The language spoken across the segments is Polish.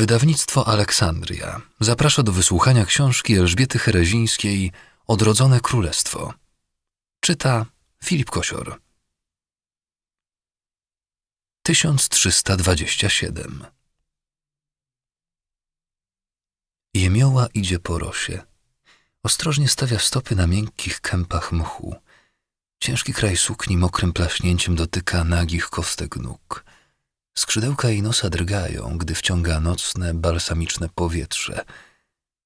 Wydawnictwo Aleksandria zaprasza do wysłuchania książki Elżbiety Herezińskiej Odrodzone Królestwo. Czyta Filip Kosior. 1327 Jemioła idzie po rosie. Ostrożnie stawia stopy na miękkich kępach mchu. Ciężki kraj sukni mokrym plaśnięciem dotyka nagich kostek nóg. Skrzydełka jej nosa drgają, gdy wciąga nocne, balsamiczne powietrze.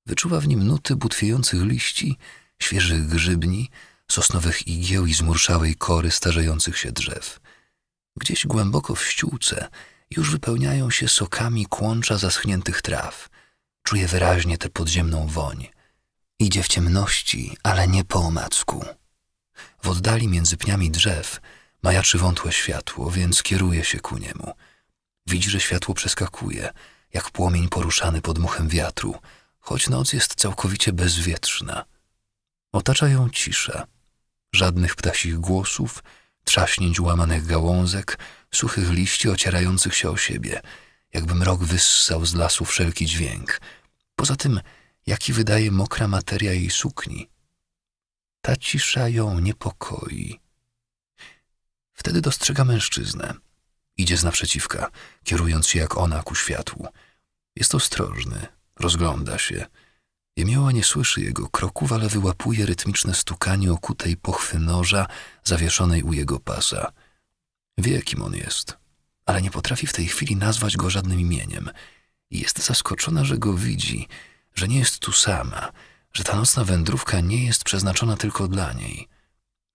Wyczuwa w nim nuty butwiejących liści, świeżych grzybni, sosnowych igieł i zmurszałej kory starzejących się drzew. Gdzieś głęboko w ściółce już wypełniają się sokami kłącza zaschniętych traw. Czuje wyraźnie tę podziemną woń. Idzie w ciemności, ale nie po omacku. W oddali między pniami drzew majaczy wątłe światło, więc kieruje się ku niemu – Widzi, że światło przeskakuje, jak płomień poruszany pod muchem wiatru, choć noc jest całkowicie bezwietrzna. Otacza ją cisza. Żadnych ptasich głosów, trzaśnięć łamanych gałązek, suchych liści ocierających się o siebie, jakby mrok wyssał z lasu wszelki dźwięk. Poza tym, jaki wydaje mokra materia jej sukni. Ta cisza ją niepokoi. Wtedy dostrzega mężczyznę. Idzie z naprzeciwka, kierując się jak ona ku światłu. Jest ostrożny, rozgląda się. Jemioła nie słyszy jego kroków, ale wyłapuje rytmiczne stukanie okutej pochwy noża zawieszonej u jego pasa. Wie, kim on jest, ale nie potrafi w tej chwili nazwać go żadnym imieniem. Jest zaskoczona, że go widzi, że nie jest tu sama, że ta nocna wędrówka nie jest przeznaczona tylko dla niej.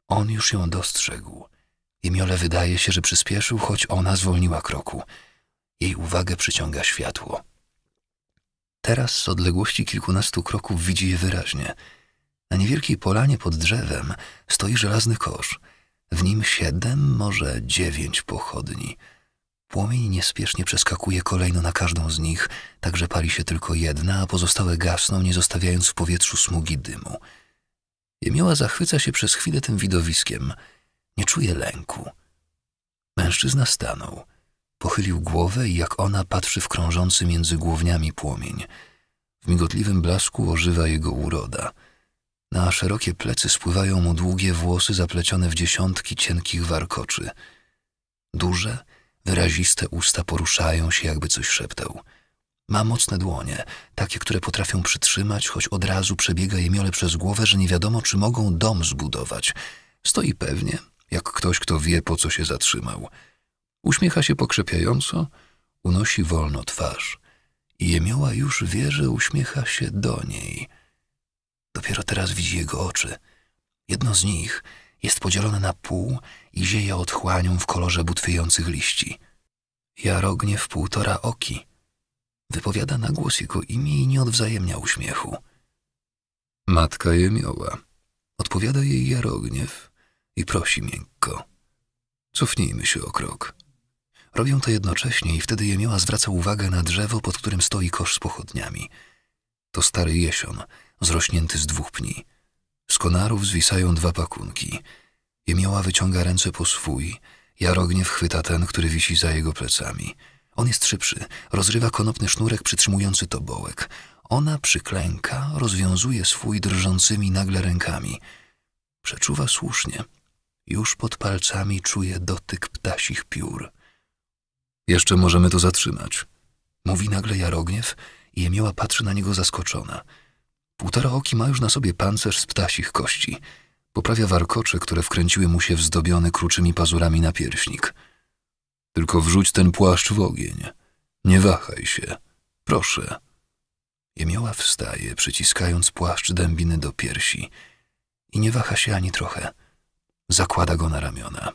On już ją dostrzegł. Jemiole wydaje się, że przyspieszył, choć ona zwolniła kroku. Jej uwagę przyciąga światło. Teraz z odległości kilkunastu kroków widzi je wyraźnie. Na niewielkiej polanie pod drzewem stoi żelazny kosz. W nim siedem, może dziewięć pochodni. Płomień niespiesznie przeskakuje kolejno na każdą z nich, tak że pali się tylko jedna, a pozostałe gasną, nie zostawiając w powietrzu smugi dymu. Jemioła zachwyca się przez chwilę tym widowiskiem – nie czuje lęku. Mężczyzna stanął, pochylił głowę i jak ona patrzy w krążący między głowniami płomień. W migotliwym blasku ożywa jego uroda. Na szerokie plecy spływają mu długie włosy zaplecione w dziesiątki cienkich warkoczy. Duże, wyraziste usta poruszają się, jakby coś szeptał. Ma mocne dłonie, takie, które potrafią przytrzymać, choć od razu przebiega je miole przez głowę, że nie wiadomo, czy mogą dom zbudować. Stoi pewnie, jak ktoś, kto wie, po co się zatrzymał. Uśmiecha się pokrzepiająco, unosi wolno twarz i Jemioła już wie, że uśmiecha się do niej. Dopiero teraz widzi jego oczy. Jedno z nich jest podzielone na pół i zieje otchłanią w kolorze butwiejących liści. Jarogniew półtora oki. Wypowiada na głos jego imię i nie odwzajemnia uśmiechu. Matka Jemioła. Odpowiada jej Jarogniew i prosi miękko. Cofnijmy się o krok. Robią to jednocześnie i wtedy Jemioła zwraca uwagę na drzewo, pod którym stoi kosz z pochodniami. To stary jesion, zrośnięty z dwóch pni. Z konarów zwisają dwa pakunki. Jemioła wyciąga ręce po swój, Jarogniew chwyta ten, który wisi za jego plecami. On jest szybszy, rozrywa konopny sznurek przytrzymujący tobołek. Ona przyklęka, rozwiązuje swój drżącymi nagle rękami. Przeczuwa słusznie – już pod palcami czuje dotyk ptasich piór. Jeszcze możemy to zatrzymać. Mówi nagle Jarogniew i Jemioła patrzy na niego zaskoczona. Półtora oki ma już na sobie pancerz z ptasich kości. Poprawia warkocze, które wkręciły mu się w zdobiony kruczymi pazurami na pierśnik. Tylko wrzuć ten płaszcz w ogień. Nie wahaj się. Proszę. Jemioła wstaje, przyciskając płaszcz dębiny do piersi. I nie waha się ani trochę. Zakłada go na ramiona.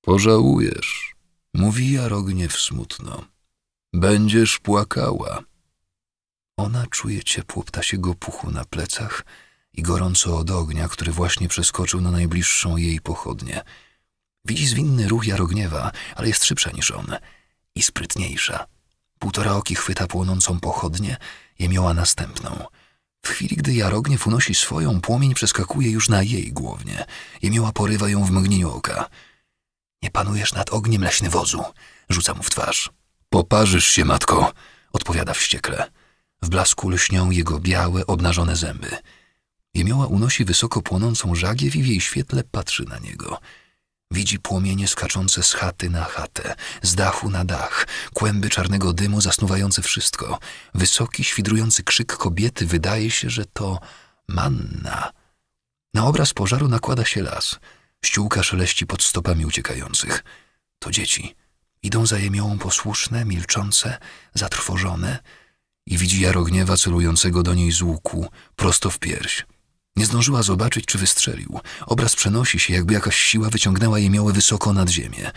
Pożałujesz, mówi Jarogniew smutno. Będziesz płakała. Ona czuje ciepło ptasiego puchu na plecach i gorąco od ognia, który właśnie przeskoczył na najbliższą jej pochodnię. Widzi zwinny ruch Jarogniewa, ale jest szybsza niż on i sprytniejsza. Półtora oki chwyta płonącą pochodnię, jemioła następną – w chwili, gdy Jarogniew unosi swoją, płomień przeskakuje już na jej głownie. Jemioła porywa ją w mgnieniu oka. Nie panujesz nad ogniem leśny wozu, rzuca mu w twarz. Poparzysz się, matko, odpowiada wściekle. W blasku lśnią jego białe, obnażone zęby. Jemioła unosi wysoko płonącą żagiew i w jej świetle patrzy na niego. Widzi płomienie skaczące z chaty na chatę, z dachu na dach, kłęby czarnego dymu zasnuwające wszystko. Wysoki, świdrujący krzyk kobiety wydaje się, że to manna. Na obraz pożaru nakłada się las. Ściółka szeleści pod stopami uciekających. To dzieci. Idą za jemiołą posłuszne, milczące, zatrwożone i widzi Jarogniewa celującego do niej z łuku prosto w pierś. Nie zdążyła zobaczyć, czy wystrzelił. Obraz przenosi się, jakby jakaś siła wyciągnęła jemiołę wysoko nad ziemię.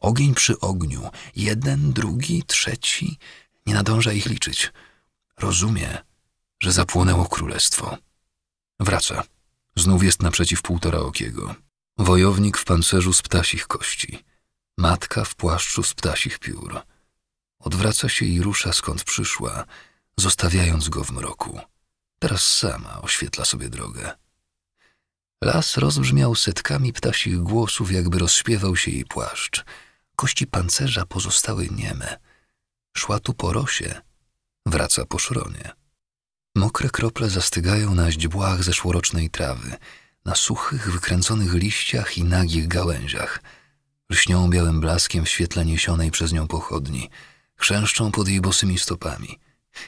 Ogień przy ogniu. Jeden, drugi, trzeci. Nie nadąża ich liczyć. Rozumie, że zapłonęło królestwo. Wraca. Znów jest naprzeciw półtora okiego. Wojownik w pancerzu z ptasich kości. Matka w płaszczu z ptasich piór. Odwraca się i rusza skąd przyszła, zostawiając go w mroku. Teraz sama oświetla sobie drogę. Las rozbrzmiał setkami ptasich głosów, jakby rozśpiewał się jej płaszcz. Kości pancerza pozostały nieme. Szła tu po rosie, wraca po szronie. Mokre krople zastygają na źdźbłach zeszłorocznej trawy, na suchych, wykręconych liściach i nagich gałęziach. Lśnią białym blaskiem w świetle niesionej przez nią pochodni. Chrzęszczą pod jej bosymi stopami.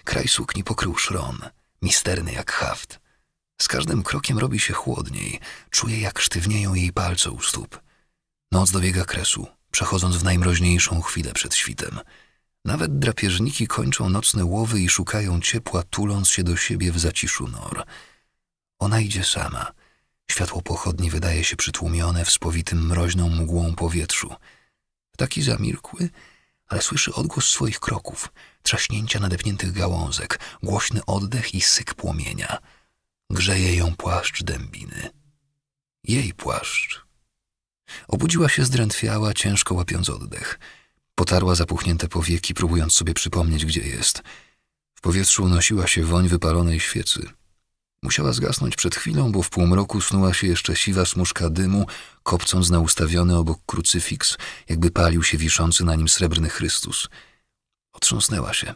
Kraj sukni pokrył szron, misterny jak haft. Z każdym krokiem robi się chłodniej, czuje jak sztywnieją jej palce u stóp. Noc dobiega kresu, przechodząc w najmroźniejszą chwilę przed świtem – nawet drapieżniki kończą nocne łowy i szukają ciepła, tuląc się do siebie w zaciszu nor. Ona idzie sama. Światło pochodni wydaje się przytłumione w spowitym mroźną mgłą powietrzu. Ptaki zamilkły, ale słyszy odgłos swoich kroków, trzaśnięcia nadepniętych gałązek, głośny oddech i syk płomienia. Grzeje ją płaszcz dębiny. Jej płaszcz. Obudziła się zdrętwiała, ciężko łapiąc oddech – Potarła zapuchnięte powieki, próbując sobie przypomnieć, gdzie jest. W powietrzu unosiła się woń wypalonej świecy. Musiała zgasnąć przed chwilą, bo w półmroku snuła się jeszcze siwa smuszka dymu, kopcąc na ustawiony obok krucyfiks, jakby palił się wiszący na nim srebrny Chrystus. Otrząsnęła się.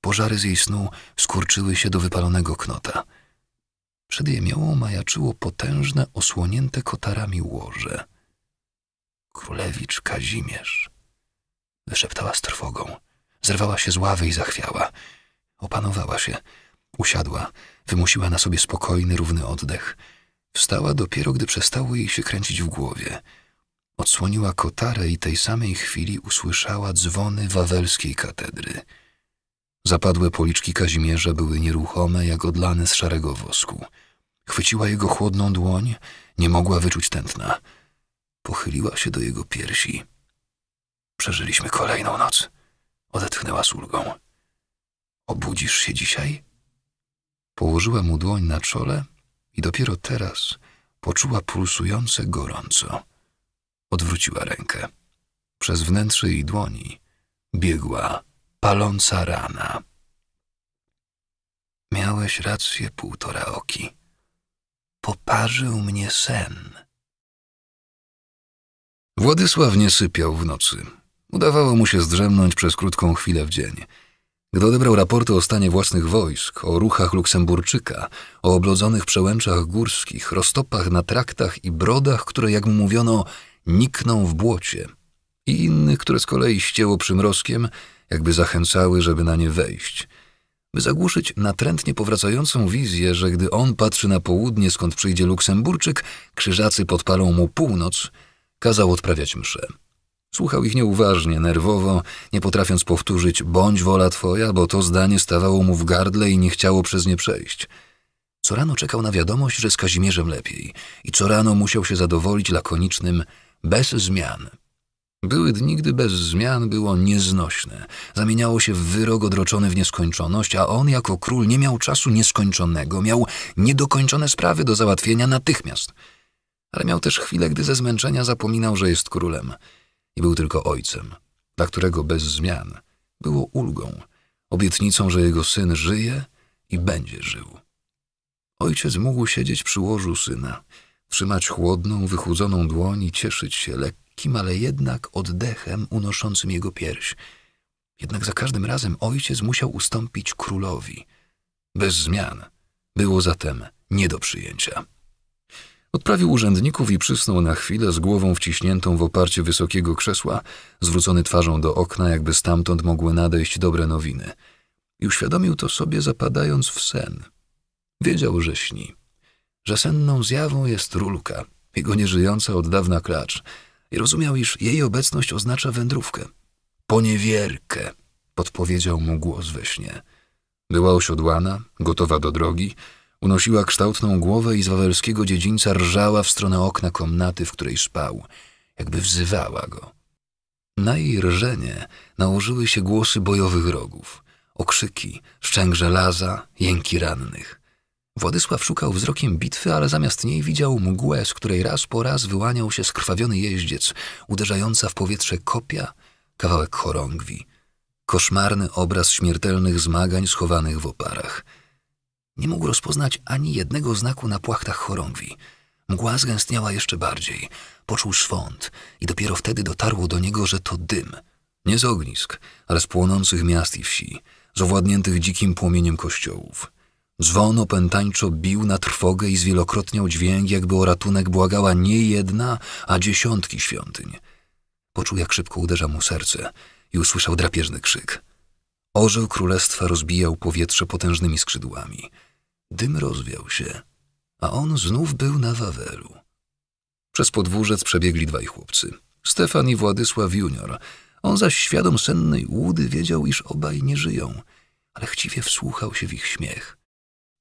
Pożary z jej snu skurczyły się do wypalonego knota. Przed jemiołą majaczyło potężne, osłonięte kotarami łoże. Królewicz Kazimierz. Wyszeptała z trwogą. Zerwała się z ławy i zachwiała. Opanowała się. Usiadła. Wymusiła na sobie spokojny, równy oddech. Wstała dopiero, gdy przestało jej się kręcić w głowie. Odsłoniła kotarę i tej samej chwili usłyszała dzwony wawelskiej katedry. Zapadłe policzki Kazimierza były nieruchome, jak odlane z szarego wosku. Chwyciła jego chłodną dłoń, nie mogła wyczuć tętna. Pochyliła się do jego piersi. Przeżyliśmy kolejną noc. Odetchnęła z ulgą. Obudzisz się dzisiaj? Położyła mu dłoń na czole i dopiero teraz poczuła pulsujące gorąco. Odwróciła rękę. Przez wnętrze jej dłoni biegła paląca rana. Miałeś rację, półtora oki. Poparzył mnie sen. Władysław nie sypiał w nocy. Udawało mu się zdrzemnąć przez krótką chwilę w dzień. Gdy odebrał raporty o stanie własnych wojsk, o ruchach Luksemburczyka, o oblodzonych przełęczach górskich, roztopach na traktach i brodach, które, jak mu mówiono, nikną w błocie, i innych, które z kolei ścięło przymrozkiem, jakby zachęcały, żeby na nie wejść, by zagłuszyć natrętnie powracającą wizję, że gdy on patrzy na południe, skąd przyjdzie Luksemburczyk, krzyżacy podpalą mu północ, kazał odprawiać mszę. Słuchał ich nieuważnie, nerwowo, nie potrafiąc powtórzyć bądź wola twoja, bo to zdanie stawało mu w gardle i nie chciało przez nie przejść. Co rano czekał na wiadomość, że z Kazimierzem lepiej i co rano musiał się zadowolić lakonicznym bez zmian. Były dni, gdy bez zmian było nieznośne. Zamieniało się w wyrok odroczony w nieskończoność, a on jako król nie miał czasu nieskończonego, miał niedokończone sprawy do załatwienia natychmiast. Ale miał też chwilę, gdy ze zmęczenia zapominał, że jest królem – i był tylko ojcem, dla którego bez zmian było ulgą, obietnicą, że jego syn żyje i będzie żył. Ojciec mógł siedzieć przy łożu syna, trzymać chłodną, wychudzoną dłoń i cieszyć się lekkim, ale jednak oddechem unoszącym jego pierś. Jednak za każdym razem ojciec musiał ustąpić królowi. Bez zmian. Było zatem nie do przyjęcia. Odprawił urzędników i przysnął na chwilę z głową wciśniętą w oparcie wysokiego krzesła, zwrócony twarzą do okna, jakby stamtąd mogły nadejść dobre nowiny. I uświadomił to sobie, zapadając w sen. Wiedział, że śni, że senną zjawą jest rulka, jego nieżyjąca od dawna klacz, i rozumiał, iż jej obecność oznacza wędrówkę. Poniewierkę, podpowiedział mu głos we śnie. Była osiodłana, gotowa do drogi, unosiła kształtną głowę i z wawelskiego dziedzińca rżała w stronę okna komnaty, w której spał, jakby wzywała go. Na jej rżenie nałożyły się głosy bojowych rogów, okrzyki, szczęk żelaza, jęki rannych. Władysław szukał wzrokiem bitwy, ale zamiast niej widział mgłę, z której raz po raz wyłaniał się skrwawiony jeździec, uderzająca w powietrze kopia, kawałek chorągwi. Koszmarny obraz śmiertelnych zmagań schowanych w oparach. Nie mógł rozpoznać ani jednego znaku na płachtach chorągwi. Mgła zgęstniała jeszcze bardziej. Poczuł swąd i dopiero wtedy dotarło do niego, że to dym. Nie z ognisk, ale z płonących miast i wsi, z owładniętych dzikim płomieniem kościołów. Dzwon opętańczo bił na trwogę i zwielokrotniał dźwięk, jakby o ratunek błagała nie jedna, a dziesiątki świątyń. Poczuł, jak szybko uderza mu serce i usłyszał drapieżny krzyk. Orzeł królestwa rozbijał powietrze potężnymi skrzydłami. Dym rozwiał się, a on znów był na Wawelu. Przez podwórzec przebiegli dwaj chłopcy. Stefan i Władysław junior. On zaś świadom sennej łudy wiedział, iż obaj nie żyją, ale chciwie wsłuchał się w ich śmiech.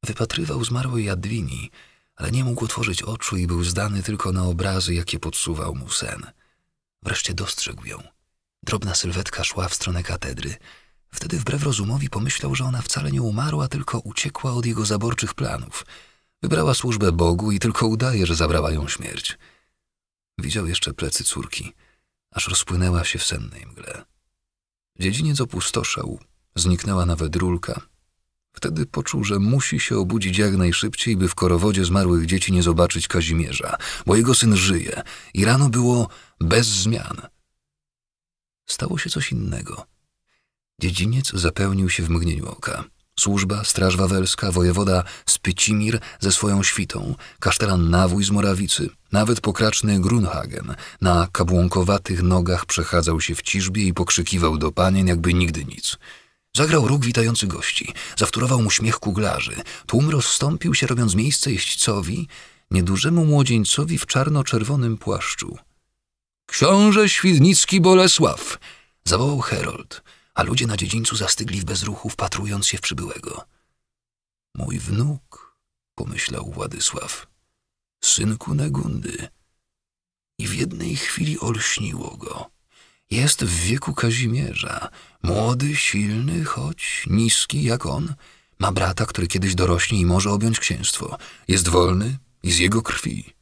Wypatrywał zmarłej Jadwini, ale nie mógł otworzyć oczu i był zdany tylko na obrazy, jakie podsuwał mu sen. Wreszcie dostrzegł ją. Drobna sylwetka szła w stronę katedry. Wtedy wbrew rozumowi pomyślał, że ona wcale nie umarła, tylko uciekła od jego zaborczych planów. Wybrała służbę Bogu i tylko udaje, że zabrała ją śmierć. Widział jeszcze plecy córki, aż rozpłynęła się w sennej mgle. Dziedziniec opustoszał, zniknęła nawet rulka, Wtedy poczuł, że musi się obudzić jak najszybciej, by w korowodzie zmarłych dzieci nie zobaczyć Kazimierza, bo jego syn żyje i rano było bez zmian. Stało się coś innego. Dziedziniec zapełnił się w mgnieniu oka. Służba, Straż Wawelska, wojewoda Spycimir ze swoją świtą, kasztelan Nawój z Morawicy, nawet pokraczny Grunhagen na kabłąkowatych nogach przechadzał się w ciżbie i pokrzykiwał do panien, jakby nigdy nic – Zagrał róg witający gości, zawtórował mu śmiech kuglarzy. Tłum rozstąpił się, robiąc miejsce jeźdźcowi, niedużemu młodzieńcowi w czarno-czerwonym płaszczu. Książę Świdnicki Bolesław! zawołał Herold, a ludzie na dziedzińcu zastygli w bezruchu, wpatrując się w przybyłego. Mój wnuk, pomyślał Władysław, synku Negundy. I w jednej chwili olśniło go. Jest w wieku Kazimierza, młody, silny, choć niski jak on. Ma brata, który kiedyś dorośnie i może objąć księstwo. Jest wolny i z jego krwi.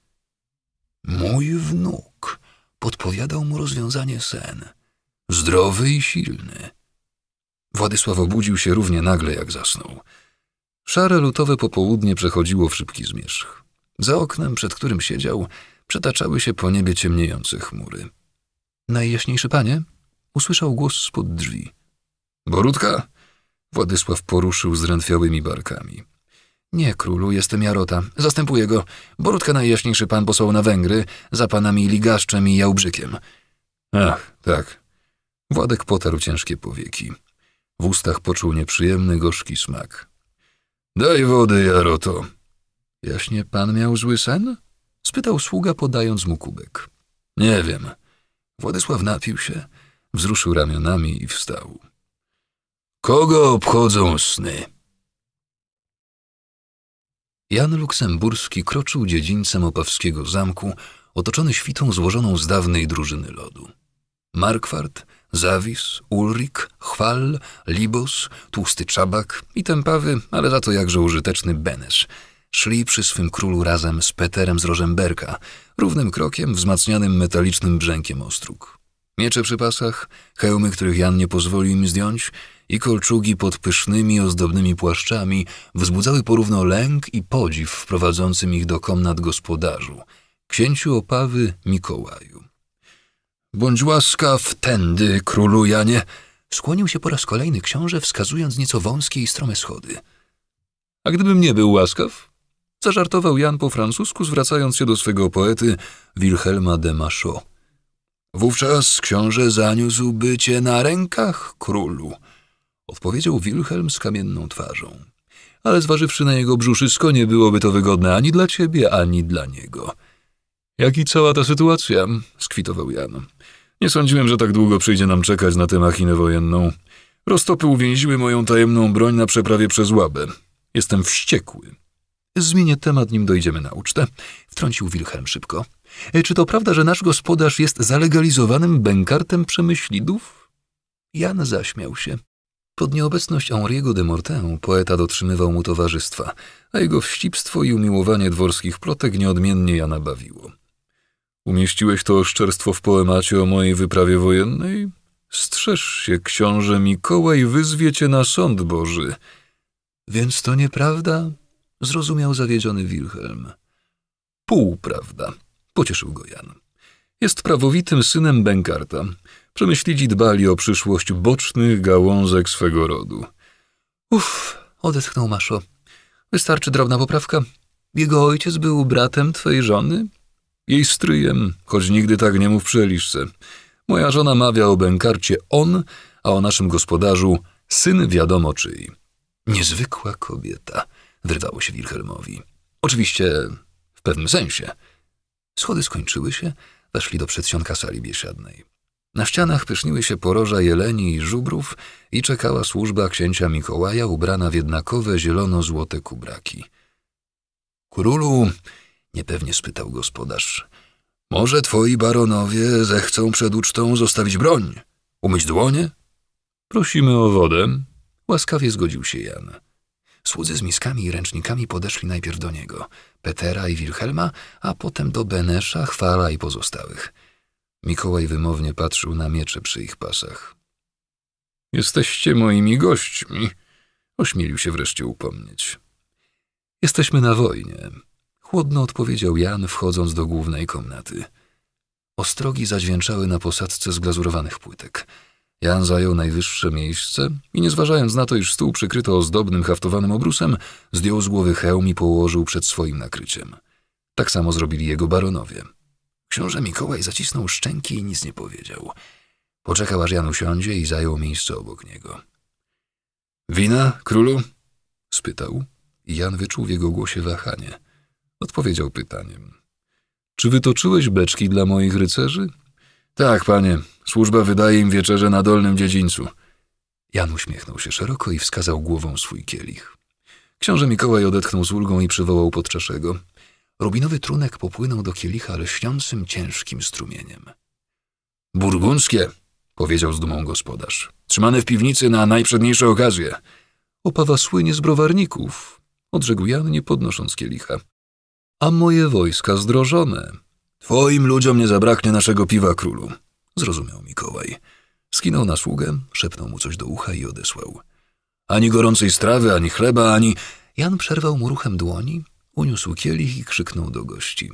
Mój wnuk, podpowiadał mu rozwiązanie sen. Zdrowy i silny. Władysław obudził się równie nagle, jak zasnął. Szare lutowe popołudnie przechodziło w szybki zmierzch. Za oknem, przed którym siedział, przetaczały się po niebie ciemniejące chmury. Najjaśniejszy panie, usłyszał głos spod drzwi. Borutka? Władysław poruszył zdrętwiałymi barkami. Nie, królu, jestem Jarota. Zastępuję go. Borutka najjaśniejszy pan posłał na Węgry za panami Ligaszczem i Jałbrzykiem. Ach, tak. Władek potarł ciężkie powieki. W ustach poczuł nieprzyjemny, gorzki smak. Daj wody, Jaroto. Jaśnie pan miał zły sen? spytał sługa, podając mu kubek. Nie wiem. Władysław napił się, wzruszył ramionami i wstał. Kogo obchodzą sny? Jan Luksemburski kroczył dziedzińcem opawskiego zamku, otoczony świtą złożoną z dawnej drużyny lodu. Markwart, Zawis, Ulrik, Chwal, Libos, tłusty czabak i tępawy, ale za to jakże użyteczny Benes – Szli przy swym królu razem z Peterem z Rożemberka, równym krokiem wzmacnianym metalicznym brzękiem ostróg. Miecze przy pasach, hełmy, których Jan nie pozwolił im zdjąć i kolczugi pod pysznymi, ozdobnymi płaszczami wzbudzały porówno lęk i podziw wprowadzącym ich do komnat gospodarzu, księciu Opawy Mikołaju. Bądź łaskaw tędy, królu Janie, Skłonił się po raz kolejny książę, wskazując nieco wąskie i strome schody. A gdybym nie był łaskaw? Zażartował Jan po francusku, zwracając się do swego poety Wilhelma de Machaut. Wówczas książę zaniósłby cię na rękach, królu, odpowiedział Wilhelm z kamienną twarzą. Ale zważywszy na jego brzuszysko, nie byłoby to wygodne ani dla ciebie, ani dla niego. Jak i cała ta sytuacja, skwitował Jan. Nie sądziłem, że tak długo przyjdzie nam czekać na tę machinę wojenną. Roztopy uwięziły moją tajemną broń na przeprawie przez Łabę. Jestem wściekły. Zmienię temat, nim dojdziemy na ucztę, wtrącił Wilhelm szybko. E, czy to prawda, że nasz gospodarz jest zalegalizowanym bękartem przemyślidów? Jan zaśmiał się. Pod nieobecność Henri'ego de Mortain poeta dotrzymywał mu towarzystwa, a jego wścibstwo i umiłowanie dworskich plotek nieodmiennie Jana bawiło. Umieściłeś to oszczerstwo w poemacie o mojej wyprawie wojennej? Strzeż się, książę Mikołaj wyzwie cię na sąd Boży. Więc to nieprawda? Zrozumiał zawiedziony Wilhelm. Półprawda, pocieszył go Jan. Jest prawowitym synem Bękarta. Przemyślidzi dbali o przyszłość bocznych gałązek swego rodu. Uff, odetchnął Maszo. Wystarczy drobna poprawka. Jego ojciec był bratem twej żony? Jej stryjem, choć nigdy tak nie mów przy Eliszce. Moja żona mawia o Bękarcie on, a o naszym gospodarzu syn wiadomo czyj. Niezwykła kobieta, wyrwało się Wilhelmowi. Oczywiście w pewnym sensie. Schody skończyły się, weszli do przedsionka sali biesiadnej. Na ścianach pyszniły się poroża jeleni i żubrów i czekała służba księcia Mikołaja ubrana w jednakowe zielono-złote kubraki. Królu, niepewnie spytał gospodarz, może twoi baronowie zechcą przed ucztą zostawić broń, umyć dłonie? Prosimy o wodę. Łaskawie zgodził się Jan. Słudzy z miskami i ręcznikami podeszli najpierw do niego, Petera i Wilhelma, a potem do Benesza, Chwala i pozostałych. Mikołaj wymownie patrzył na miecze przy ich pasach. Jesteście moimi gośćmi, ośmielił się wreszcie upomnieć. Jesteśmy na wojnie, chłodno odpowiedział Jan, wchodząc do głównej komnaty. Ostrogi zadźwięczały na posadzce z glazurowanych płytek. Jan zajął najwyższe miejsce i nie zważając na to, iż stół przykryto ozdobnym haftowanym obrusem, zdjął z głowy hełm i położył przed swoim nakryciem. Tak samo zrobili jego baronowie. Książę Mikołaj zacisnął szczęki i nic nie powiedział. Poczekał, aż Jan usiądzie i zajął miejsce obok niego. Wina, królu? spytał Jan wyczuł w jego głosie wahanie. Odpowiedział pytaniem. Czy wytoczyłeś beczki dla moich rycerzy? Tak, panie. Służba wydaje im wieczerze na dolnym dziedzińcu. Jan uśmiechnął się szeroko i wskazał głową swój kielich. Książę Mikołaj odetchnął z ulgą i przywołał podczaszego. Rubinowy trunek popłynął do kielicha lśniącym ciężkim strumieniem. Burgundzkie, powiedział z dumą gospodarz. Trzymane w piwnicy na najprzedniejsze okazje. Opawa słynie z browarników, odrzekł Jan, nie podnosząc kielicha. A moje wojska zdrożone. Twoim ludziom nie zabraknie naszego piwa, królu, zrozumiał Mikołaj. Skinął na sługę, szepnął mu coś do ucha i odesłał. Ani gorącej strawy, ani chleba, ani... Jan przerwał mu ruchem dłoni, uniósł kielich i krzyknął do gości.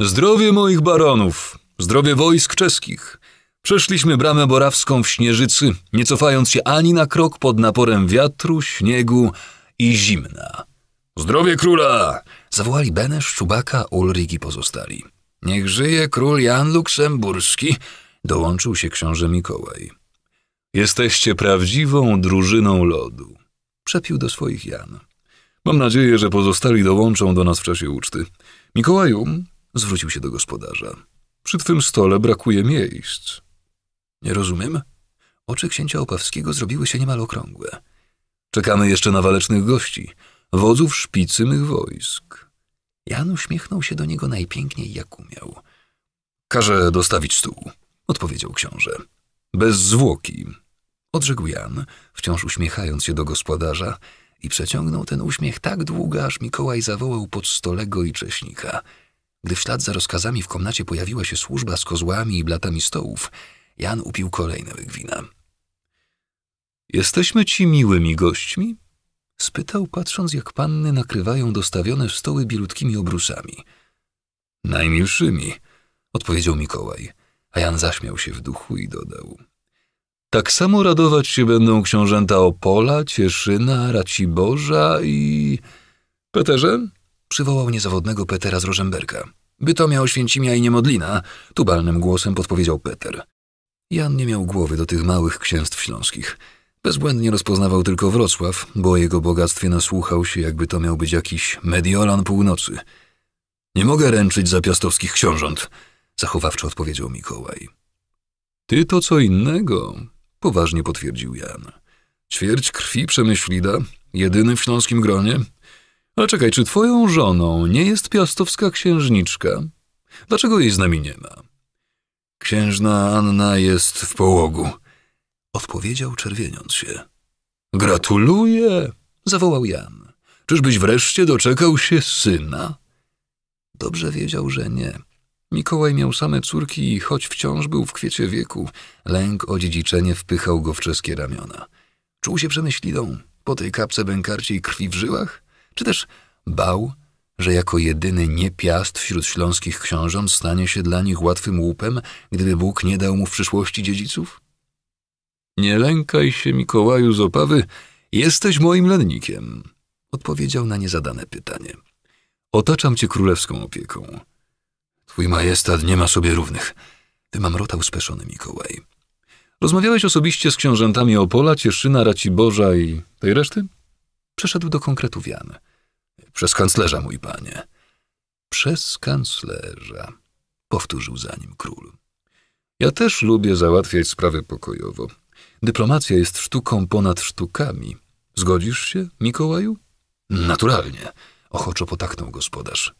Zdrowie moich baronów, zdrowie wojsk czeskich. Przeszliśmy bramę borawską w Śnieżycy, nie cofając się ani na krok pod naporem wiatru, śniegu i zimna. Zdrowie króla! Zawołali Benesz, Czubaka, Ulrik i pozostali. Niech żyje król Jan Luksemburski, dołączył się książę Mikołaj. Jesteście prawdziwą drużyną lodu, przepił do swoich Jan. Mam nadzieję, że pozostali dołączą do nas w czasie uczty. Mikołaju, zwrócił się do gospodarza, przy twym stole brakuje miejsc. Nie rozumiem. Oczy księcia Opawskiego zrobiły się niemal okrągłe. Czekamy jeszcze na walecznych gości, wodzów szpicy mych wojsk. Jan uśmiechnął się do niego najpiękniej, jak umiał. Każę dostawić stół, odpowiedział książę. Bez zwłoki, odrzekł Jan, wciąż uśmiechając się do gospodarza i przeciągnął ten uśmiech tak długo, aż Mikołaj zawołał pod stole go i cześnika. Gdy w ślad za rozkazami w komnacie pojawiła się służba z kozłami i blatami stołów, Jan upił kolejny łyk wina. Jesteśmy ci miłymi gośćmi? Spytał, patrząc jak panny nakrywają dostawione stoły bilutkimi obrusami. Najmilszymi, odpowiedział Mikołaj, a Jan zaśmiał się w duchu i dodał. Tak samo radować się będą książęta Opola, Cieszyna, Raciborza i... Peterze? Przywołał niezawodnego Petera z Rożemberka. Bytomia, Oświęcimia i Niemodlina, tubalnym głosem podpowiedział Peter. Jan nie miał głowy do tych małych księstw śląskich. Bezbłędnie rozpoznawał tylko Wrocław, bo o jego bogactwie nasłuchał się, jakby to miał być jakiś Mediolan północy. Nie mogę ręczyć za piastowskich książąt, zachowawczo odpowiedział Mikołaj. Ty to co innego, poważnie potwierdził Jan. Ćwierć krwi Przemyślida, jedyny w śląskim gronie. Ale czekaj, czy twoją żoną nie jest piastowska księżniczka? Dlaczego jej z nami nie ma? Księżna Anna jest w połogu, odpowiedział czerwieniąc się. Gratuluję, zawołał Jan. Czyżbyś wreszcie doczekał się syna? Dobrze wiedział, że nie. Mikołaj miał same córki i choć wciąż był w kwiecie wieku, lęk o dziedziczenie wpychał go w czeskie ramiona. Czuł się przemyślidą po tej kapce bękarciej krwi w żyłach? Czy też bał, że jako jedyny niepiast wśród śląskich książąt stanie się dla nich łatwym łupem, gdyby Bóg nie dał mu w przyszłości dziedziców? Nie lękaj się, Mikołaju z Opawy, jesteś moim lennikiem, odpowiedział na niezadane pytanie. Otaczam cię królewską opieką. Twój majestat nie ma sobie równych, wymamrotał speszony Mikołaj. Rozmawiałeś osobiście z książętami Opola, Cieszyna, Raciborza i tej reszty? Przeszedł do konkretów Jan. Przez kanclerza, mój panie. Przez kanclerza, powtórzył za nim król. Ja też lubię załatwiać sprawy pokojowo. Dyplomacja jest sztuką ponad sztukami. Zgodzisz się, Mikołaju? Naturalnie, ochoczo potaknął gospodarz.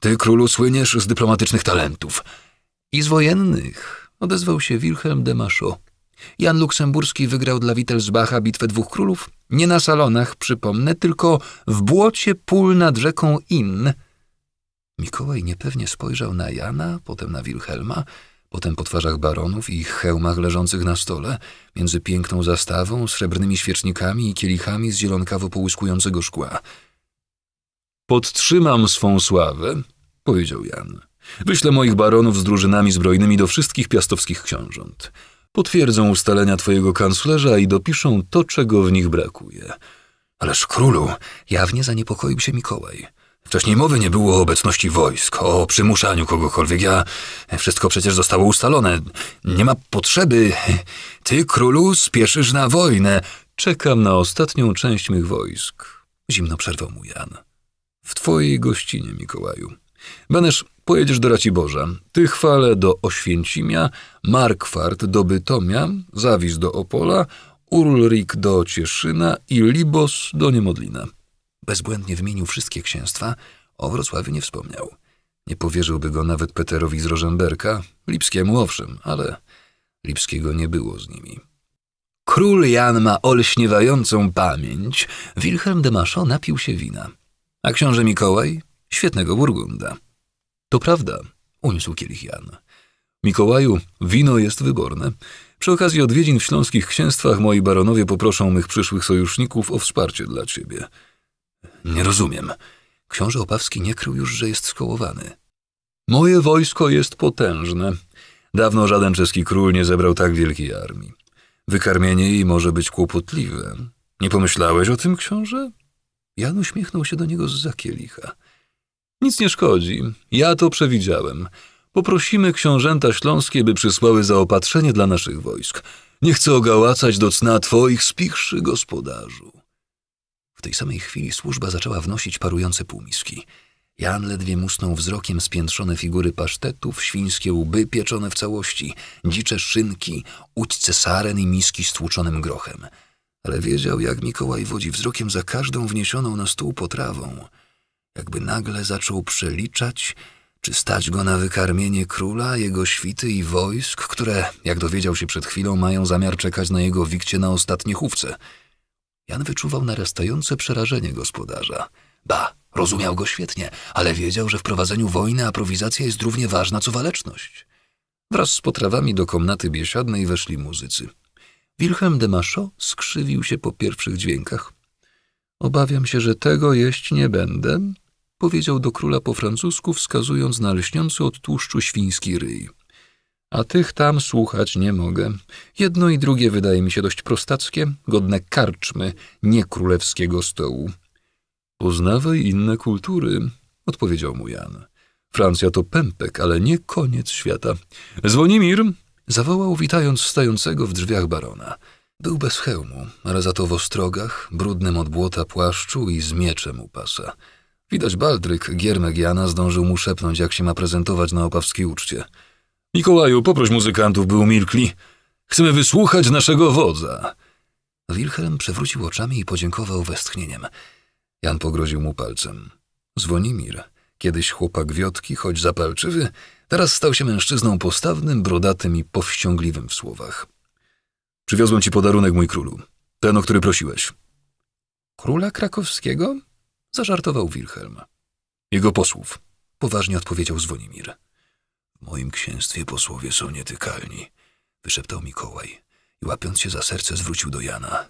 Ty, królu, słyniesz z dyplomatycznych talentów. I z wojennych, odezwał się Wilhelm de. Jan Luksemburski wygrał dla Wittelsbacha bitwę dwóch królów, nie na salonach, przypomnę, tylko w błocie pól nad rzeką Inn. Mikołaj niepewnie spojrzał na Jana, potem na Wilhelma, potem po twarzach baronów i ich hełmach leżących na stole, między piękną zastawą, srebrnymi świecznikami i kielichami z zielonkawo połyskującego szkła. Podtrzymam swą sławę, powiedział Jan. Wyślę moich baronów z drużynami zbrojnymi do wszystkich piastowskich książąt. Potwierdzą ustalenia twojego kanclerza i dopiszą to, czego w nich brakuje. Ależ królu, jawnie zaniepokoił się Mikołaj. Wcześniej mowy nie było o obecności wojsk, o przymuszaniu kogokolwiek. Ja wszystko przecież zostało ustalone. Nie ma potrzeby. Ty, królu, spieszysz na wojnę. Czekam na ostatnią część mych wojsk. Zimno przerwał mu Jan. W twojej gościnie, Mikołaju. Benesz, pojedziesz do Raciborza, ty chwale do Oświęcimia, Markwart do Bytomia, Zawis do Opola, Ulrik do Cieszyna i Libos do Niemodlina. Bezbłędnie wymienił wszystkie księstwa, o Wrocławiu nie wspomniał. Nie powierzyłby go nawet Peterowi z Rożemberka, Lipskiemu owszem, ale Lipskiego nie było z nimi. Król Jan ma olśniewającą pamięć. Wilhelm de Machaut napił się wina. A książę Mikołaj? Świetnego burgunda. To prawda, uniósł kielich Jan. Mikołaju, wino jest wyborne. Przy okazji odwiedzin w śląskich księstwach moi baronowie poproszą mych przyszłych sojuszników o wsparcie dla ciebie. Nie rozumiem. Książę Opawski nie krył już, że jest skołowany. Moje wojsko jest potężne. Dawno żaden czeski król nie zebrał tak wielkiej armii. Wykarmienie jej może być kłopotliwe. Nie pomyślałeś o tym, książę? Jan uśmiechnął się do niego z zakielicha. Nic nie szkodzi. Ja to przewidziałem. Poprosimy książęta śląskie, by przysłały zaopatrzenie dla naszych wojsk. Nie chcę ogałacać do cna twoich spichszy, gospodarzu. W tej samej chwili służba zaczęła wnosić parujące półmiski. Jan ledwie musnął wzrokiem spiętrzone figury pasztetów, świńskie łby pieczone w całości, dzicze szynki, udźce saren i miski z tłuczonym grochem. Ale wiedział, jak Mikołaj wodzi wzrokiem za każdą wniesioną na stół potrawą. Jakby nagle zaczął przeliczać, czy stać go na wykarmienie króla, jego świty i wojsk, które, jak dowiedział się przed chwilą, mają zamiar czekać na jego wikcie na ostatnie chówce. Jan wyczuwał narastające przerażenie gospodarza. Ba, rozumiał go świetnie, ale wiedział, że w prowadzeniu wojny aprowizacja jest równie ważna co waleczność. Wraz z potrawami do komnaty biesiadnej weszli muzycy. Wilhelm de Machaut skrzywił się po pierwszych dźwiękach. Obawiam się, że tego jeść nie będę, powiedział do króla po francusku, wskazując na lśniący od tłuszczu świński ryj. A tych tam słuchać nie mogę. Jedno i drugie wydaje mi się dość prostackie, godne karczmy, nie królewskiego stołu. Poznawaj inne kultury, odpowiedział mu Jan. Francja to pępek, ale nie koniec świata. Zwonimir, zawołał witając stającego w drzwiach barona. Był bez hełmu, ale za to w ostrogach, brudnym od błota płaszczu i z mieczem u pasa. Widać Baldryk, giermek Jana, zdążył mu szepnąć, jak się ma prezentować na opawskiej uczcie. Mikołaju, poproś muzykantów, by umilkli. Chcemy wysłuchać naszego wodza. Wilhelm przewrócił oczami i podziękował westchnieniem. Jan pogroził mu palcem. Zwonimir, kiedyś chłopak wiotki, choć zapalczywy, teraz stał się mężczyzną postawnym, brodatym i powściągliwym w słowach. Przywiozłem ci podarunek, mój królu. Ten, o który prosiłeś. Króla krakowskiego? Zażartował Wilhelm. Jego posłów. Poważnie odpowiedział Zwonimir. W moim księstwie posłowie są nietykalni, wyszeptał Mikołaj i łapiąc się za serce zwrócił do Jana.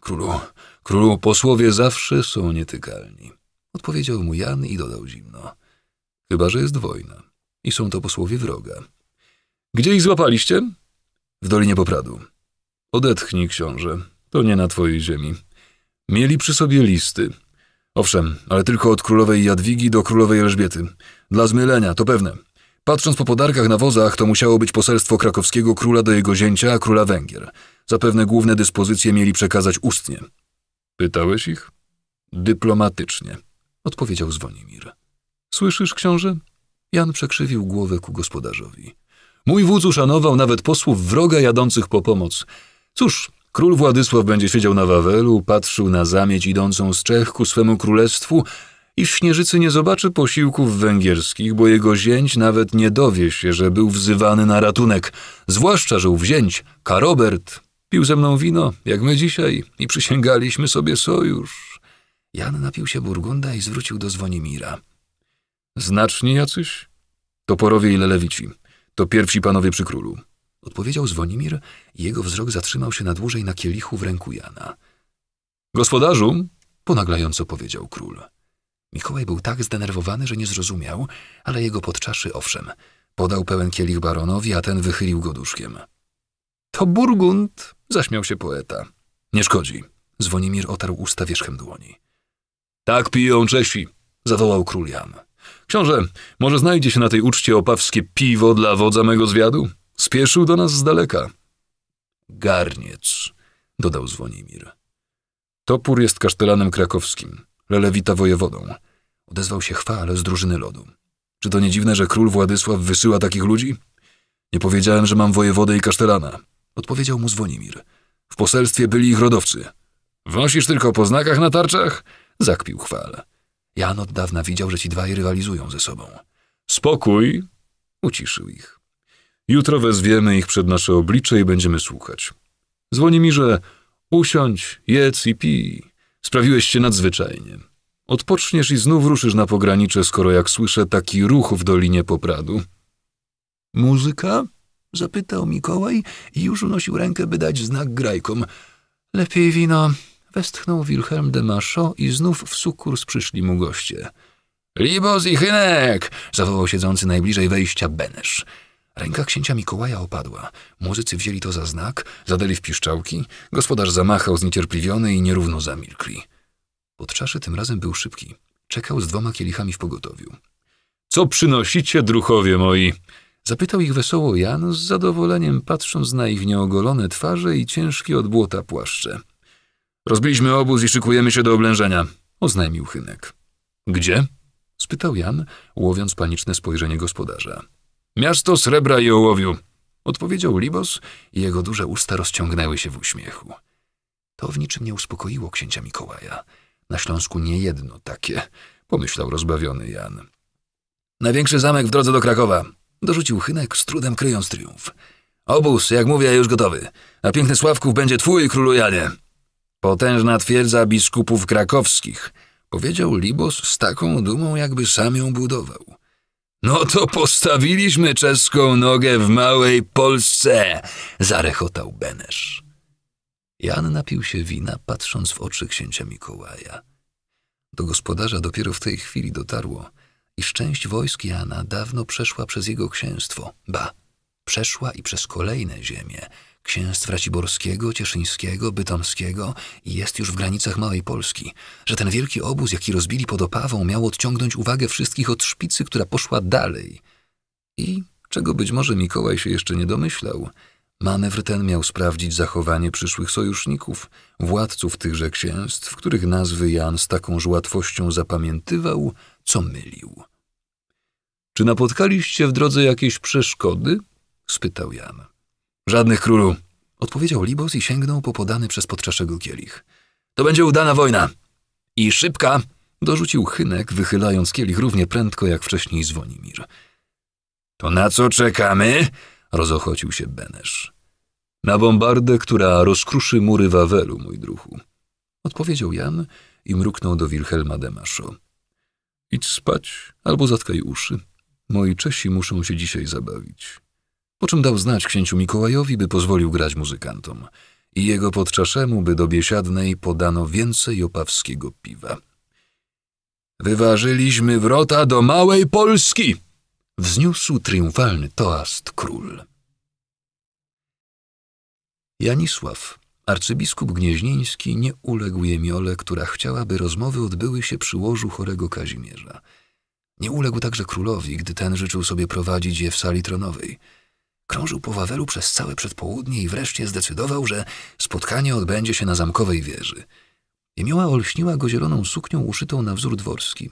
Królu, królu, posłowie zawsze są nietykalni. Odpowiedział mu Jan i dodał zimno. Chyba, że jest wojna i są to posłowie wroga. Gdzie ich złapaliście? W Dolinie Popradu. Odetchnij, książę, to nie na twojej ziemi. Mieli przy sobie listy. Owszem, ale tylko od królowej Jadwigi do królowej Elżbiety. Dla zmylenia, to pewne. Patrząc po podarkach na wozach, to musiało być poselstwo krakowskiego króla do jego zięcia, króla Węgier. Zapewne główne dyspozycje mieli przekazać ustnie. Pytałeś ich? Dyplomatycznie, odpowiedział Zwonimir. Słyszysz, książę? Jan przekrzywił głowę ku gospodarzowi. Mój wódz uszanował nawet posłów wroga jadących po pomoc. Cóż, król Władysław będzie siedział na Wawelu, patrzył na zamieć idącą z Czech ku swemu królestwu i w Śnieżycy nie zobaczy posiłków węgierskich, bo jego zięć nawet nie dowie się, że był wzywany na ratunek, zwłaszcza, że ów zięć, Karobert, pił ze mną wino, jak my dzisiaj, i przysięgaliśmy sobie sojusz. Jan napił się burgunda i zwrócił do Zwonimira. Znaczni jacyś? Toporowie i lelewici. To pierwsi panowie przy królu. Odpowiedział Zwonimir i jego wzrok zatrzymał się na dłużej na kielichu w ręku Jana. Gospodarzu, ponaglająco powiedział król. Mikołaj był tak zdenerwowany, że nie zrozumiał, ale jego podczaszy owszem. Podał pełen kielich baronowi, a ten wychylił go duszkiem. To Burgund, zaśmiał się poeta. Nie szkodzi. Zwonimir otarł usta wierzchem dłoni. Tak piją Czesi, zawołał król Jan. Książę, może znajdzie się na tej uczcie opawskie piwo dla wodza mego zwiadu? Spieszył do nas z daleka. Garniec, dodał Zwonimir. Topór jest kasztelanem krakowskim, Lelewita wojewodą. Odezwał się chwale z drużyny lodu. Czy to nie dziwne, że król Władysław wysyła takich ludzi? Nie powiedziałem, że mam wojewodę i kasztelana. Odpowiedział mu Zwonimir. W poselstwie byli ich rodowcy. Wąsisz tylko po znakach na tarczach? Zakpił chwale. Jan od dawna widział, że ci dwaj rywalizują ze sobą. Spokój, uciszył ich. Jutro wezwiemy ich przed nasze oblicze i będziemy słuchać. Dzwoni mi, że usiądź, jedz i pij. Sprawiłeś się nadzwyczajnie. Odpoczniesz i znów ruszysz na pogranicze, skoro jak słyszę taki ruch w Dolinie Popradu. Muzyka? Zapytał Mikołaj i już unosił rękę, by dać znak grajkom. Lepiej wino, westchnął Wilhelm de Machaut i znów w sukurs przyszli mu goście. Libos i Hynek! zawołał siedzący najbliżej wejścia Benesz. Ręka księcia Mikołaja opadła. Muzycy wzięli to za znak, zadali w piszczałki, gospodarz zamachał zniecierpliwiony i nierówno zamilkli. Podczaszy tym razem był szybki. Czekał z dwoma kielichami w pogotowiu. Co przynosicie, druchowie moi? Zapytał ich wesoło Jan, z zadowoleniem patrząc na ich nieogolone twarze i ciężkie od błota płaszcze. Rozbiliśmy obóz i szykujemy się do oblężenia, oznajmił Chynek. Gdzie? spytał Jan, łowiąc paniczne spojrzenie gospodarza. Miasto srebra i ołowiu, odpowiedział Libos i jego duże usta rozciągnęły się w uśmiechu. To w niczym nie uspokoiło księcia Mikołaja. Na Śląsku nie jedno takie, pomyślał rozbawiony Jan. Największy zamek w drodze do Krakowa, dorzucił Chynek, z trudem kryjąc triumf. Obóz, jak mówię, już gotowy. A piękny Sławków będzie twój, królu Janie. Potężna twierdza biskupów krakowskich, powiedział Libos z taką dumą, jakby sam ją budował. No to postawiliśmy czeską nogę w małej Polsce, zarechotał Benesz. Jan napił się wina, patrząc w oczy księcia Mikołaja. Do gospodarza dopiero w tej chwili dotarło, iż część wojsk Jana dawno przeszła przez jego księstwo, ba, przeszła i przez kolejne ziemie, księstw Raciborskiego, Cieszyńskiego, Bytomskiego i jest już w granicach Małej Polski, że ten wielki obóz, jaki rozbili pod Opawą, miał odciągnąć uwagę wszystkich od szpicy, która poszła dalej. I, czego być może Mikołaj się jeszcze nie domyślał, manewr ten miał sprawdzić zachowanie przyszłych sojuszników, władców tychże księstw, których nazwy Jan z takąż łatwością zapamiętywał, co mylił. Czy napotkaliście w drodze jakieś przeszkody? spytał Jan. Żadnych królu, odpowiedział Libos i sięgnął po podany przez podczaszego kielich. To będzie udana wojna. I szybka, dorzucił Chynek, wychylając kielich równie prędko jak wcześniej Zwonimir. To na co czekamy? rozochocił się Benesz. Na bombardę, która rozkruszy mury Wawelu, mój druhu. Odpowiedział Jan i mruknął do Wilhelma Demaszo. Idź spać albo zatkaj uszy. Moi Czesi muszą się dzisiaj zabawić. Po czym dał znać księciu Mikołajowi, by pozwolił grać muzykantom i jego podczaszemu, by do biesiadnej podano więcej opawskiego piwa. Wyważyliśmy wrota do Małej Polski! Wzniósł triumfalny toast król. Janisław, arcybiskup gnieźnieński, nie uległ jemiole, która chciała, by rozmowy odbyły się przy łożu chorego Kazimierza. Nie uległ także królowi, gdy ten życzył sobie prowadzić je w sali tronowej. Krążył po Wawelu przez całe przedpołudnie i wreszcie zdecydował, że spotkanie odbędzie się na zamkowej wieży. Jemioła olśniła go zieloną suknią uszytą na wzór dworski.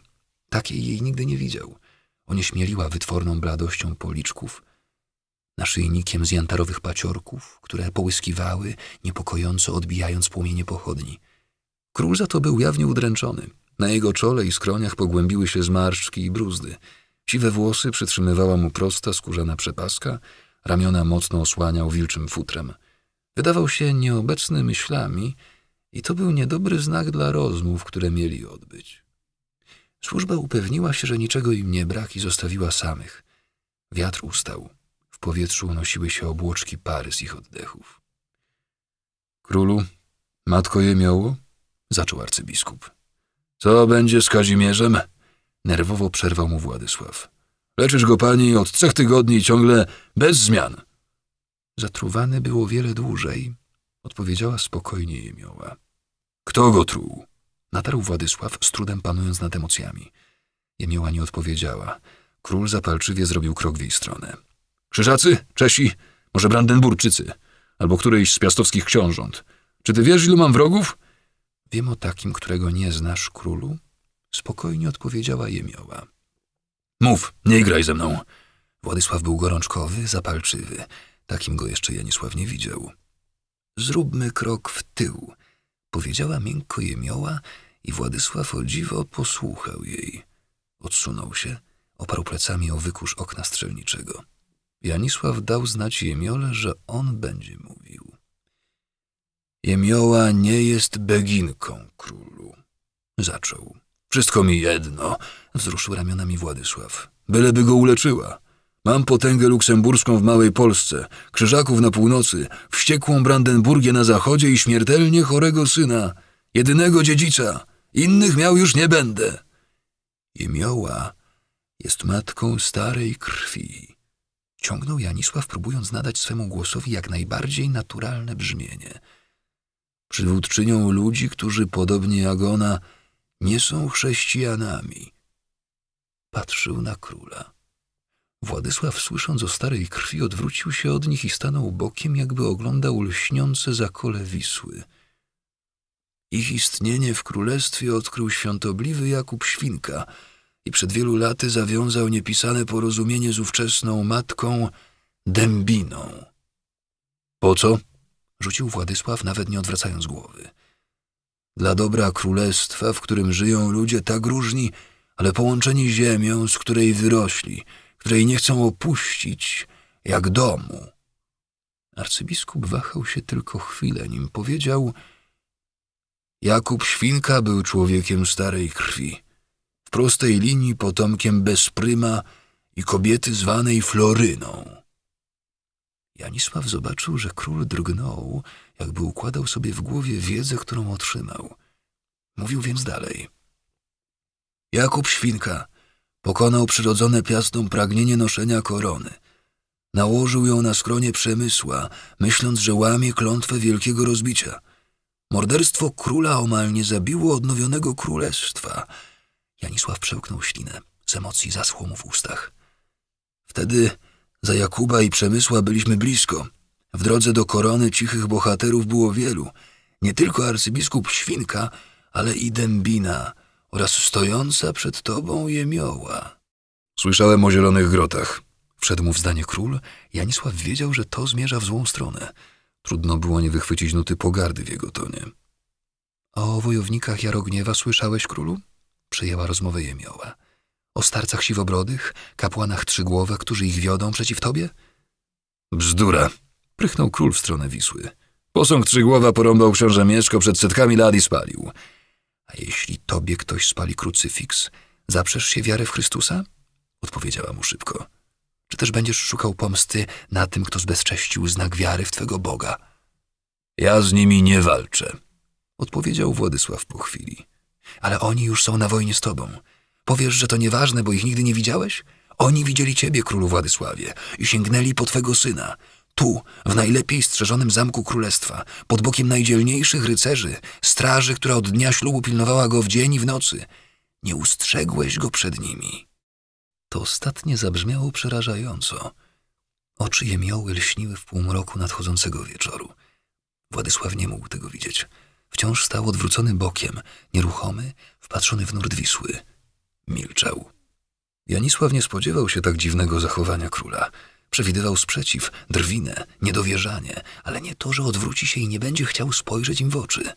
Takiej jej nigdy nie widział. Onieśmieliła wytworną bladością policzków, naszyjnikiem z jantarowych paciorków, które połyskiwały, niepokojąco odbijając płomienie pochodni. Król za to był jawnie udręczony. Na jego czole i skroniach pogłębiły się zmarszczki i bruzdy. Siwe włosy przytrzymywała mu prosta, skórzana przepaska, ramiona mocno osłaniał wilczym futrem. Wydawał się nieobecny myślami i to był niedobry znak dla rozmów, które mieli odbyć. Służba upewniła się, że niczego im nie brak i zostawiła samych. Wiatr ustał. W powietrzu unosiły się obłoczki pary z ich oddechów. Królu, matko Jemioło? Zaczął arcybiskup. Co będzie z Kazimierzem? Nerwowo przerwał mu Władysław. Leczysz go pani od trzech tygodni ciągle bez zmian. Zatruwany było wiele dłużej, odpowiedziała spokojnie Jemioła. Kto go truł? Natarł Władysław, z trudem panując nad emocjami. Jemioła nie odpowiedziała. Król zapalczywie zrobił krok w jej stronę. Krzyżacy? Czesi? Może Brandenburczycy? Albo którejś z piastowskich książąt? Czy ty wiesz, ilu mam wrogów? Wiem o takim, którego nie znasz, królu? Spokojnie odpowiedziała Jemioła. Mów, nie graj ze mną. Władysław był gorączkowy, zapalczywy. Takim go jeszcze Janisław nie widział. Zróbmy krok w tył, powiedziała miękko Jemioła i Władysław o dziwo posłuchał jej. Odsunął się, oparł plecami o wykurz okna strzelniczego. Janisław dał znać Jemiole, że on będzie mówił. Jemioła nie jest beginką, królu. Zaczął. Wszystko mi jedno, wzruszył ramionami Władysław. Byleby go uleczyła. Mam potęgę luksemburską w Małej Polsce, krzyżaków na północy, wściekłą Brandenburgię na zachodzie i śmiertelnie chorego syna, jedynego dziedzica. Innych miał już nie będę. Jemioła jest matką starej krwi. Ciągnął Janisław, próbując nadać swemu głosowi jak najbardziej naturalne brzmienie. Przywódczynią ludzi, którzy, podobnie jak ona, nie są chrześcijanami. Patrzył na króla. Władysław, słysząc o starej krwi, odwrócił się od nich i stanął bokiem, jakby oglądał lśniące zakole Wisły. Ich istnienie w królestwie odkrył świątobliwy Jakub Świnka i przed wielu laty zawiązał niepisane porozumienie z ówczesną matką Dębiną. Po co? Rzucił Władysław, nawet nie odwracając głowy. Dla dobra królestwa, w którym żyją ludzie tak różni, ale połączeni ziemią, z której wyrośli, której nie chcą opuścić, jak domu. Arcybiskup wahał się tylko chwilę, nim powiedział Jakub Świnka był człowiekiem starej krwi, w prostej linii potomkiem bezpryma i kobiety zwanej Floryną. Janisław zobaczył, że król drgnął, jakby układał sobie w głowie wiedzę, którą otrzymał. Mówił więc dalej. Jakub Świnka pokonał przyrodzone piastom pragnienie noszenia korony. Nałożył ją na skronie Przemysła, myśląc, że łamie klątwę wielkiego rozbicia. Morderstwo króla omal nie zabiło odnowionego królestwa. Janisław przełknął ślinę. Z emocji zaschło mu w ustach. Wtedy za Jakuba i Przemysła byliśmy blisko. W drodze do korony cichych bohaterów było wielu. Nie tylko arcybiskup Świnka, ale i Dębina oraz stojąca przed tobą Jemioła. Słyszałem o zielonych grotach. Wszedł mu w zdanie król. Janisław wiedział, że to zmierza w złą stronę. Trudno było nie wychwycić nuty pogardy w jego tonie. O wojownikach Jarogniewa słyszałeś, królu? Przyjęła rozmowę Jemioła. O starcach siwobrodych, kapłanach trzygłowe, którzy ich wiodą przeciw tobie? Bzdura, prychnął król w stronę Wisły. Posąg trzygłowa porąbał książę Mieszko przed setkami lat i spalił. A jeśli tobie ktoś spali krucyfiks, zaprzesz się wiary w Chrystusa? Odpowiedziała mu szybko. Czy też będziesz szukał pomsty na tym, kto zbezcześcił znak wiary w twego Boga? Ja z nimi nie walczę, odpowiedział Władysław po chwili. Ale oni już są na wojnie z tobą. Powiesz, że to nieważne, bo ich nigdy nie widziałeś? Oni widzieli ciebie, królu Władysławie, i sięgnęli po twego syna. Tu, w najlepiej strzeżonym zamku królestwa, pod bokiem najdzielniejszych rycerzy, straży, która od dnia ślubu pilnowała go w dzień i w nocy. Nie ustrzegłeś go przed nimi. To ostatnie zabrzmiało przerażająco. Oczy jemioły lśniły w półmroku nadchodzącego wieczoru. Władysław nie mógł tego widzieć. Wciąż stał odwrócony bokiem, nieruchomy, wpatrzony w nurt Wisły. Milczał. Janisław nie spodziewał się tak dziwnego zachowania króla. Przewidywał sprzeciw, drwinę, niedowierzanie, ale nie to, że odwróci się i nie będzie chciał spojrzeć im w oczy.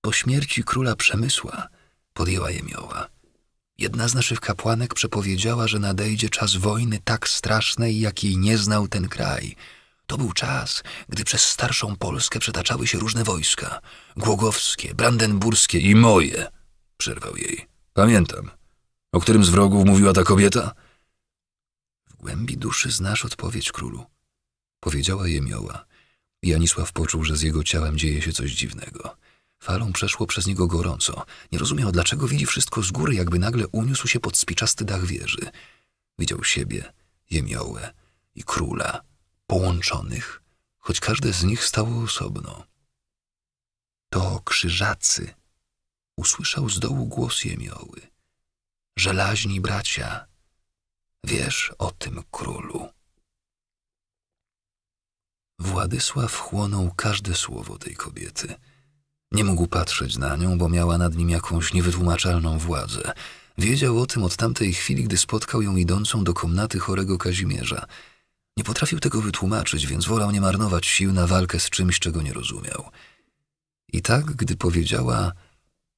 Po śmierci króla Przemysła podjęła jemioła. Jedna z naszych kapłanek przepowiedziała, że nadejdzie czas wojny tak strasznej, jakiej nie znał ten kraj. To był czas, gdy przez starszą Polskę przetaczały się różne wojska. Głogowskie, brandenburskie i moje, przerwał jej. Pamiętam. O którym z wrogów mówiła ta kobieta? Głębi duszy znasz odpowiedź królu, powiedziała jemioła. Janisław poczuł, że z jego ciałem dzieje się coś dziwnego. Falą przeszło przez niego gorąco. Nie rozumiał, dlaczego widzi wszystko z góry, jakby nagle uniósł się pod spiczasty dach wieży. Widział siebie, jemiołę i króla, połączonych, choć każde z nich stało osobno. To krzyżacy. Usłyszał z dołu głos jemioły. Żelaźni bracia, wiesz o tym królu. Władysław chłonął każde słowo tej kobiety – nie mógł patrzeć na nią, bo miała nad nim jakąś niewytłumaczalną władzę. Wiedział o tym od tamtej chwili, gdy spotkał ją idącą do komnaty chorego Kazimierza. Nie potrafił tego wytłumaczyć, więc wolał nie marnować sił na walkę z czymś, czego nie rozumiał. I tak, gdy powiedziała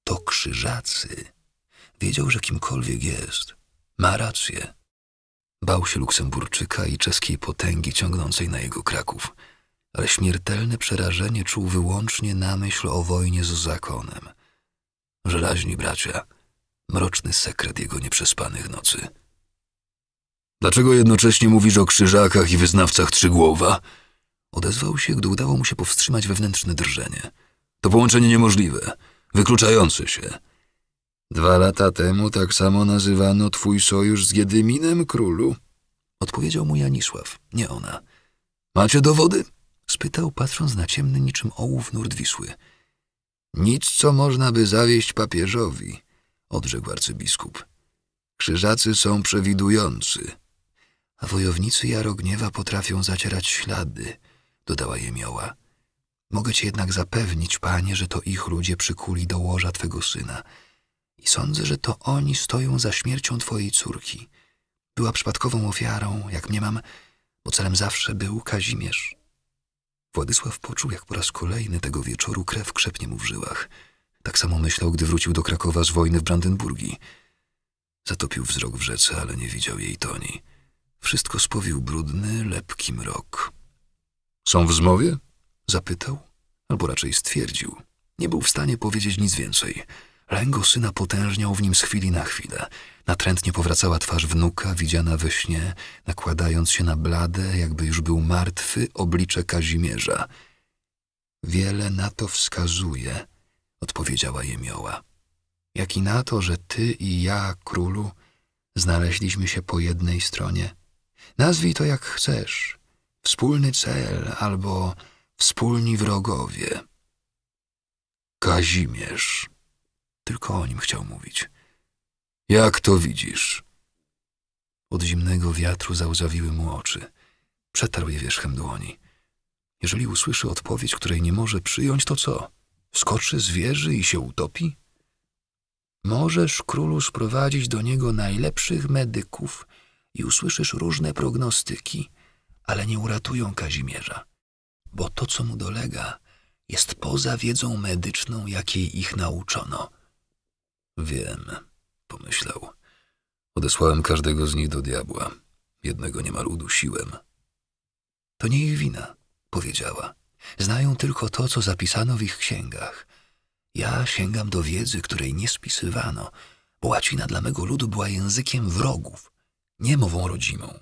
to krzyżacy, wiedział, że kimkolwiek jest, ma rację. Bał się Luksemburczyka i czeskiej potęgi ciągnącej na jego Kraków – ale śmiertelne przerażenie czuł wyłącznie na myśl o wojnie z zakonem. Żelaźni bracia, mroczny sekret jego nieprzespanych nocy. Dlaczego jednocześnie mówisz o krzyżakach i wyznawcach Trzygłowa? Odezwał się, gdy udało mu się powstrzymać wewnętrzne drżenie. To połączenie niemożliwe, wykluczające się. Dwa lata temu tak samo nazywano twój sojusz z Giedyminem, królu? Odpowiedział mu Janisław, nie ona. Macie dowody? spytał, patrząc na ciemny niczym ołów nurt Wisły. Nic, co można by zawieść papieżowi, odrzekł arcybiskup. Krzyżacy są przewidujący, a wojownicy Jarogniewa potrafią zacierać ślady, dodała jemioła. Mogę cię jednak zapewnić, panie, że to ich ludzie przykuli do łoża twego syna. I sądzę, że to oni stoją za śmiercią twojej córki. Była przypadkową ofiarą, jak mniemam, bo celem zawsze był Kazimierz. Władysław poczuł, jak po raz kolejny tego wieczoru krew krzepnie mu w żyłach. Tak samo myślał, gdy wrócił do Krakowa z wojny w Brandenburgii. Zatopił wzrok w rzece, ale nie widział jej toni. Wszystko spowił brudny, lepki mrok. Są w zmowie? Zapytał, albo raczej stwierdził. Nie był w stanie powiedzieć nic więcej. Lęgo syna potężniał w nim z chwili na chwilę. Natrętnie powracała twarz wnuka, widziana we śnie, nakładając się na blade, jakby już był martwy, oblicze Kazimierza. Wiele na to wskazuje, odpowiedziała jemioła. Jak i na to, że ty i ja, królu, znaleźliśmy się po jednej stronie. Nazwij to jak chcesz. Wspólny cel albo wspólni wrogowie. Kazimierz. Tylko o nim chciał mówić. Jak to widzisz? Od zimnego wiatru załzawiły mu oczy. Przetarł je wierzchem dłoni. Jeżeli usłyszy odpowiedź, której nie może przyjąć, to co? Skoczy z wieży i się utopi? Możesz, królu, sprowadzić do niego najlepszych medyków i usłyszysz różne prognostyki, ale nie uratują Kazimierza, bo to, co mu dolega, jest poza wiedzą medyczną, jakiej ich nauczono. Wiem, pomyślał. Odesłałem każdego z nich do diabła. Jednego niemal udusiłem. To nie ich wina, powiedziała. Znają tylko to, co zapisano w ich księgach. Ja sięgam do wiedzy, której nie spisywano, bo łacina dla mego ludu była językiem wrogów, nie mową rodzimą.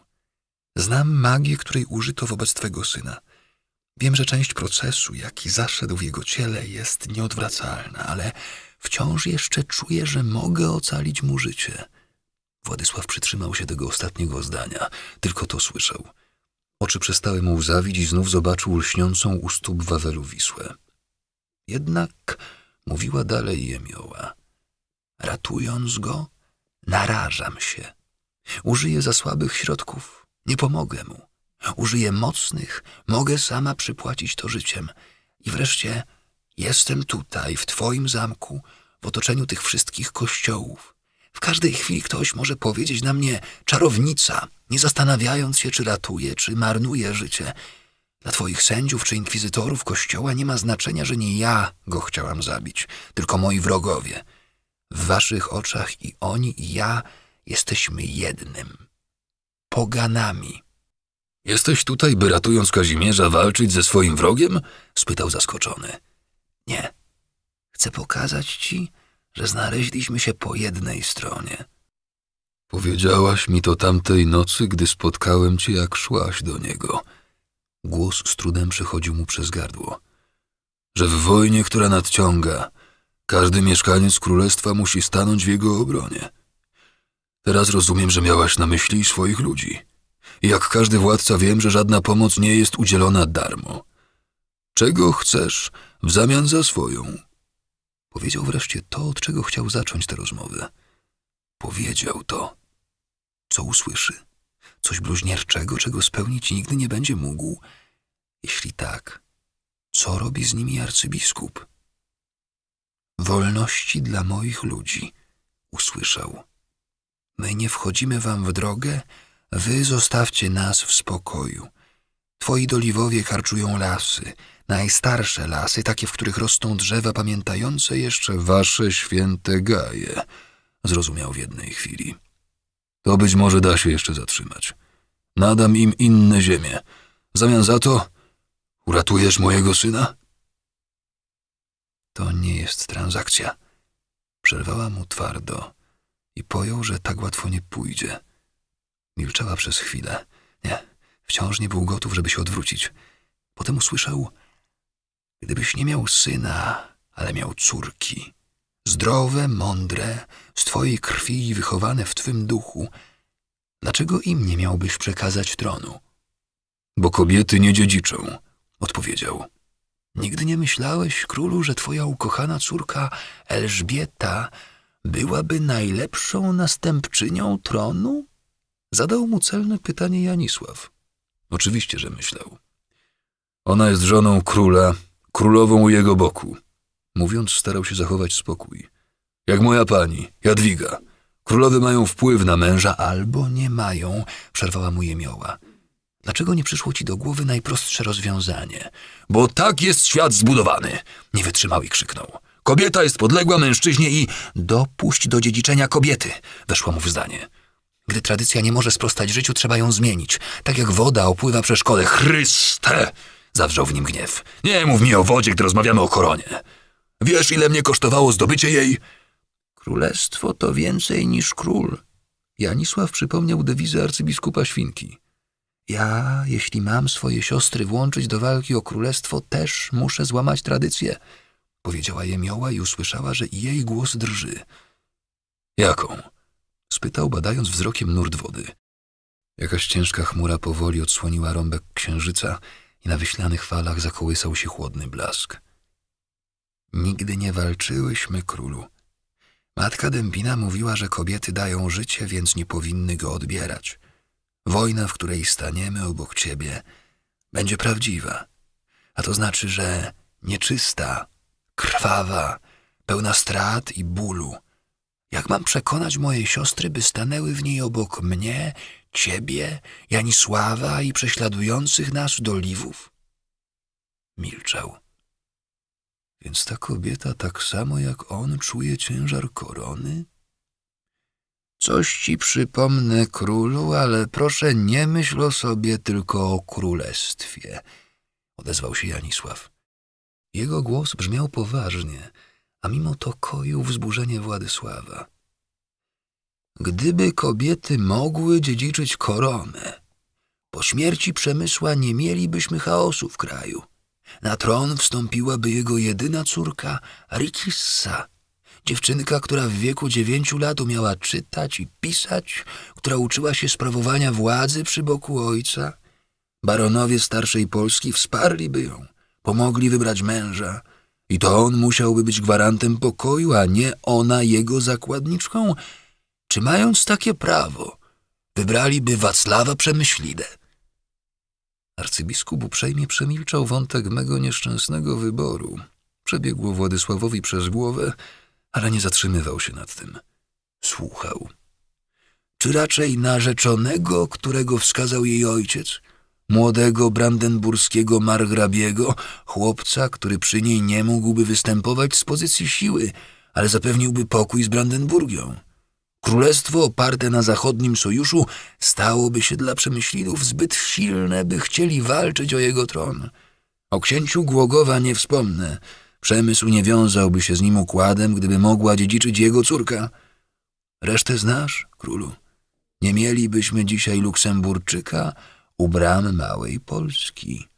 Znam magię, której użyto wobec twego syna. Wiem, że część procesu, jaki zaszedł w jego ciele, jest nieodwracalna, ale wciąż jeszcze czuję, że mogę ocalić mu życie. Władysław przytrzymał się tego ostatniego zdania, tylko to słyszał. Oczy przestały mu łzawić i znów zobaczył lśniącą u stóp Wawelu Wisłę. Jednak, mówiła dalej Jemioła, ratując go, narażam się. Użyję za słabych środków, nie pomogę mu. Użyję mocnych, mogę sama przypłacić to życiem. I wreszcie jestem tutaj, w twoim zamku, w otoczeniu tych wszystkich kościołów. W każdej chwili ktoś może powiedzieć na mnie czarownica, nie zastanawiając się, czy ratuje, czy marnuje życie. Dla twoich sędziów czy inkwizytorów kościoła nie ma znaczenia, że nie ja go chciałam zabić, tylko moi wrogowie. W waszych oczach i oni, i ja jesteśmy jednym. Poganami. Jesteś tutaj, by ratując Kazimierza walczyć ze swoim wrogiem? spytał zaskoczony. Nie. Chcę pokazać ci, że znaleźliśmy się po jednej stronie. Powiedziałaś mi to tamtej nocy, gdy spotkałem cię, jak szłaś do niego. Głos z trudem przychodził mu przez gardło. Że w wojnie, która nadciąga, każdy mieszkaniec królestwa musi stanąć w jego obronie. Teraz rozumiem, że miałaś na myśli swoich ludzi. Jak każdy władca wiem, że żadna pomoc nie jest udzielona darmo. Czego chcesz w zamian za swoją? Powiedział wreszcie to, od czego chciał zacząć tę rozmowę. Powiedział to, co usłyszy. Coś bluźnierczego, czego spełnić nigdy nie będzie mógł. Jeśli tak, co robi z nimi arcybiskup? Wolności dla moich ludzi, usłyszał. My nie wchodzimy wam w drogę, wy zostawcie nas w spokoju. Twoi doliwowie karczują lasy, najstarsze lasy, takie, w których rosną drzewa pamiętające jeszcze wasze święte gaje, zrozumiał w jednej chwili. To być może da się jeszcze zatrzymać. Nadam im inne ziemie. W zamian za to uratujesz mojego syna? To nie jest transakcja. Przerwała mu twardo i pojął, że tak łatwo nie pójdzie. Milczała przez chwilę. Nie, wciąż nie był gotów, żeby się odwrócić. Potem usłyszał Gdybyś nie miał syna, ale miał córki, zdrowe, mądre, z twojej krwi i wychowane w twym duchu, dlaczego im nie miałbyś przekazać tronu? Bo kobiety nie dziedziczą, odpowiedział. Nigdy nie myślałeś, królu, że twoja ukochana córka Elżbieta byłaby najlepszą następczynią tronu? Zadał mu celne pytanie Janisław. Oczywiście, że myślał. Ona jest żoną króla królową u jego boku. Mówiąc, starał się zachować spokój. Jak moja pani, Jadwiga. Królowie mają wpływ na męża, albo nie mają, przerwała mu jemioła. Dlaczego nie przyszło ci do głowy najprostsze rozwiązanie? Bo tak jest świat zbudowany, nie wytrzymał i krzyknął. Kobieta jest podległa mężczyźnie i dopuść do dziedziczenia kobiety, weszła mu w zdanie. Gdy tradycja nie może sprostać życiu, trzeba ją zmienić. Tak jak woda opływa przeszkodę. Chryste! Zawrzał w nim gniew. Nie mów mi o wodzie, gdy rozmawiamy o koronie. Wiesz, ile mnie kosztowało zdobycie jej? Królestwo to więcej niż król. Janisław przypomniał dewizę arcybiskupa Świnki. Ja, jeśli mam swoje siostry włączyć do walki o królestwo, też muszę złamać tradycję. Powiedziała Jemioła i usłyszała, że jej głos drży. Jaką? Spytał, badając wzrokiem nurt wody. Jakaś ciężka chmura powoli odsłoniła rąbek księżyca i na wyślanych falach zakołysał się chłodny blask. Nigdy nie walczyłyśmy, królu. Matka Dębina mówiła, że kobiety dają życie, więc nie powinny go odbierać. Wojna, w której staniemy obok ciebie, będzie prawdziwa. A to znaczy, że nieczysta, krwawa, pełna strat i bólu. Jak mam przekonać moje siostry, by stanęły w niej obok mnie, ciebie, Janisława i prześladujących nas doliwów? Milczał. Więc ta kobieta tak samo jak on czuje ciężar korony? Coś ci przypomnę, królu, ale proszę nie myśl o sobie, tylko o królestwie, odezwał się Janisław. Jego głos brzmiał poważnie, a mimo to koił wzburzenie Władysława. Gdyby kobiety mogły dziedziczyć koronę, po śmierci Przemysła nie mielibyśmy chaosu w kraju. Na tron wstąpiłaby jego jedyna córka, Rikissa, dziewczynka, która w wieku dziewięciu lat umiała czytać i pisać, która uczyła się sprawowania władzy przy boku ojca. Baronowie starszej Polski wsparliby ją, pomogli wybrać męża i to on musiałby być gwarantem pokoju, a nie ona jego zakładniczką. Czy mając takie prawo, wybraliby Wacława Przemyślidę? Arcybiskup uprzejmie przemilczał wątek mego nieszczęsnego wyboru. Przebiegło Władysławowi przez głowę, ale nie zatrzymywał się nad tym. Słuchał. Czy raczej narzeczonego, którego wskazał jej ojciec? Młodego brandenburskiego margrabiego, chłopca, który przy niej nie mógłby występować z pozycji siły, ale zapewniłby pokój z Brandenburgią. Królestwo oparte na zachodnim sojuszu stałoby się dla Przemyślidów zbyt silne, by chcieli walczyć o jego tron. O księciu Głogowa nie wspomnę. Przemysł nie wiązałby się z nim układem, gdyby mogła dziedziczyć jego córka. Resztę znasz, królu. Nie mielibyśmy dzisiaj Luksemburczyka u bram małej Polski.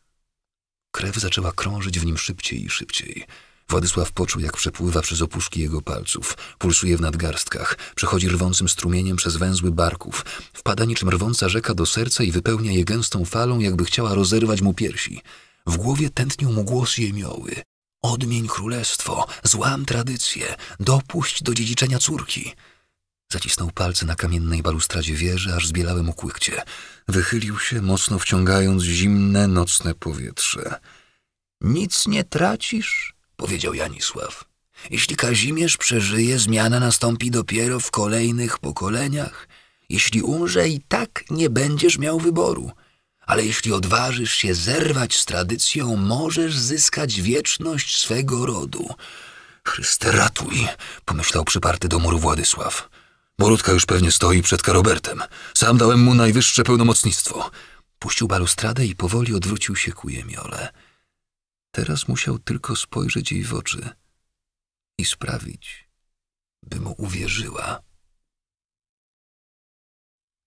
Krew zaczęła krążyć w nim szybciej i szybciej. Władysław poczuł, jak przepływa przez opuszki jego palców, pulsuje w nadgarstkach, przechodzi rwącym strumieniem przez węzły barków, wpada niczym rwąca rzeka do serca i wypełnia je gęstą falą, jakby chciała rozerwać mu piersi. W głowie tętnił mu głos jemioły. Odmień królestwo, złam tradycję, dopuść do dziedziczenia córki. Zacisnął palce na kamiennej balustradzie wieży, aż zbielały mu kłykcie. Wychylił się, mocno wciągając zimne, nocne powietrze. Nic nie tracisz, powiedział Janisław. Jeśli Kazimierz przeżyje, zmiana nastąpi dopiero w kolejnych pokoleniach. Jeśli umrze, i tak nie będziesz miał wyboru. Ale jeśli odważysz się zerwać z tradycją, możesz zyskać wieczność swego rodu. Chryste, ratuj, pomyślał przyparty do muru Władysław. Borutka już pewnie stoi przed Karobertem. Sam dałem mu najwyższe pełnomocnictwo. Puścił balustradę i powoli odwrócił się ku Jemiole. Teraz musiał tylko spojrzeć jej w oczy i sprawić, by mu uwierzyła.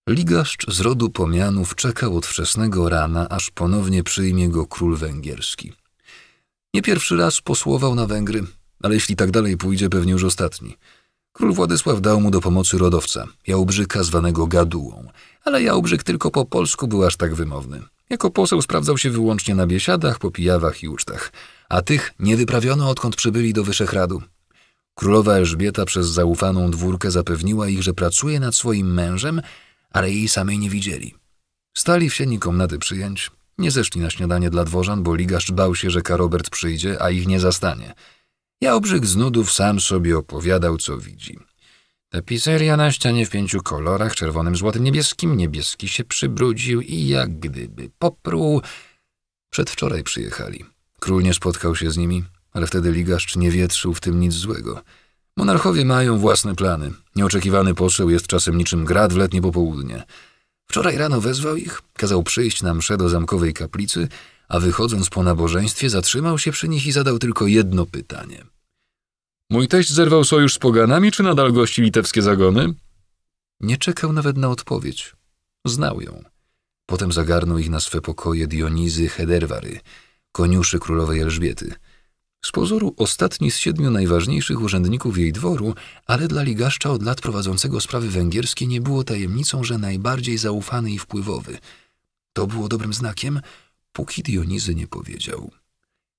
Ligaszcz z rodu Pomianów czekał od wczesnego rana, aż ponownie przyjmie go król węgierski. Nie pierwszy raz posłował na Węgry, ale jeśli tak dalej pójdzie, pewnie już ostatni. Król Władysław dał mu do pomocy rodowca, Jałbrzyka zwanego Gadułą, ale Jałbrzyk tylko po polsku był aż tak wymowny. Jako poseł sprawdzał się wyłącznie na biesiadach, popijawach i ucztach, a tych nie wyprawiono odkąd przybyli do Wyszehradu. Królowa Elżbieta przez zaufaną dwórkę zapewniła ich, że pracuje nad swoim mężem, ale jej samej nie widzieli. Stali w sieni komnaty przyjęć, nie zeszli na śniadanie dla dworzan, bo Ligaszcz bał się, że Karobert przyjdzie, a ich nie zastanie. Jałbrzyk z nudów sam sobie opowiadał, co widzi. Tapiseria na ścianie w pięciu kolorach, czerwonym, złotym, niebieskim. Niebieski się przybrudził i jak gdyby popruł. Przedwczoraj przyjechali. Król nie spotkał się z nimi, ale wtedy Ligaszcz nie wietrzył w tym nic złego. Monarchowie mają własne plany. Nieoczekiwany poseł jest czasem niczym grad w letnie popołudnie. Wczoraj rano wezwał ich, kazał przyjść na mszę do zamkowej kaplicy, a wychodząc po nabożeństwie zatrzymał się przy nich i zadał tylko jedno pytanie. Mój teść zerwał sojusz z poganami, czy nadal gości litewskie zagony? Nie czekał nawet na odpowiedź. Znał ją. Potem zagarnął ich na swe pokoje Dionizy Hederwary, koniuszy królowej Elżbiety. Z pozoru ostatni z siedmiu najważniejszych urzędników jej dworu, ale dla ligaszcza od lat prowadzącego sprawy węgierskie nie było tajemnicą, że najbardziej zaufany i wpływowy. To było dobrym znakiem, póki Dionizy nie powiedział.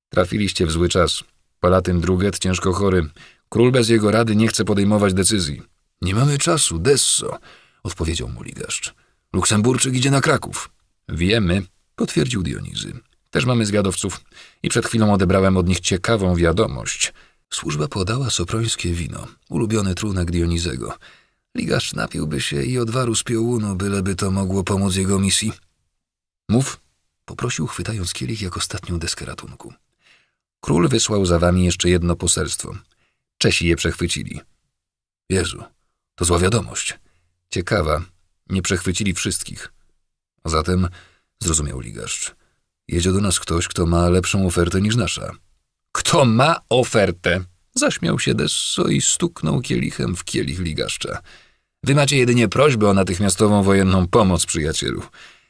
Trafiliście w zły czas. Palatyn Druget ciężko chory. Król bez jego rady nie chce podejmować decyzji. Nie mamy czasu, Desso, odpowiedział mu ligaszcz. Luksemburczyk idzie na Kraków. Wiemy, potwierdził Dionizy. Też mamy zwiadowców i przed chwilą odebrałem od nich ciekawą wiadomość. Służba podała soprońskie wino, ulubiony trunek Dionizego. Ligasz napiłby się i odwaru z piołunu, byleby to mogło pomóc jego misji. Mów, poprosił, chwytając kielich jak ostatnią deskę ratunku. Król wysłał za wami jeszcze jedno poselstwo. Czesi je przechwycili. Jezu, to zła wiadomość. Ciekawa, nie przechwycili wszystkich. Zatem, zrozumiał Ligaszcz, jedzie do nas ktoś, kto ma lepszą ofertę niż nasza. Kto ma ofertę? Zaśmiał się Desso i stuknął kielichem w kielich Ligaszcza. Wy macie jedynie prośbę o natychmiastową wojenną pomoc, przyjacielu.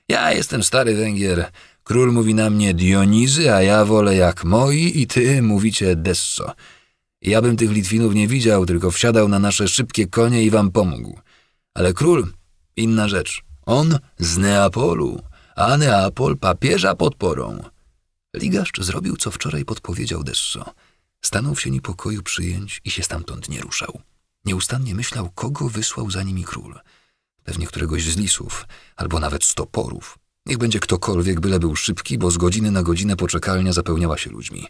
Ja jestem stary Węgier. Król mówi na mnie Dionizy, a ja wolę jak moi i ty mówicie Desso. Ja bym tych Litwinów nie widział, tylko wsiadał na nasze szybkie konie i wam pomógł. Ale król, inna rzecz. On z Neapolu, a Neapol papieża podporą. Ligaszcz zrobił, co wczoraj podpowiedział Desso. Stanął w sieni pokoju przyjęć i się stamtąd nie ruszał. Nieustannie myślał, kogo wysłał za nimi król. Pewnie któregoś z lisów, albo nawet z toporów. Niech będzie ktokolwiek, byle był szybki, bo z godziny na godzinę poczekalnia zapełniała się ludźmi.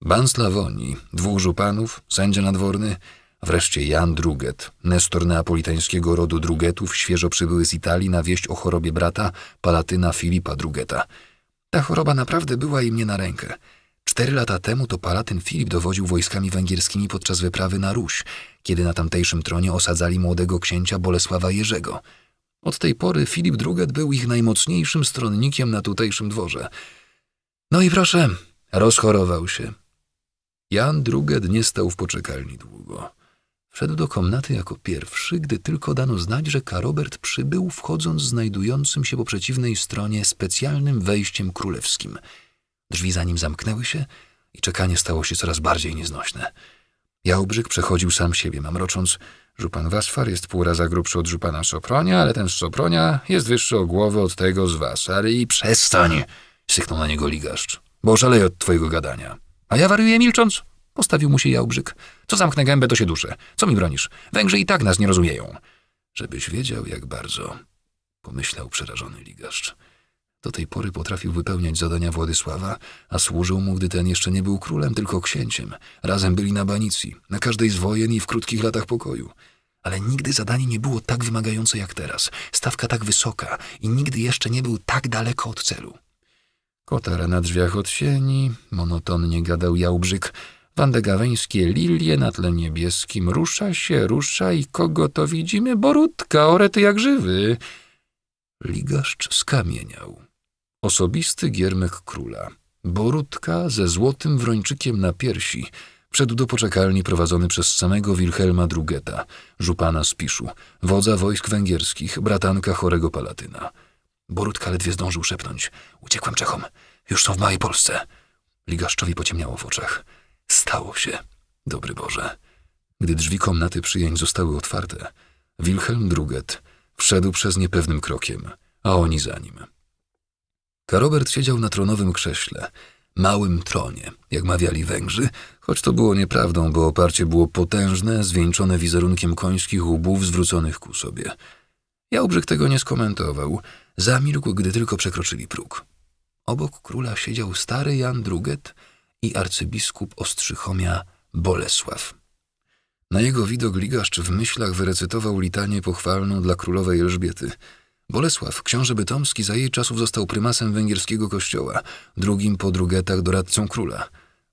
Ban Slawonii, dwóch żupanów, sędzia nadworny, wreszcie Jan Druget, nestor neapolitańskiego rodu Drugetów, świeżo przybyły z Italii na wieść o chorobie brata, palatyna Filipa Drugeta. Ta choroba naprawdę była im nie na rękę. Cztery lata temu to palatyn Filip dowodził wojskami węgierskimi podczas wyprawy na Ruś, kiedy na tamtejszym tronie osadzali młodego księcia Bolesława Jerzego. Od tej pory Filip Druget był ich najmocniejszym stronnikiem na tutejszym dworze. No i proszę, rozchorował się. Jan Druget nie stał w poczekalni długo. Wszedł do komnaty jako pierwszy, gdy tylko dano znać, że Karobert przybył, wchodząc znajdującym się po przeciwnej stronie specjalnym wejściem królewskim. Drzwi za nim zamknęły się i czekanie stało się coraz bardziej nieznośne. Jałbrzyk przechodził sam siebie, mamrocząc, żupan Wasfar jest pół raza grubszy od żupana Sopronia, ale ten z Sopronia jest wyższy o głowę od tego z Wasar i przestań, syknął na niego ligaszcz, bo oszaleję od twojego gadania. A ja wariuję milcząc, postawił mu się Jałbrzyk. Co zamknę gębę, to się duszę. Co mi bronisz? Węgrzy i tak nas nie rozumieją. Żebyś wiedział, jak bardzo, pomyślał przerażony ligaszcz. Do tej pory potrafił wypełniać zadania Władysława, a służył mu, gdy ten jeszcze nie był królem, tylko księciem. Razem byli na banicji, na każdej z wojen i w krótkich latach pokoju. Ale nigdy zadanie nie było tak wymagające jak teraz, stawka tak wysoka i nigdy jeszcze nie był tak daleko od celu. Kotara na drzwiach od sieni, monotonnie gadał Jałbrzyk, wandegaweńskie lilie na tle niebieskim, rusza się, rusza i kogo to widzimy? Borutka, orety jak żywy. Ligaszcz skamieniał. Osobisty giermek króla. Borutka ze złotym wrończykiem na piersi. Wszedł do poczekalni prowadzony przez samego Wilhelma Drugeta, żupana Spiszu, wodza wojsk węgierskich, bratanka chorego palatyna. Borutka ledwie zdążył szepnąć. Uciekłem Czechom. Już są w małej Polsce. Ligaszczowi pociemniało w oczach. Stało się. Dobry Boże. Gdy drzwi komnaty przyjęć zostały otwarte, Wilhelm Druget wszedł przez niepewnym krokiem, a oni za nim. Karobert siedział na tronowym krześle, małym tronie, jak mawiali Węgrzy, choć to było nieprawdą, bo oparcie było potężne, zwieńczone wizerunkiem końskich łbów zwróconych ku sobie. Jałbrzyk tego nie skomentował, zamilkł, gdy tylko przekroczyli próg. Obok króla siedział stary Jan Druget i arcybiskup Ostrzychomia Bolesław. Na jego widok Ligaszcz w myślach wyrecytował litanię pochwalną dla królowej Elżbiety – Bolesław, książę bytomski, za jej czasów został prymasem węgierskiego kościoła, drugim po drugetach doradcą króla.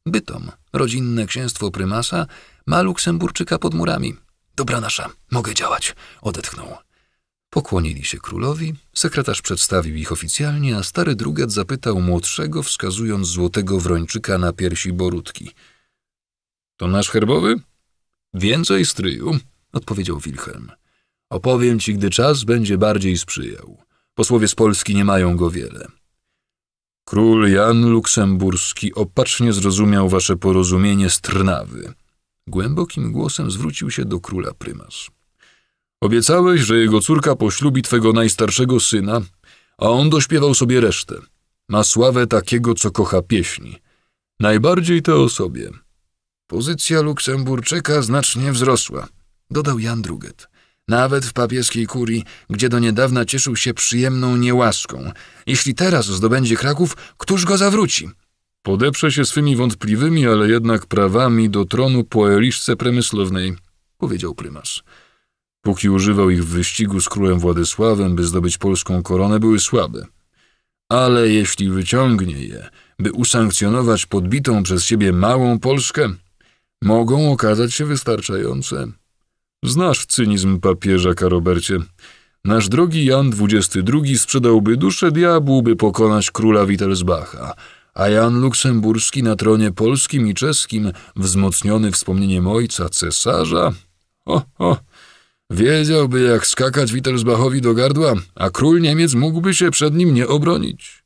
Bytom, rodzinne księstwo prymasa, ma Luksemburczyka pod murami. Dobra nasza, mogę działać, odetchnął. Pokłonili się królowi, sekretarz przedstawił ich oficjalnie, a stary druget zapytał młodszego, wskazując złotego wrończyka na piersi Borutki. To nasz herbowy? Więcej stryju, odpowiedział Wilhelm. Opowiem ci, gdy czas będzie bardziej sprzyjał. Posłowie z Polski nie mają go wiele. Król Jan Luksemburski opacznie zrozumiał wasze porozumienie z Trnawy. Głębokim głosem zwrócił się do króla prymas. Obiecałeś, że jego córka poślubi twego najstarszego syna, a on dośpiewał sobie resztę. Ma sławę takiego, co kocha pieśni. Najbardziej to o sobie. Pozycja Luksemburczyka znacznie wzrosła, dodał Jan Druget. Nawet w papieskiej kurii, gdzie do niedawna cieszył się przyjemną niełaską. Jeśli teraz zdobędzie Kraków, któż go zawróci? Podeprze się swymi wątpliwymi, ale jednak prawami do tronu po eliszce premysłownej, powiedział prymas. Póki używał ich w wyścigu z królem Władysławem, by zdobyć polską koronę, były słabe. Ale jeśli wyciągnie je, by usankcjonować podbitą przez siebie małą Polskę, mogą okazać się wystarczające. Znasz cynizm papieża, Karobercie. Nasz drogi Jan XXII sprzedałby duszę diabłu, by pokonać króla Wittelsbacha, a Jan Luksemburski na tronie polskim i czeskim, wzmocniony wspomnieniem ojca cesarza... O, o, wiedziałby jak skakać Wittelsbachowi do gardła, a król Niemiec mógłby się przed nim nie obronić.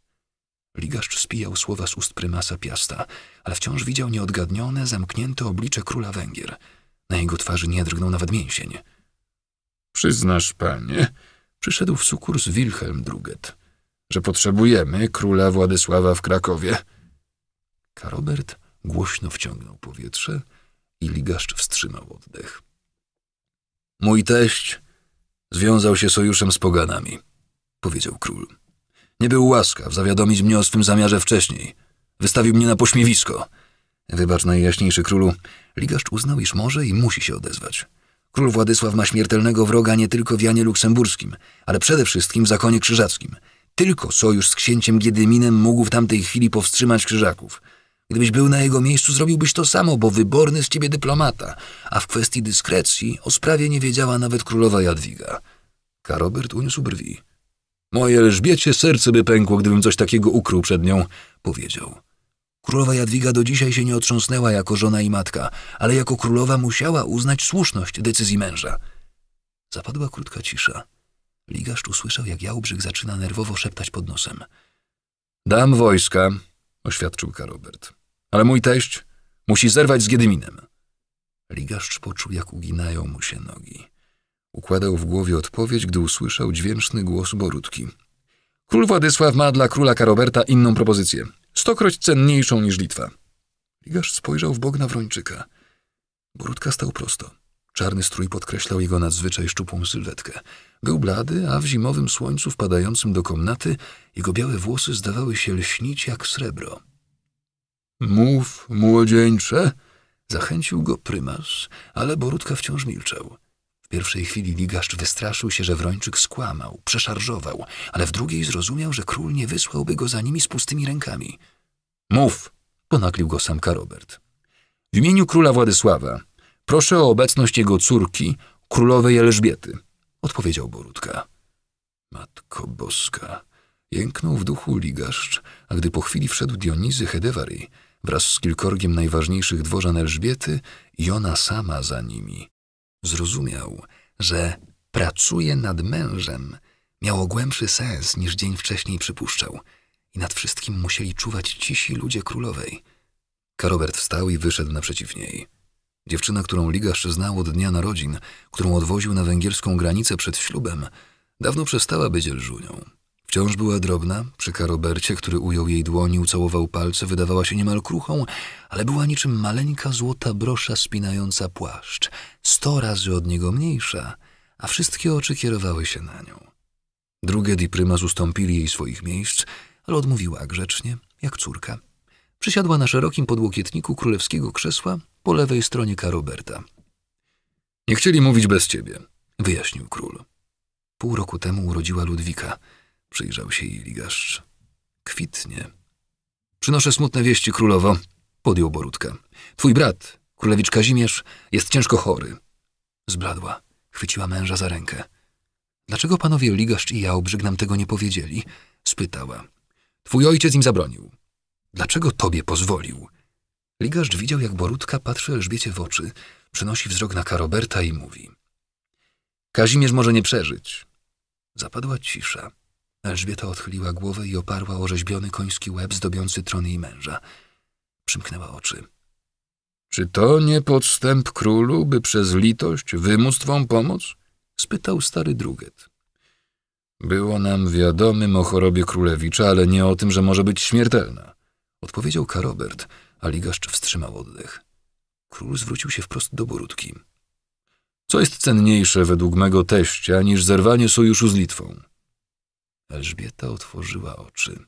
Ligaszcz spijał słowa z ust prymasa Piasta, ale wciąż widział nieodgadnione, zamknięte oblicze króla Węgier – na jego twarzy nie drgnął nawet mięsień. Przyznasz, panie, przyszedł w sukurs Wilhelm Druget, że potrzebujemy króla Władysława w Krakowie. Karobert głośno wciągnął powietrze i ligaszcz wstrzymał oddech. Mój teść związał się sojuszem z poganami, powiedział król. Nie był łaskaw zawiadomić mnie o swym zamiarze wcześniej. Wystawił mnie na pośmiewisko – Wybacz, najjaśniejszy królu. Ligaszcz uznał, iż może i musi się odezwać. Król Władysław ma śmiertelnego wroga nie tylko w Janie Luksemburskim, ale przede wszystkim w zakonie krzyżackim. Tylko sojusz z księciem Giedyminem mógł w tamtej chwili powstrzymać krzyżaków. Gdybyś był na jego miejscu, zrobiłbyś to samo, bo wyborny z ciebie dyplomata, a w kwestii dyskrecji o sprawie nie wiedziała nawet królowa Jadwiga. Karobert uniósł brwi. Moje Elżbiecie serce by pękło, gdybym coś takiego ukrył przed nią, powiedział. Królowa Jadwiga do dzisiaj się nie otrząsnęła jako żona i matka, ale jako królowa musiała uznać słuszność decyzji męża. Zapadła krótka cisza. Ligaszcz usłyszał, jak Jałbrzyk zaczyna nerwowo szeptać pod nosem. Dam wojska, oświadczył Karobert. Ale mój teść musi zerwać z Giedyminem. Ligaszcz poczuł, jak uginają mu się nogi. Układał w głowie odpowiedź, gdy usłyszał dźwięczny głos Borutki. Król Władysław ma dla króla Karoberta inną propozycję stokroć cenniejszą niż Litwa. Ligasz spojrzał w bok na Wrończyka. Borutka stał prosto. Czarny strój podkreślał jego nadzwyczaj szczupłą sylwetkę. Był blady, a w zimowym słońcu wpadającym do komnaty jego białe włosy zdawały się lśnić jak srebro. Mów, młodzieńcze, zachęcił go prymas, ale Borutka wciąż milczał. Pierwszej chwili Ligaszcz wystraszył się, że Wrończyk skłamał, przeszarżował, ale w drugiej zrozumiał, że król nie wysłałby go za nimi z pustymi rękami. Mów, ponaklił go sam Karobert. W imieniu króla Władysława proszę o obecność jego córki, królowej Elżbiety, odpowiedział Borutka. Matko Boska, jęknął w duchu Ligaszcz, a gdy po chwili wszedł Dionizy Hedewary wraz z kilkorgiem najważniejszych dworzan Elżbiety i ona sama za nimi, Zrozumiał, że pracuje nad mężem miało głębszy sens niż dzień wcześniej przypuszczał i nad wszystkim musieli czuwać cisi ludzie królowej. Karobert wstał i wyszedł naprzeciw niej. Dziewczyna, którą Ligasz znał od dnia narodzin, którą odwoził na węgierską granicę przed ślubem, dawno przestała być Elżunią. Wciąż była drobna, przy Karobercie, który ujął jej dłoń i ucałował palce, wydawała się niemal kruchą, ale była niczym maleńka złota brosza spinająca płaszcz, sto razy od niego mniejsza, a wszystkie oczy kierowały się na nią. Druget i prymas ustąpili jej swoich miejsc, ale odmówiła grzecznie, jak córka. Przysiadła na szerokim podłokietniku królewskiego krzesła po lewej stronie Karoberta. Nie chcieli mówić bez ciebie, wyjaśnił król. Pół roku temu urodziła Ludwika – Przyjrzał się jej ligaszcz. Kwitnie. Przynoszę smutne wieści, królowo, podjął Borutka. Twój brat, królewicz Kazimierz, jest ciężko chory. Zbladła. Chwyciła męża za rękę. Dlaczego panowie Ligaszcz i Jałbrzyk nam tego nie powiedzieli? Spytała. Twój ojciec im zabronił. Dlaczego tobie pozwolił? Ligaszcz widział, jak Borutka patrzy Elżbiecie w oczy, przenosi wzrok na Karoberta i mówi. Kazimierz może nie przeżyć. Zapadła cisza. Elżbieta odchyliła głowę i oparła o rzeźbiony koński łeb zdobiący tron jej męża. Przymknęła oczy. Czy to nie podstęp królu, by przez litość wymóc twą pomoc? spytał stary druget. Było nam wiadomym o chorobie królewicza, ale nie o tym, że może być śmiertelna. Odpowiedział Karobert, a Ligaszcz wstrzymał oddech. Król zwrócił się wprost do Borutki. Co jest cenniejsze według mego teścia niż zerwanie sojuszu z Litwą? Elżbieta otworzyła oczy.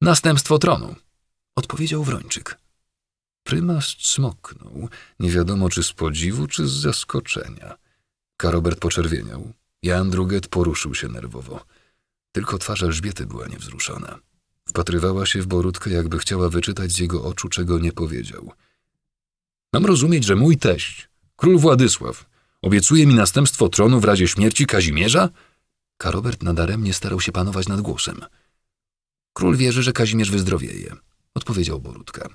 Następstwo tronu, odpowiedział Wrończyk. Prymas smoknął, nie wiadomo czy z podziwu, czy z zaskoczenia. Karobert poczerwieniał. Jan Druget poruszył się nerwowo. Tylko twarz Elżbiety była niewzruszona. Wpatrywała się w Borutkę, jakby chciała wyczytać z jego oczu, czego nie powiedział. Mam rozumieć, że mój teść, król Władysław, obiecuje mi następstwo tronu w razie śmierci Kazimierza? Karobert nadaremnie starał się panować nad głosem. Król wierzy, że Kazimierz wyzdrowieje, odpowiedział Borutka.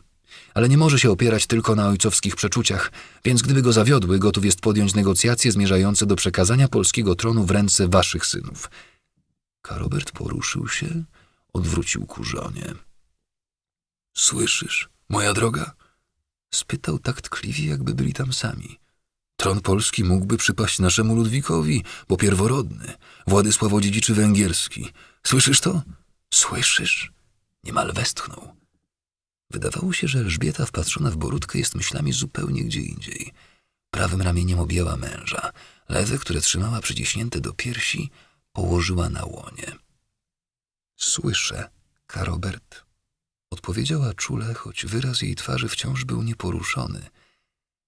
Ale nie może się opierać tylko na ojcowskich przeczuciach, więc gdyby go zawiodły, gotów jest podjąć negocjacje zmierzające do przekazania polskiego tronu w ręce waszych synów. Karobert poruszył się, odwrócił ku żonie. Słyszysz, moja droga? Spytał tak tkliwie, jakby byli tam sami. Tron polski mógłby przypaść naszemu Ludwikowi, bo pierworodny, Władysław Odziedziczy Węgierski. Słyszysz to? Słyszysz? Niemal westchnął. Wydawało się, że Elżbieta wpatrzona w Borutkę jest myślami zupełnie gdzie indziej. Prawym ramieniem objęła męża, lewe, które trzymała przyciśnięte do piersi, położyła na łonie. Słyszę, Karobert, odpowiedziała czule, choć wyraz jej twarzy wciąż był nieporuszony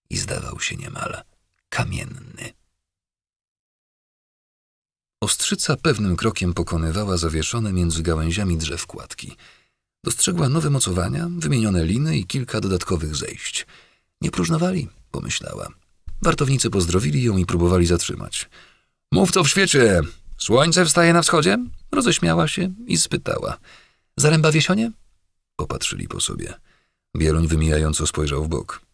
i zdawał się niemal kamienny. Ostrzyca pewnym krokiem pokonywała zawieszone między gałęziami drzew kładki. Dostrzegła nowe mocowania, wymienione liny i kilka dodatkowych zejść. Nie próżnowali, pomyślała. Wartownicy pozdrowili ją i próbowali zatrzymać. Mów co w świecie! Słońce wstaje na wschodzie? Roześmiała się i spytała. Zaręba wiesionie? Popatrzyli po sobie. Bieloń wymijająco spojrzał w bok.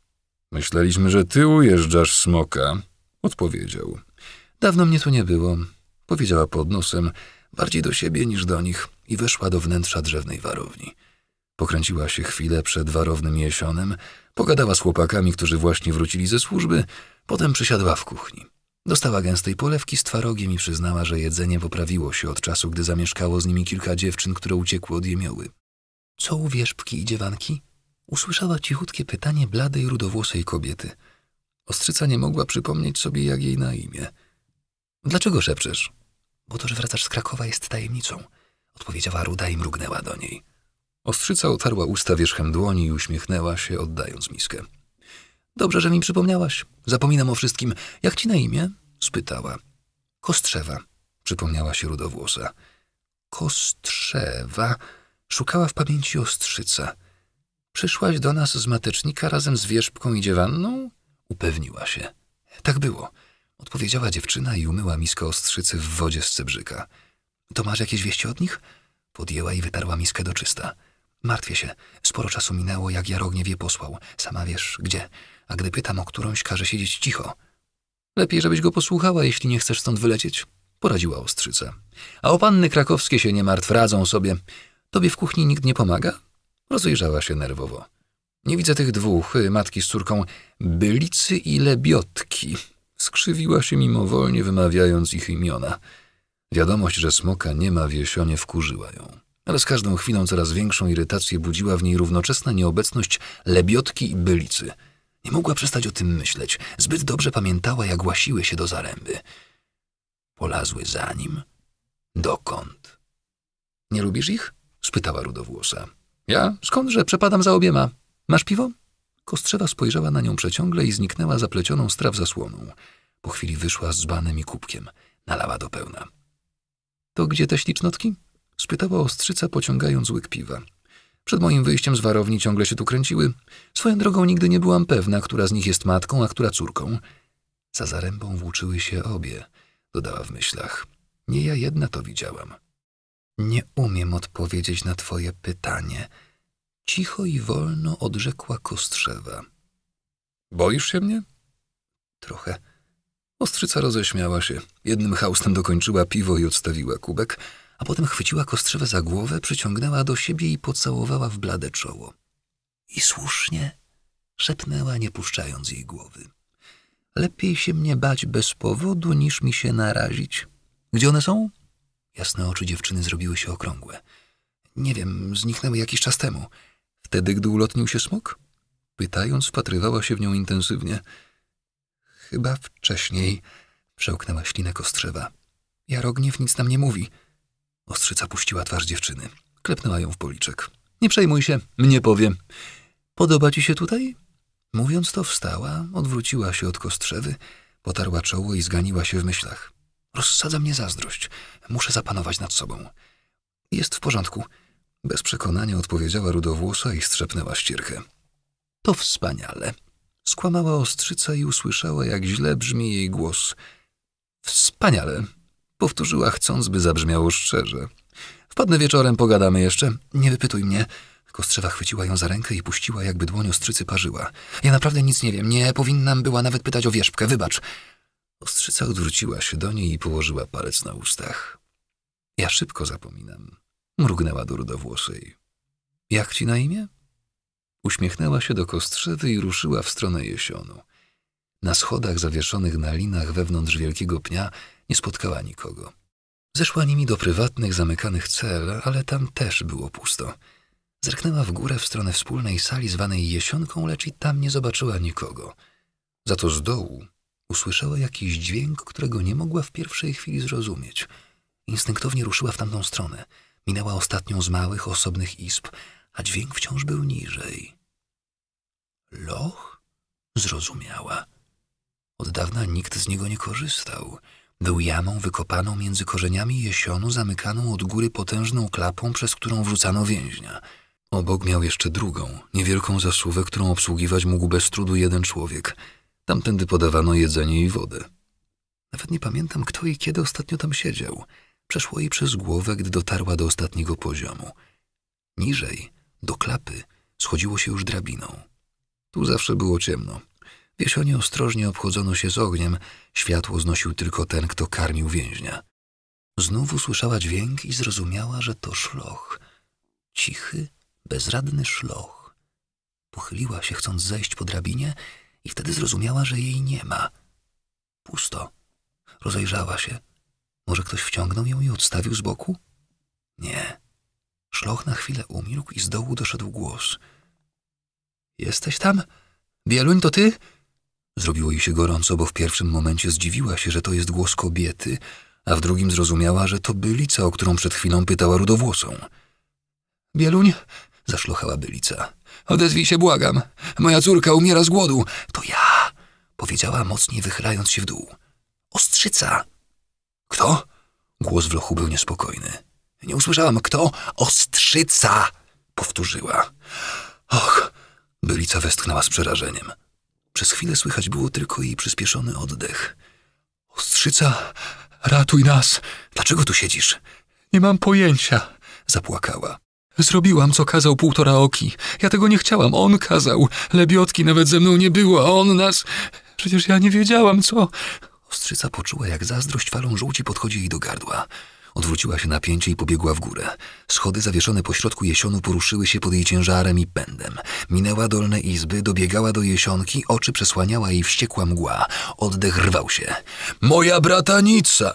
Myśleliśmy, że ty ujeżdżasz smoka, odpowiedział. Dawno mnie tu nie było, powiedziała pod nosem, bardziej do siebie niż do nich i weszła do wnętrza drzewnej warowni. Pokręciła się chwilę przed warownym jesionem, pogadała z chłopakami, którzy właśnie wrócili ze służby, potem przysiadła w kuchni. Dostała gęstej polewki z twarogiem i przyznała, że jedzenie poprawiło się od czasu, gdy zamieszkało z nimi kilka dziewczyn, które uciekły od jemioły. Co u wierzbki i dziewanki? Usłyszała cichutkie pytanie bladej, rudowłosej kobiety. Ostrzyca nie mogła przypomnieć sobie, jak jej na imię. Dlaczego szepczesz? Bo to, że wracasz z Krakowa jest tajemnicą, odpowiedziała Ruda i mrugnęła do niej. Ostrzyca otarła usta wierzchem dłoni i uśmiechnęła się, oddając miskę. Dobrze, że mi przypomniałaś. Zapominam o wszystkim. Jak ci na imię? spytała. Kostrzewa, przypomniała się rudowłosa. Kostrzewa. Szukała w pamięci ostrzyca. Przyszłaś do nas z matecznika razem z wierzbką i dziewanną? Upewniła się. Tak było. Odpowiedziała dziewczyna i umyła miskę ostrzycy w wodzie z cebrzyka. To masz jakieś wieści od nich? Podjęła i wytarła miskę do czysta. Martwię się. Sporo czasu minęło, jak Jarogniew je posłał. Sama wiesz, gdzie. A gdy pytam o którąś, każe siedzieć cicho. Lepiej, żebyś go posłuchała, jeśli nie chcesz stąd wylecieć. Poradziła ostrzyca. A o panny krakowskie się nie martw, radzą sobie. Tobie w kuchni nikt nie pomaga? Rozejrzała się nerwowo. Nie widzę tych dwóch, y, matki z córką, bylicy i lebiotki. Skrzywiła się mimowolnie, wymawiając ich imiona. Wiadomość, że smoka nie ma w jesionie, wkurzyła ją. Ale z każdą chwilą coraz większą irytację budziła w niej równoczesna nieobecność lebiotki i bylicy. Nie mogła przestać o tym myśleć. Zbyt dobrze pamiętała, jak głasiły się do zaręby. Polazły za nim. Dokąd? Nie lubisz ich? spytała rudowłosa. Ja? Skądże? Przepadam za obiema. Masz piwo? Kostrzewa spojrzała na nią przeciągle i zniknęła zaplecioną straw zasłoną. Po chwili wyszła z dzbanem i kubkiem. Nalała do pełna. To gdzie te ślicznotki? spytała ostrzyca, pociągając łyk piwa. Przed moim wyjściem z warowni ciągle się tu kręciły. Swoją drogą nigdy nie byłam pewna, która z nich jest matką, a która córką. Za zarębą włóczyły się obie, dodała w myślach. Nie ja jedna to widziałam. Nie umiem odpowiedzieć na twoje pytanie. Cicho i wolno odrzekła Kostrzewa. Boisz się mnie? Trochę. Ostrzyca roześmiała się. Jednym haustem dokończyła piwo i odstawiła kubek, a potem chwyciła Kostrzewę za głowę, przyciągnęła do siebie i pocałowała w blade czoło. I słusznie szepnęła, nie puszczając jej głowy. Lepiej się mnie bać bez powodu, niż mi się narazić. Gdzie one są? Jasne oczy dziewczyny zrobiły się okrągłe. Nie wiem, zniknęły jakiś czas temu. Wtedy, gdy ulotnił się smok? Pytając, wpatrywała się w nią intensywnie. Chyba wcześniej, przełknęła ślinę Kostrzewa. Jarogniew nic nam nie mówi. Ostrzyca puściła twarz dziewczyny. Klepnęła ją w policzek. Nie przejmuj się, mnie powiem. Podoba ci się tutaj? Mówiąc to, wstała, odwróciła się od Kostrzewy, potarła czoło i zganiła się w myślach. Rozsadza mnie zazdrość. Muszę zapanować nad sobą. Jest w porządku. Bez przekonania odpowiedziała rudowłosa i strzepnęła ścierkę. To wspaniale. Skłamała ostrzyca i usłyszała, jak źle brzmi jej głos. Wspaniale, powtórzyła chcąc, by zabrzmiało szczerze. Wpadnę wieczorem, pogadamy jeszcze. Nie wypytuj mnie. Kostrzewa chwyciła ją za rękę i puściła, jakby dłoń ostrzycy parzyła. Ja naprawdę nic nie wiem. Nie powinnam była nawet pytać o wierzbkę. Wybacz. Ostrzyca odwróciła się do niej i położyła palec na ustach. Ja szybko zapominam. Mrugnęła do rudowłosej. Jak ci na imię? Uśmiechnęła się do kostrzewy i ruszyła w stronę jesionu. Na schodach zawieszonych na linach wewnątrz wielkiego pnia nie spotkała nikogo. Zeszła nimi do prywatnych, zamykanych cel, ale tam też było pusto. Zerknęła w górę w stronę wspólnej sali zwanej jesionką, lecz i tam nie zobaczyła nikogo. Za to z dołu usłyszała jakiś dźwięk, którego nie mogła w pierwszej chwili zrozumieć. Instynktownie ruszyła w tamtą stronę. Minęła ostatnią z małych, osobnych izb, a dźwięk wciąż był niżej. Loch? Zrozumiała. Od dawna nikt z niego nie korzystał. Był jamą wykopaną między korzeniami jesionu, zamykaną od góry potężną klapą, przez którą wrzucano więźnia. Obok miał jeszcze drugą, niewielką zasuwę, którą obsługiwać mógł bez trudu jeden człowiek. Tamtędy podawano jedzenie i wodę. Nawet nie pamiętam, kto i kiedy ostatnio tam siedział. Przeszło jej przez głowę, gdy dotarła do ostatniego poziomu. Niżej, do klapy, schodziło się już drabiną. Tu zawsze było ciemno. W jesionie ostrożnie obchodzono się z ogniem, światło znosił tylko ten, kto karmił więźnia. Znów usłyszała dźwięk i zrozumiała, że to szloch. Cichy, bezradny szloch. Pochyliła się, chcąc zejść po drabinie i wtedy zrozumiała, że jej nie ma. Pusto. Rozejrzała się. Może ktoś wciągnął ją i odstawił z boku? Nie. Szloch na chwilę umilkł i z dołu doszedł głos. Jesteś tam? Bieluń, to ty? Zrobiło jej się gorąco, bo w pierwszym momencie zdziwiła się, że to jest głos kobiety, a w drugim zrozumiała, że to bylica, o którą przed chwilą pytała rudowłosą. Bieluń? Zaszlochała bylica. Odezwij się, błagam. Moja córka umiera z głodu. To ja, powiedziała mocniej wychylając się w dół. Ostrzyca. Kto? Głos w lochu był niespokojny. Nie usłyszałam kto. Ostrzyca, powtórzyła. Och, bylica westchnęła z przerażeniem. Przez chwilę słychać było tylko jej przyspieszony oddech. Ostrzyca, ratuj nas. Dlaczego tu siedzisz? Nie mam pojęcia, zapłakała. Zrobiłam, co kazał półtora oki. Ja tego nie chciałam, on kazał. Lebiotki nawet ze mną nie było, a on nas... Przecież ja nie wiedziałam, co... Ostrzyca poczuła, jak zazdrość falą żółci podchodzi jej do gardła. Odwróciła się napięcie i pobiegła w górę. Schody zawieszone pośrodku jesionu poruszyły się pod jej ciężarem i pędem. Minęła dolne izby, dobiegała do jesionki, oczy przesłaniała jej wściekła mgła. Oddech rwał się. Moja bratanica!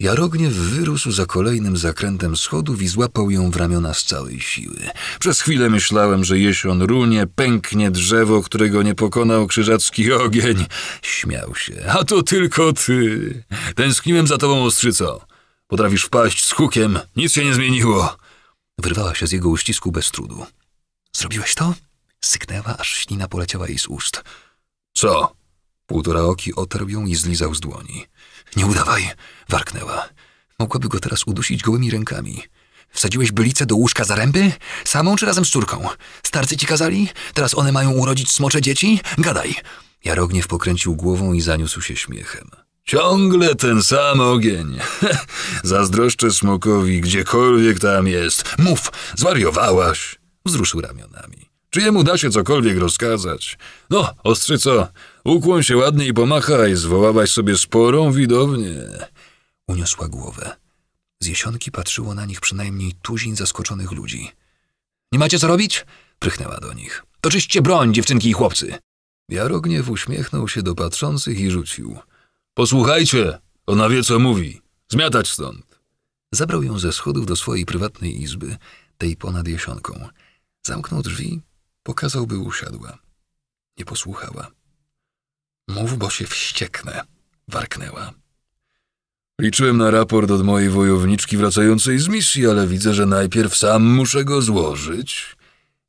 Jarogniew wyrósł za kolejnym zakrętem schodów i złapał ją w ramiona z całej siły. Przez chwilę myślałem, że jesion runie, pęknie drzewo, którego nie pokonał krzyżacki ogień. Śmiał się. A to tylko ty. Tęskniłem za tobą, ostrzyco. Potrafisz wpaść z hukiem, nic się nie zmieniło. Wyrwała się z jego uścisku bez trudu. Zrobiłeś to? Syknęła, aż ślina poleciała jej z ust. Co? Półtora oki otarł ją i zlizał z dłoni. Nie udawaj, warknęła. Mogłaby go teraz udusić gołymi rękami. Wsadziłeś bylicę do łóżka zaręby? Samą czy razem z córką? Starcy ci kazali? Teraz one mają urodzić smocze dzieci? Gadaj. Jarogniew pokręcił głową i zaniósł się śmiechem. Ciągle ten sam ogień. Zazdroszczę smokowi, gdziekolwiek tam jest. Mów, zwariowałaś. Wzruszył ramionami. Czy jemu da się cokolwiek rozkazać? No, ostrzyco, ukłoń się ładnie i pomachaj, zwołałaś sobie sporą widownię. Uniosła głowę. Z jesionki patrzyło na nich przynajmniej tuzin zaskoczonych ludzi. Nie macie co robić? Prychnęła do nich. To czyście broń, dziewczynki i chłopcy. Jarogniew uśmiechnął się do patrzących i rzucił. Posłuchajcie, ona wie co mówi. Zmiatać stąd. Zabrał ją ze schodów do swojej prywatnej izby, tej ponad jesionką. Zamknął drzwi, pokazał, by usiadła. Nie posłuchała. Mów, bo się wścieknę, warknęła. Liczyłem na raport od mojej wojowniczki wracającej z misji, ale widzę, że najpierw sam muszę go złożyć.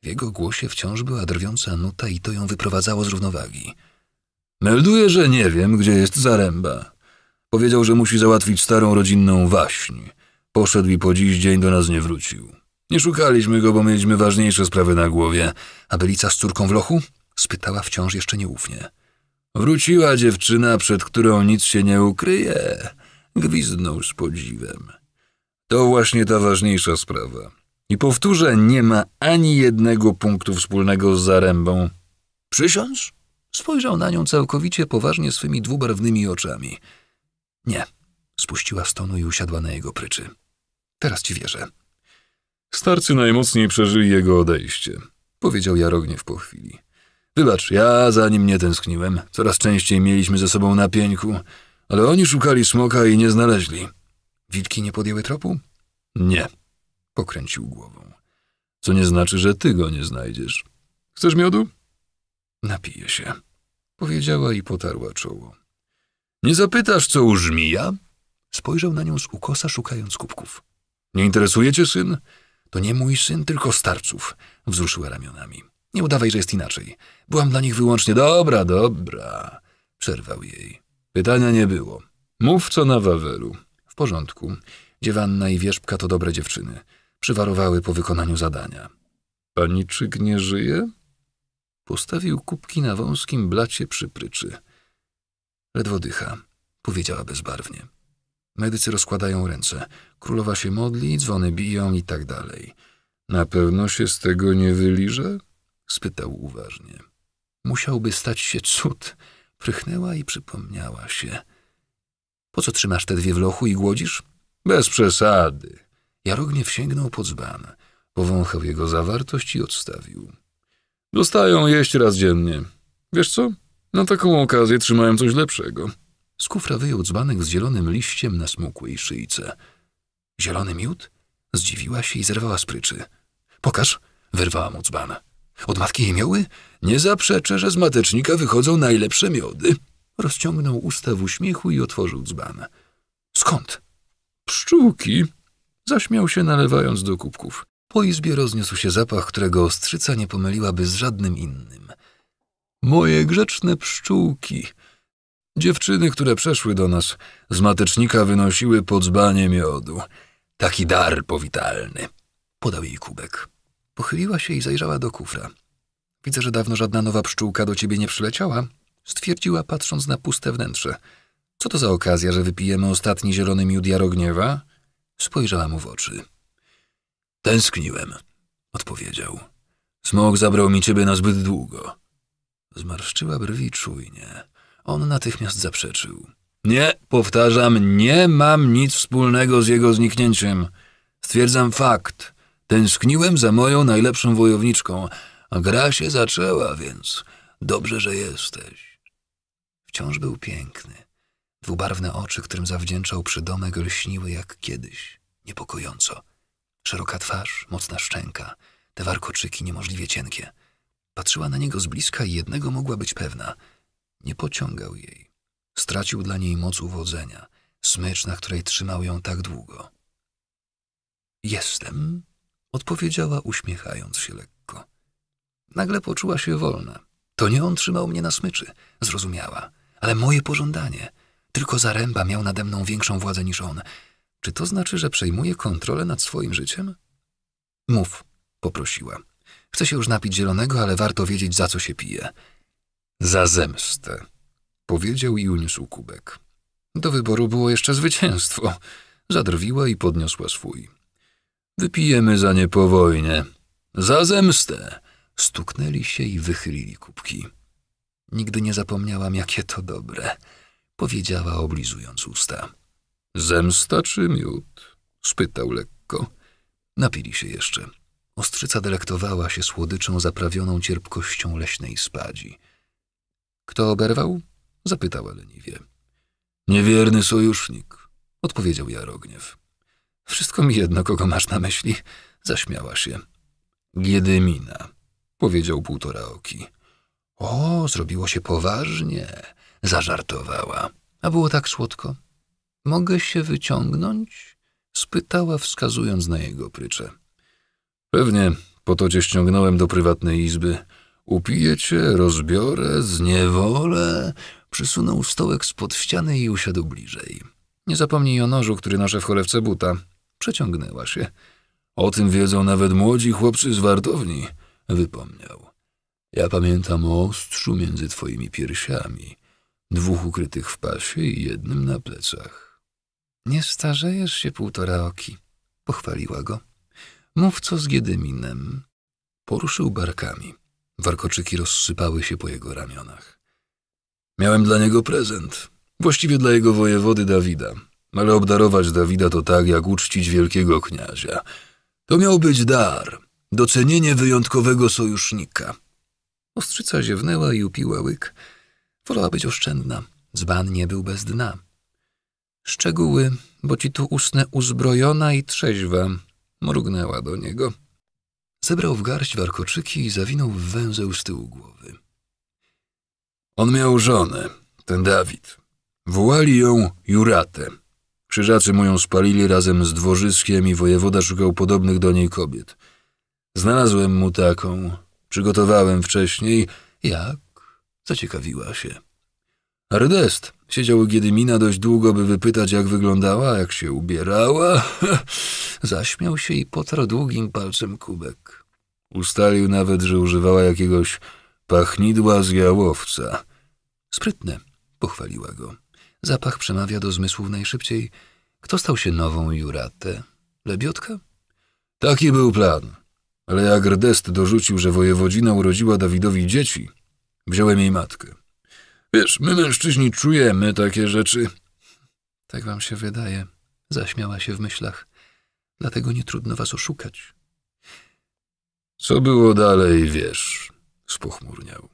W jego głosie wciąż była drwiąca nuta i to ją wyprowadzało z równowagi. Melduję, że nie wiem, gdzie jest Zaręba. Powiedział, że musi załatwić starą rodzinną waśń. Poszedł i po dziś dzień do nas nie wrócił. Nie szukaliśmy go, bo mieliśmy ważniejsze sprawy na głowie. A Belica z córką w lochu? Spytała wciąż jeszcze nieufnie. Wróciła dziewczyna, przed którą nic się nie ukryje. Gwizdnął z podziwem. To właśnie ta ważniejsza sprawa. I powtórzę, nie ma ani jednego punktu wspólnego z Zarębą. Przysiąc? Spojrzał na nią całkowicie poważnie swymi dwubarwnymi oczami. Nie. Spuściła stonu i usiadła na jego pryczy. Teraz ci wierzę. Starcy najmocniej przeżyli jego odejście, powiedział Jarogniew po chwili. Wybacz, ja za nim nie tęskniłem. Coraz częściej mieliśmy ze sobą na pieńku, ale oni szukali smoka i nie znaleźli. Wilki nie podjęły tropu? Nie, pokręcił głową. Co nie znaczy, że ty go nie znajdziesz. Chcesz miodu? Napiję się, powiedziała i potarła czoło. Nie zapytasz, co u żmija? Spojrzał na nią z ukosa, szukając kubków. Nie interesuje cię syn? To nie mój syn, tylko starców, wzruszyła ramionami. Nie udawaj, że jest inaczej. Byłam dla nich wyłącznie dobra, dobra, przerwał jej. Pytania nie było. Mów co na Wawelu. W porządku. Dziewanna i Wierzbka to dobre dziewczyny. Przywarowały po wykonaniu zadania. Paniczyk nie żyje? Postawił kubki na wąskim blacie przy pryczy. Ledwo dycha, powiedziała bezbarwnie. Medycy rozkładają ręce. Królowa się modli, dzwony biją i tak dalej. Na pewno się z tego nie wyliże? Spytał uważnie. Musiałby stać się cud. Prychnęła i przypomniała się. Po co trzymasz te dwie w lochu i głodzisz? Bez przesady. Jarogniew sięgnął pod dzban. Powąchał jego zawartość i odstawił. Dostają jeść raz dziennie. Wiesz co? Na taką okazję trzymałem coś lepszego. Z kufra wyjął dzbanek z zielonym liściem na smukłej szyjce. Zielony miód? Zdziwiła się i zerwała z pryczy. Pokaż, wyrwała mu dzban. Od matki jemioły? Nie zaprzeczę, że z matecznika wychodzą najlepsze miody. Rozciągnął usta w uśmiechu i otworzył dzban. Skąd? Pszczółki. Zaśmiał się, nalewając do kubków. Po izbie rozniósł się zapach, którego ostrzyca nie pomyliłaby z żadnym innym. Moje grzeczne pszczółki. Dziewczyny, które przeszły do nas, z matecznika wynosiły po dzbanie miodu. Taki dar powitalny. Podał jej kubek. Pochyliła się i zajrzała do kufra. Widzę, że dawno żadna nowa pszczółka do ciebie nie przyleciała, stwierdziła, patrząc na puste wnętrze. Co to za okazja, że wypijemy ostatni zielony miód Jarogniewa? Spojrzała mu w oczy. Tęskniłem, odpowiedział. Smok zabrał mi ciebie na zbyt długo. Zmarszczyła brwi czujnie. On natychmiast zaprzeczył. Nie, powtarzam, nie mam nic wspólnego z jego zniknięciem. Stwierdzam fakt. Tęskniłem za moją najlepszą wojowniczką, a gra się zaczęła, więc dobrze, że jesteś. Wciąż był piękny. Dwubarwne oczy, którym zawdzięczał przydomek, lśniły jak kiedyś, niepokojąco. Szeroka twarz, mocna szczęka, te warkoczyki niemożliwie cienkie. Patrzyła na niego z bliska i jednego mogła być pewna. Nie pociągał jej. Stracił dla niej moc uwodzenia, smycz, na której trzymał ją tak długo. Jestem, odpowiedziała, uśmiechając się lekko. Nagle poczuła się wolna. To nie on trzymał mnie na smyczy, zrozumiała, ale moje pożądanie. Tylko Zaręba miał nade mną większą władzę niż on. Czy to znaczy, że przejmuje kontrolę nad swoim życiem? Mów, poprosiła. Chcę się już napić zielonego, ale warto wiedzieć, za co się pije. Za zemstę, powiedział i uniósł kubek. Do wyboru było jeszcze zwycięstwo. Zadrwiła i podniosła swój. Wypijemy za nie po wojnie. Za zemstę. Stuknęli się i wychylili kubki. Nigdy nie zapomniałam, jakie to dobre, powiedziała, oblizując usta. Zemsta czy miód? Spytał lekko. Napili się jeszcze. Ostrzyca delektowała się słodyczą zaprawioną cierpkością leśnej spadzi. Kto oberwał? Zapytała leniwie. Niewierny sojusznik, odpowiedział Jarogniew. Wszystko mi jedno, kogo masz na myśli. Zaśmiała się. Giedymina, powiedział półtora oki. O, zrobiło się poważnie, zażartowała. A było tak słodko. Mogę się wyciągnąć? spytała, wskazując na jego prycze. Pewnie, po to cię ściągnąłem do prywatnej izby. Upiję cię, rozbiorę, zniewolę. Przysunął stołek spod ściany i usiadł bliżej. Nie zapomnij o nożu, który noszę w cholewce buta. Przeciągnęła się. O tym wiedzą nawet młodzi chłopcy z wartowni, wypomniał. Ja pamiętam o ostrzu między twoimi piersiami, dwóch ukrytych w pasie i jednym na plecach. Nie starzejesz się półtora oki, pochwaliła go. Mów co z Giedyminem. Poruszył barkami. Warkoczyki rozsypały się po jego ramionach. Miałem dla niego prezent. Właściwie dla jego wojewody Dawida. Ale obdarować Dawida to tak, jak uczcić wielkiego kniazia. To miał być dar, docenienie wyjątkowego sojusznika. Ostrzyca ziewnęła i upiła łyk. Wolała być oszczędna. Dzban nie był bez dna. Szczegóły, bo ci tu usnę uzbrojona i trzeźwa, mrugnęła do niego. Zebrał w garść warkoczyki i zawinął w węzeł z tyłu głowy. On miał żonę, ten Dawid. Wołali ją Juratę. Krzyżacy mu ją spalili razem z dworzyskiem i wojewoda szukał podobnych do niej kobiet. Znalazłem mu taką, przygotowałem wcześniej. Jak? Zaciekawiła się. Ardest siedział u Giedymina dość długo, by wypytać, jak wyglądała, jak się ubierała. Zaśmiał się i potarł długim palcem kubek. Ustalił nawet, że używała jakiegoś pachnidła z jałowca. Sprytne, pochwaliła go. Zapach przemawia do zmysłów najszybciej. Kto stał się nową Juratę? Lebiotka? Taki był plan. Ale jak Rdest dorzucił, że wojewodzina urodziła Dawidowi dzieci, wziąłem jej matkę. Wiesz, my mężczyźni czujemy takie rzeczy. Tak wam się wydaje. Zaśmiała się w myślach. Dlatego nie trudno was oszukać. Co było dalej, wiesz, spochmurniał.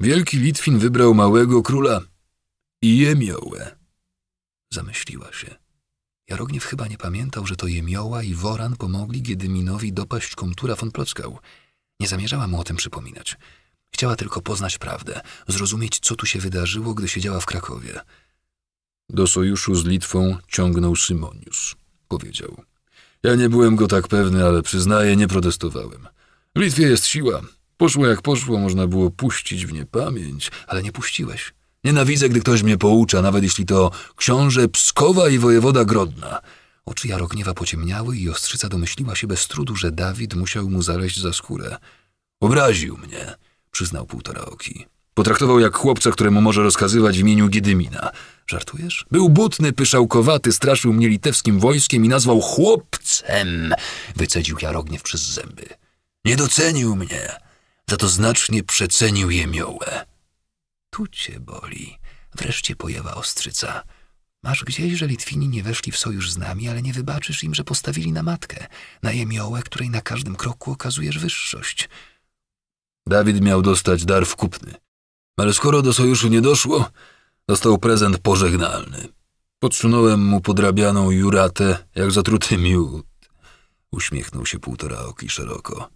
Wielki Litwin wybrał małego króla jemiołę. Zamyśliła się. Jarogniew chyba nie pamiętał, że to jemioła i woran pomogli Giedyminowi dopaść komtura von Plockau. Nie zamierzała mu o tym przypominać. Chciała tylko poznać prawdę, zrozumieć, co tu się wydarzyło, gdy siedziała w Krakowie. Do sojuszu z Litwą ciągnął Symonius, powiedział. Ja nie byłem go tak pewny, ale przyznaję, nie protestowałem. W Litwie jest siła. Poszło jak poszło, można było puścić w niepamięć, ale nie puściłeś. Nienawidzę, gdy ktoś mnie poucza, nawet jeśli to książę Pskowa i wojewoda Grodna. Oczy Jarogniewa pociemniały i ostrzyca domyśliła się bez trudu, że Dawid musiał mu zaleźć za skórę. Obraził mnie, przyznał półtora oki. Potraktował jak chłopca, któremu może rozkazywać w imieniu Giedymina. Żartujesz? Był butny, pyszałkowaty, straszył mnie litewskim wojskiem i nazwał chłopcem, wycedził Jarogniew przez zęby. Nie docenił mnie, za to znacznie przecenił jemiołę. Tu cię boli. Wreszcie pojęła ostrzyca. Masz gdzieś, że Litwini nie weszli w sojusz z nami, ale nie wybaczysz im, że postawili na matkę, na jemiołę, której na każdym kroku okazujesz wyższość. Dawid miał dostać dar wkupny. Ale skoro do sojuszu nie doszło, dostał prezent pożegnalny. Podsunąłem mu podrabianą juratę, jak zatruty miód. Uśmiechnął się półtora oki szeroko.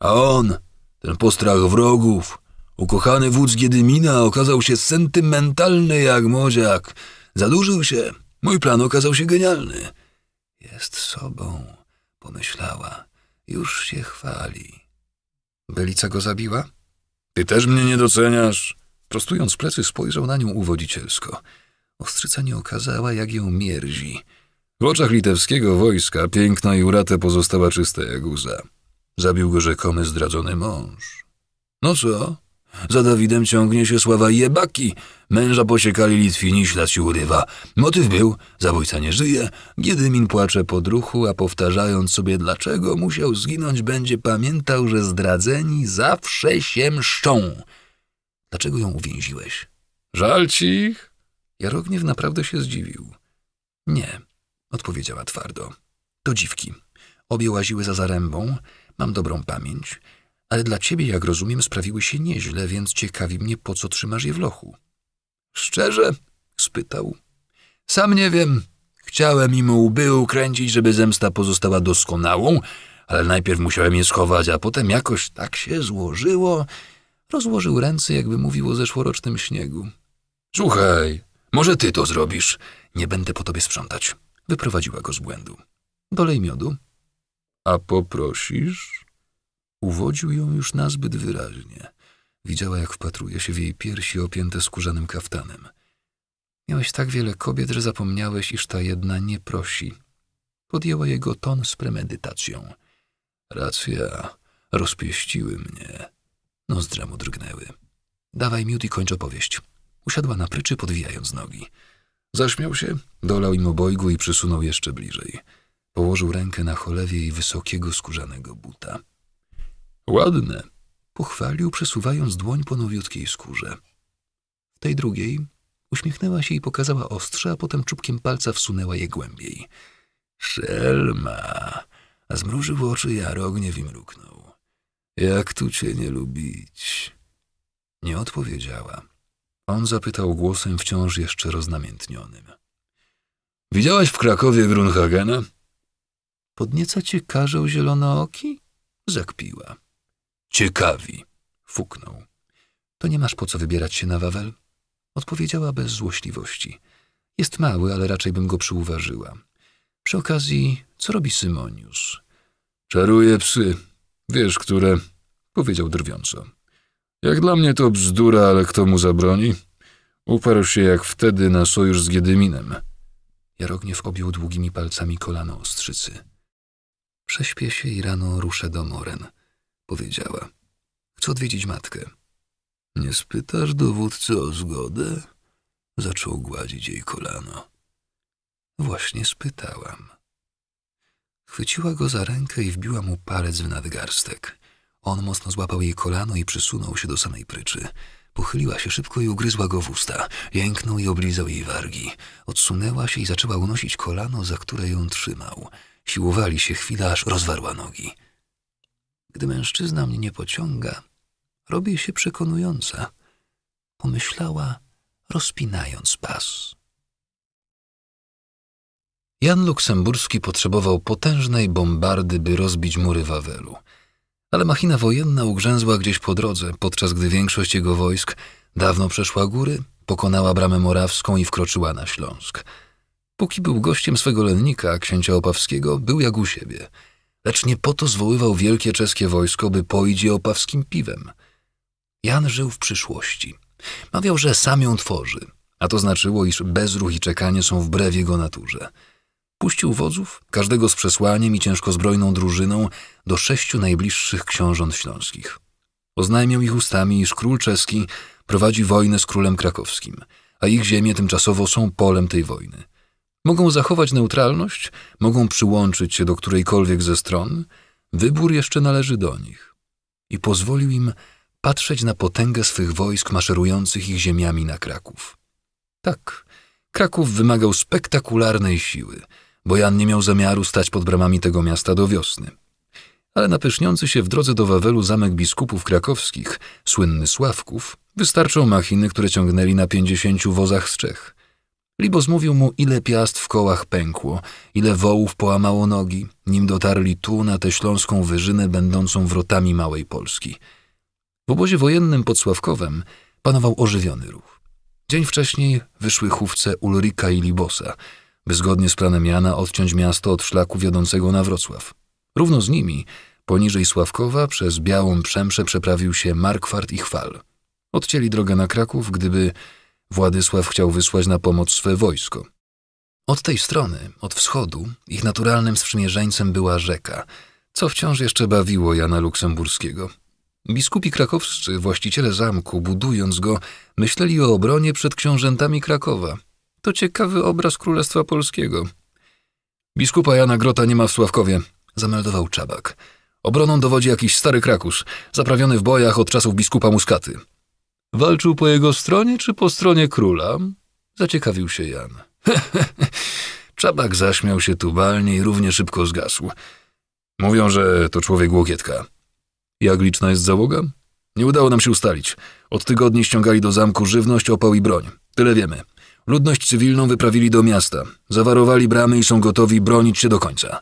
A on, ten postrach wrogów, ukochany wódz Giedymina, okazał się sentymentalny jak młodziak. Zadłużył się. Mój plan okazał się genialny. Jest sobą, pomyślała. Już się chwali. Belica go zabiła? Ty też mnie nie doceniasz. Prostując plecy, spojrzał na nią uwodzicielsko. Ostrzyca nie okazała, jak ją mierzi. W oczach litewskiego wojska piękna Jurate pozostała czysta jak łza. Zabił go rzekomy zdradzony mąż. No co? Za Dawidem ciągnie się sława jebaki. Męża posiekali Litwini, ślad się urywa. Motyw był, zabójca nie żyje, Giedymin płacze po druchu, a powtarzając sobie, dlaczego musiał zginąć, będzie pamiętał, że zdradzeni zawsze się mszczą. Dlaczego ją uwięziłeś? Żal ci ich? Jarogniew naprawdę się zdziwił. Nie, odpowiedziała twardo. To dziwki. Obie łaziły za zarębą, mam dobrą pamięć, ale dla ciebie, jak rozumiem, sprawiły się nieźle, więc ciekawi mnie, po co trzymasz je w lochu. Szczerze? spytał. Sam nie wiem. Chciałem im łby ukręcić, żeby zemsta pozostała doskonałą, ale najpierw musiałem je schować, a potem jakoś tak się złożyło. Rozłożył ręce, jakby mówił o zeszłorocznym śniegu. Słuchaj, może ty to zrobisz? Nie będę po tobie sprzątać. Wyprowadziła go z błędu. Dolej miodu. A poprosisz? Uwodził ją już nazbyt wyraźnie. Widziała, jak wpatruje się w jej piersi opięte skórzanym kaftanem. Miałeś tak wiele kobiet, że zapomniałeś, iż ta jedna nie prosi. Podjęła jego ton z premedytacją. Racja, rozpieściły mnie. Nozdrza mu drgnęły. Dawaj miód i kończ opowieść. Usiadła na pryczy, podwijając nogi. Zaśmiał się, dolał im obojgu i przysunął jeszcze bliżej. Położył rękę na cholewie jej wysokiego skórzanego buta. Ładne, pochwalił, przesuwając dłoń po nowiutkiej skórze. W tej drugiej uśmiechnęła się i pokazała ostrze, a potem czubkiem palca wsunęła je głębiej. Szelma! A zmrużył oczy nie mruknął. Jak tu cię nie lubić? Nie odpowiedziała. On zapytał głosem wciąż jeszcze roznamiętnionym. Widziałaś w Krakowie Grunhagena? Podnieca cię karzeł zielonooki? Zakpiła. Ciekawi, fuknął. To nie masz po co wybierać się na Wawel? Odpowiedziała bez złośliwości. Jest mały, ale raczej bym go przyuważyła. Przy okazji, co robi Symonius? Czaruje psy. Wiesz, które... Powiedział drwiąco. Jak dla mnie to bzdura, ale kto mu zabroni? Uparł się jak wtedy na sojusz z Giedyminem. Jarogniew objął długimi palcami kolano ostrzycy. Prześpię się i rano ruszę do Moren powiedziała. Chcę odwiedzić matkę. Nie spytasz dowódcy o zgodę? Zaczął gładzić jej kolano. Właśnie spytałam. Chwyciła go za rękę i wbiła mu palec w nadgarstek. On mocno złapał jej kolano i przysunął się do samej pryczy. Pochyliła się szybko i ugryzła go w usta. Jęknął i oblizał jej wargi. Odsunęła się i zaczęła unosić kolano, za które ją trzymał. Siłowali się chwilę, aż rozwarła nogi. Gdy mężczyzna mnie nie pociąga, robię się przekonująca, pomyślała, rozpinając pas. Jan Luksemburski potrzebował potężnej bombardy, by rozbić mury Wawelu. Ale machina wojenna ugrzęzła gdzieś po drodze, podczas gdy większość jego wojsk dawno przeszła góry, pokonała bramę morawską i wkroczyła na Śląsk. Póki był gościem swego lennika, księcia Opawskiego, był jak u siebie – lecz nie po to zwoływał wielkie czeskie wojsko, by poić je opawskim piwem. Jan żył w przyszłości. Mawiał, że sam ją tworzy, a to znaczyło, iż bezruch i czekanie są wbrew jego naturze. Puścił wodzów, każdego z przesłaniem i ciężkozbrojną drużyną, do sześciu najbliższych książąt śląskich. Oznajmiał ich ustami, iż król czeski prowadzi wojnę z królem krakowskim, a ich ziemie tymczasowo są polem tej wojny – Mogą zachować neutralność, mogą przyłączyć się do którejkolwiek ze stron, wybór jeszcze należy do nich. I pozwolił im patrzeć na potęgę swych wojsk maszerujących ich ziemiami na Kraków. Tak, Kraków wymagał spektakularnej siły, bo Jan nie miał zamiaru stać pod bramami tego miasta do wiosny. Ale na pyszniący się w drodze do Wawelu zamek biskupów krakowskich, słynny Sławków, wystarczą machiny, które ciągnęli na pięćdziesięciu wozach z Czech – Libos mówił mu, ile piast w kołach pękło, ile wołów połamało nogi, nim dotarli tu na tę śląską wyżynę będącą wrotami Małej Polski. W obozie wojennym pod Sławkowem panował ożywiony ruch. Dzień wcześniej wyszły chówce Ulrika i Libosa, by zgodnie z planem Jana odciąć miasto od szlaku wiodącego na Wrocław. Równo z nimi, poniżej Sławkowa, przez Białą Przemszę przeprawił się Markwart i Chwal. Odcięli drogę na Kraków, gdyby Władysław chciał wysłać na pomoc swe wojsko. Od tej strony, od wschodu, ich naturalnym sprzymierzeńcem była rzeka, co wciąż jeszcze bawiło Jana Luksemburskiego. Biskupi krakowscy, właściciele zamku, budując go, myśleli o obronie przed książętami Krakowa. To ciekawy obraz Królestwa Polskiego. Biskupa Jana Grota nie ma w Sławkowie, zameldował Czabak. Obroną dowodzi jakiś stary krakusz, zaprawiony w bojach od czasów biskupa Muskaty. Walczył po jego stronie czy po stronie króla? Zaciekawił się Jan. Czabak zaśmiał się tubalnie i równie szybko zgasł. Mówią, że to człowiek łokietka. Jak liczna jest załoga? Nie udało nam się ustalić. Od tygodni ściągali do zamku żywność, opał i broń. Tyle wiemy. Ludność cywilną wyprawili do miasta. Zawarowali bramy i są gotowi bronić się do końca.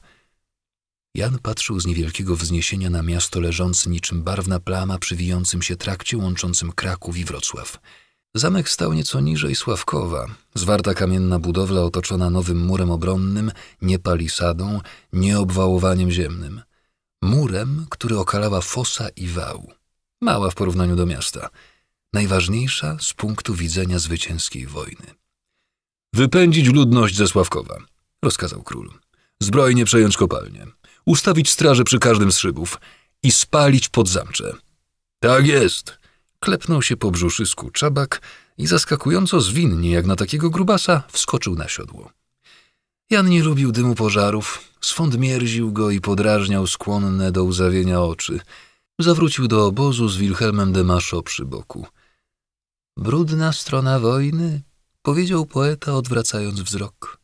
Jan patrzył z niewielkiego wzniesienia na miasto leżące niczym barwna plama przy wijącym się trakcie łączącym Kraków i Wrocław. Zamek stał nieco niżej Sławkowa, zwarta kamienna budowla otoczona nowym murem obronnym, nie palisadą, nie obwałowaniem ziemnym. Murem, który okalała fosa i wał. Mała w porównaniu do miasta. Najważniejsza z punktu widzenia zwycięskiej wojny. Wypędzić ludność ze Sławkowa, rozkazał król. Zbrojnie przejąć kopalnię. Ustawić straże przy każdym z szybów i spalić podzamcze. Tak jest, Klepnął się po brzuszysko czabak i zaskakująco zwinnie, jak na takiego grubasa, wskoczył na siodło. Jan nie lubił dymu pożarów, swąd mierził go i podrażniał skłonne do łzawienia oczy. Zawrócił do obozu z Wilhelmem de Macho przy boku. Brudna strona wojny, powiedział poeta, odwracając wzrok.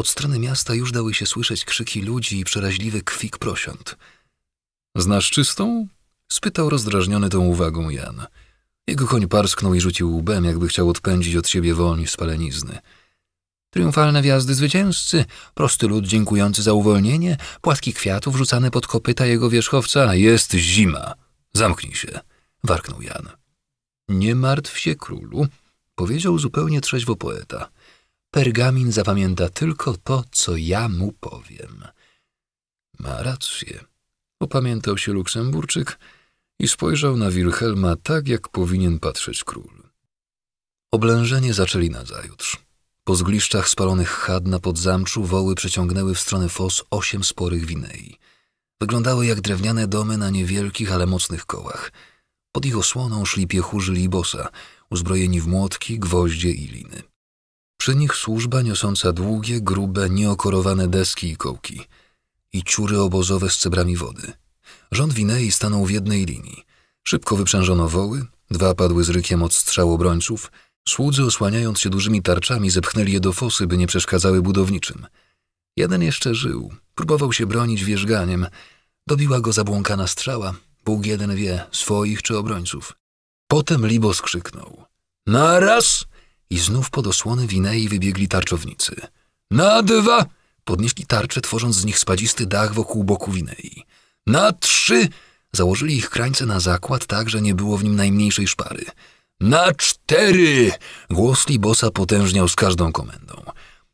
Od strony miasta już dały się słyszeć krzyki ludzi i przeraźliwy kwik prosiąt. Znasz czystą? spytał rozdrażniony tą uwagą Jan. Jego koń parsknął i rzucił łbem, jakby chciał odpędzić od siebie woń spalenizny. Triumfalne wjazdy zwycięzcy, prosty lud dziękujący za uwolnienie, płatki kwiatów rzucane pod kopyta jego wierzchowca. Jest zima. Zamknij się, warknął Jan. Nie martw się, królu, powiedział zupełnie trzeźwo poeta. Pergamin zapamięta tylko to, co ja mu powiem. Ma rację, opamiętał się Luksemburczyk, i spojrzał na Wilhelma tak, jak powinien patrzeć król. Oblężenie zaczęli nazajutrz. Po zgliszczach spalonych chad na podzamczu woły przeciągnęły w stronę fos osiem sporych winei. Wyglądały jak drewniane domy na niewielkich, ale mocnych kołach. Pod ich osłoną szli piechurzy Libosa, uzbrojeni w młotki, gwoździe i liny. Przy nich służba niosąca długie, grube, nieokorowane deski i kołki i ciury obozowe z cebrami wody – Rząd Winei stanął w jednej linii. Szybko wyprzężono woły, dwa padły z rykiem od strzał obrońców. Słudzy, osłaniając się dużymi tarczami, zepchnęli je do fosy, by nie przeszkadzały budowniczym. Jeden jeszcze żył, próbował się bronić wierzganiem. Dobiła go zabłąkana strzała. Bóg jeden wie, swoich czy obrońców. Potem Libo skrzyknął. Naraz! I znów pod osłony Winei wybiegli tarczownicy. Na dwa! Podnieśli tarcze, tworząc z nich spadzisty dach wokół boku Winei. Na trzy! Założyli ich krańce na zakład tak, że nie było w nim najmniejszej szpary. Na cztery! Głos Libosa potężniał z każdą komendą.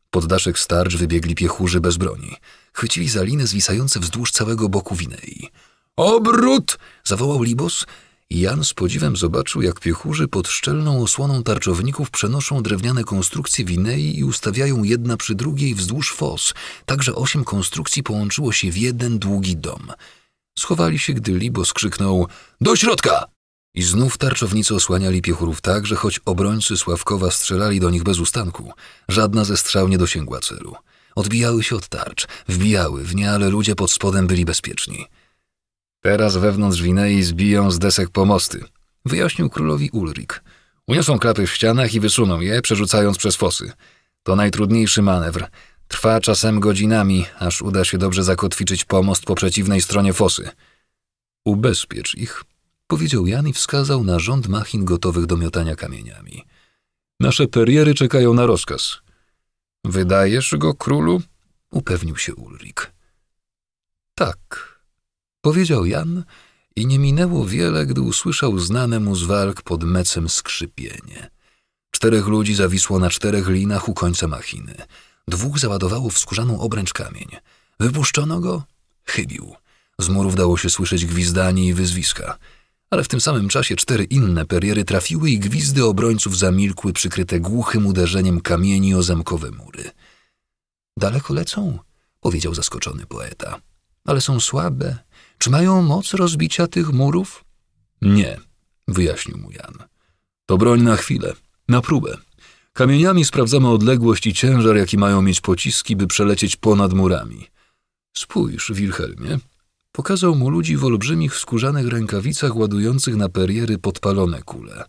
Pod daszek starcz wybiegli piechurzy bez broni. Chwycili za liny zwisające wzdłuż całego boku Winei. Obrót! zawołał Libos Jan z podziwem zobaczył, jak piechurzy pod szczelną osłoną tarczowników przenoszą drewniane konstrukcje Winei i ustawiają jedna przy drugiej wzdłuż fos, tak że osiem konstrukcji połączyło się w jeden długi dom – Schowali się, gdy Libo skrzyknął Do środka! I znów tarczownicy osłaniali piechurów tak, że choć obrońcy Sławkowa strzelali do nich bez ustanku, żadna ze strzał nie dosięgła celu. Odbijały się od tarcz, wbijały w nie, ale ludzie pod spodem byli bezpieczni. Teraz wewnątrz Winei zbiją z desek pomosty, wyjaśnił królowi Ulrik. Uniosą klapy w ścianach i wysuną je, przerzucając przez fosy. To najtrudniejszy manewr. Trwa czasem godzinami, aż uda się dobrze zakotwiczyć pomost po przeciwnej stronie fosy. Ubezpiecz ich, powiedział Jan i wskazał na rząd machin gotowych do miotania kamieniami. Nasze periery czekają na rozkaz. Wydajesz go królu? upewnił się Ulrik. Tak, powiedział Jan i nie minęło wiele, gdy usłyszał znane mu z walk pod mecem skrzypienie. Czterech ludzi zawisło na czterech linach u końca machiny – Dwóch załadowało w skórzaną obręcz kamień. Wypuszczono go? Chybił. Z murów dało się słyszeć gwizdanie i wyzwiska. Ale w tym samym czasie cztery inne periery trafiły i gwizdy obrońców zamilkły, przykryte głuchym uderzeniem kamieni o zamkowe mury. Daleko lecą? powiedział zaskoczony poeta. Ale są słabe. Czy mają moc rozbicia tych murów? Nie, wyjaśnił mu Jan. To broń na chwilę, na próbę. Kamieniami sprawdzamy odległość i ciężar, jaki mają mieć pociski, by przelecieć ponad murami. Spójrz, Wilhelmie. Pokazał mu ludzi w olbrzymich skórzanych rękawicach ładujących na periery podpalone kule.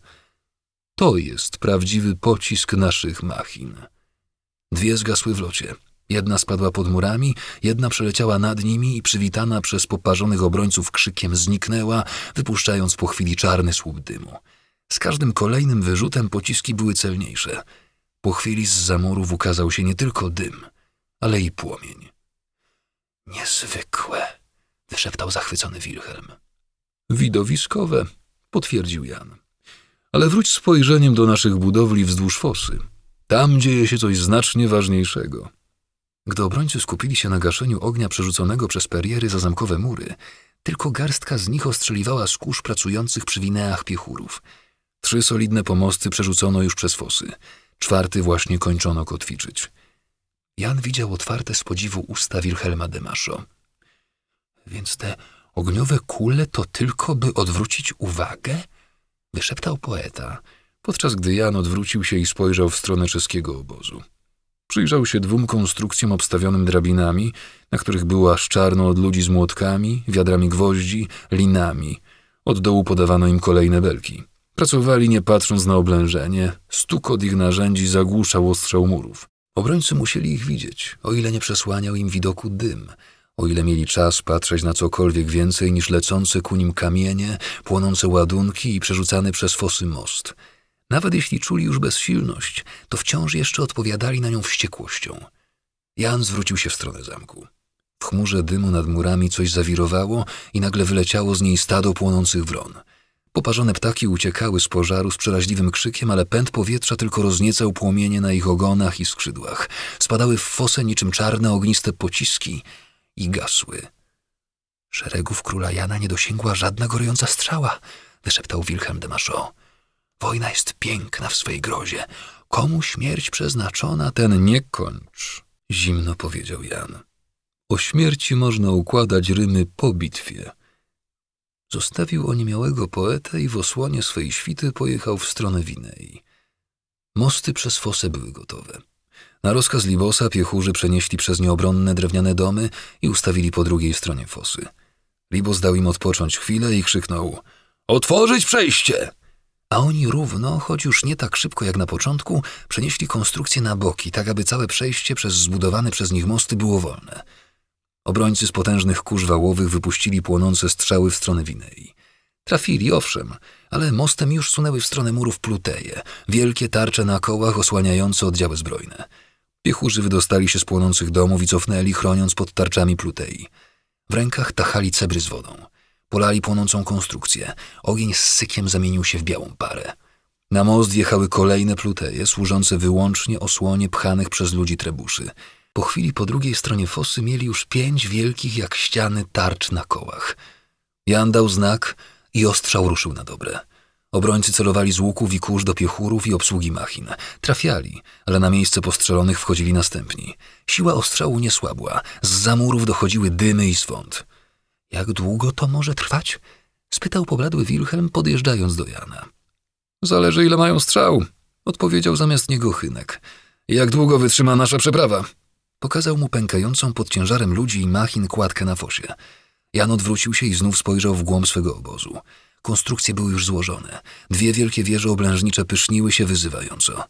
To jest prawdziwy pocisk naszych machin. Dwie zgasły w locie. Jedna spadła pod murami, jedna przeleciała nad nimi i przywitana przez poparzonych obrońców krzykiem zniknęła, wypuszczając po chwili czarny słup dymu. Z każdym kolejnym wyrzutem pociski były celniejsze. Po chwili z zamurów ukazał się nie tylko dym, ale i płomień. Niezwykłe, wyszeptał zachwycony Wilhelm. Widowiskowe, potwierdził Jan. Ale wróć spojrzeniem do naszych budowli wzdłuż fosy. Tam dzieje się coś znacznie ważniejszego. Gdy obrońcy skupili się na gaszeniu ognia przerzuconego przez periery za zamkowe mury, tylko garstka z nich ostrzeliwała z kurz pracujących przy wineach piechurów. Trzy solidne pomosty przerzucono już przez fosy. Czwarty właśnie kończono kotwiczyć. Jan widział otwarte z podziwu usta Wilhelma Demaszo. Więc te ogniowe kule to tylko, by odwrócić uwagę? Wyszeptał poeta, podczas gdy Jan odwrócił się i spojrzał w stronę czeskiego obozu. Przyjrzał się dwóm konstrukcjom obstawionym drabinami, na których było aż czarno od ludzi z młotkami, wiadrami gwoździ, linami. Od dołu podawano im kolejne belki. Pracowali nie patrząc na oblężenie, stukot ich narzędzi zagłuszał ostrzał murów. Obrońcy musieli ich widzieć, o ile nie przesłaniał im widoku dym, o ile mieli czas patrzeć na cokolwiek więcej niż lecące ku nim kamienie, płonące ładunki i przerzucany przez fosy most – nawet jeśli czuli już bezsilność, to wciąż jeszcze odpowiadali na nią wściekłością. Jan zwrócił się w stronę zamku. W chmurze dymu nad murami coś zawirowało i nagle wyleciało z niej stado płonących wron. Poparzone ptaki uciekały z pożaru z przeraźliwym krzykiem, ale pęd powietrza tylko rozniecał płomienie na ich ogonach i skrzydłach. Spadały w fosę niczym czarne, ogniste pociski i gasły. Szeregów króla Jana nie dosięgła żadna gorująca strzała, wyszeptał Wilhelm de Machaut. Wojna jest piękna w swej grozie. Komu śmierć przeznaczona, ten nie kończ, zimno powiedział Jan. O śmierci można układać rymy po bitwie. Zostawił oniemiałego poetę i w osłonie swej świty pojechał w stronę Winei. Mosty przez fosę były gotowe. Na rozkaz Libosa piechurzy przenieśli przez nie obronne drewniane domy i ustawili po drugiej stronie fosy. Libos dał im odpocząć chwilę i krzyknął – Otworzyć przejście! A oni równo, choć już nie tak szybko jak na początku, przenieśli konstrukcję na boki, tak aby całe przejście przez zbudowane przez nich mosty było wolne. Obrońcy z potężnych kurz wałowych wypuścili płonące strzały w stronę Winei. Trafili, owszem, ale mostem już sunęły w stronę murów pluteje, wielkie tarcze na kołach osłaniające oddziały zbrojne. Piechurzy wydostali się z płonących domów i cofnęli, chroniąc pod tarczami plutei. W rękach tachali cebry z wodą. Polali płonącą konstrukcję. Ogień z sykiem zamienił się w białą parę. Na most wjechały kolejne pluteje, służące wyłącznie osłonie pchanych przez ludzi trebuszy. Po chwili po drugiej stronie fosy mieli już pięć wielkich jak ściany tarcz na kołach. Jan dał znak i ostrzał ruszył na dobre. Obrońcy celowali z łuków i kurz do piechurów i obsługi machin. Trafiali, ale na miejsce postrzelonych wchodzili następni. Siła ostrzału nie słabła. Z zamurów dochodziły dymy i swąd. Jak długo to może trwać? spytał pobladły Wilhelm, podjeżdżając do Jana. Zależy, ile mają strzał, odpowiedział zamiast niego Chynek. Jak długo wytrzyma nasza przeprawa? Pokazał mu pękającą pod ciężarem ludzi i machin kładkę na fosie. Jan odwrócił się i znów spojrzał w głąb swego obozu. Konstrukcje były już złożone. Dwie wielkie wieże oblężnicze pyszniły się wyzywająco.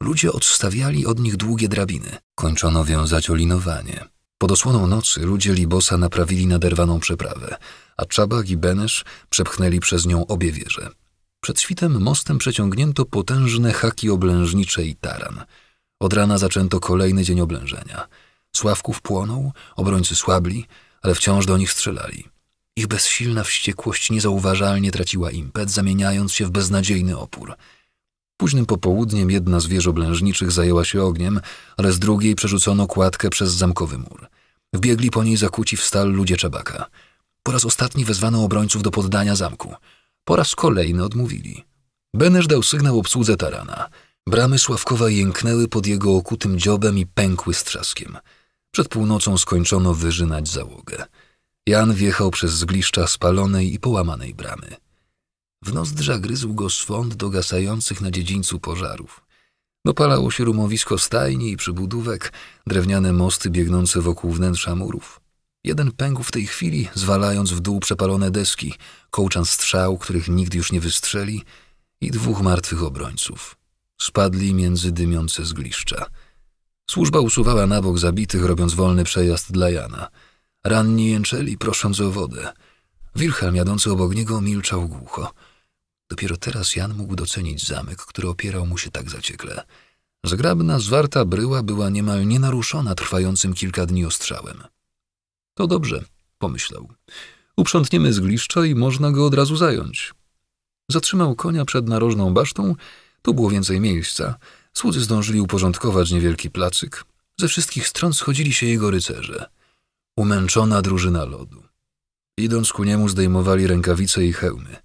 Ludzie odstawiali od nich długie drabiny. Kończono wiązać olinowanie. Pod osłoną nocy ludzie Libosa naprawili naderwaną przeprawę, a Czabak i Benesz przepchnęli przez nią obie wieże. Przed świtem mostem przeciągnięto potężne haki oblężnicze i taran. Od rana zaczęto kolejny dzień oblężenia. Sławków płonął, obrońcy słabli, ale wciąż do nich strzelali. Ich bezsilna wściekłość niezauważalnie traciła impet, zamieniając się w beznadziejny opór – Późnym popołudniem jedna z wież oblężniczych zajęła się ogniem, ale z drugiej przerzucono kładkę przez zamkowy mur. Wbiegli po niej zakuci w stal ludzie Czabaka. Po raz ostatni wezwano obrońców do poddania zamku. Po raz kolejny odmówili. Benesz dał sygnał obsłudze tarana. Bramy Sławkowa jęknęły pod jego okutym dziobem i pękły z trzaskiem. Przed północą skończono wyżynać załogę. Jan wjechał przez zgliszcza spalonej i połamanej bramy. W nozdrza gryzł go swąd dogasających na dziedzińcu pożarów. Dopalało się rumowisko stajni i przybudówek, drewniane mosty biegnące wokół wnętrza murów. Jeden pękł w tej chwili, zwalając w dół przepalone deski, kołczan strzał, których nikt już nie wystrzeli, i dwóch martwych obrońców. Spadli między dymiące zgliszcza. Służba usuwała na bok zabitych, robiąc wolny przejazd dla Jana. Ranni jęczeli, prosząc o wodę. Wilhelm jadący obok niego milczał głucho. Dopiero teraz Jan mógł docenić zamek, który opierał mu się tak zaciekle. Zgrabna, zwarta bryła była niemal nienaruszona trwającym kilka dni ostrzałem. To dobrze, pomyślał. Uprzątniemy zgliszcza i można go od razu zająć. Zatrzymał konia przed narożną basztą, tu było więcej miejsca. Słudzy zdążyli uporządkować niewielki placyk. Ze wszystkich stron schodzili się jego rycerze. Umęczona drużyna lodu. Idąc ku niemu zdejmowali rękawice i hełmy.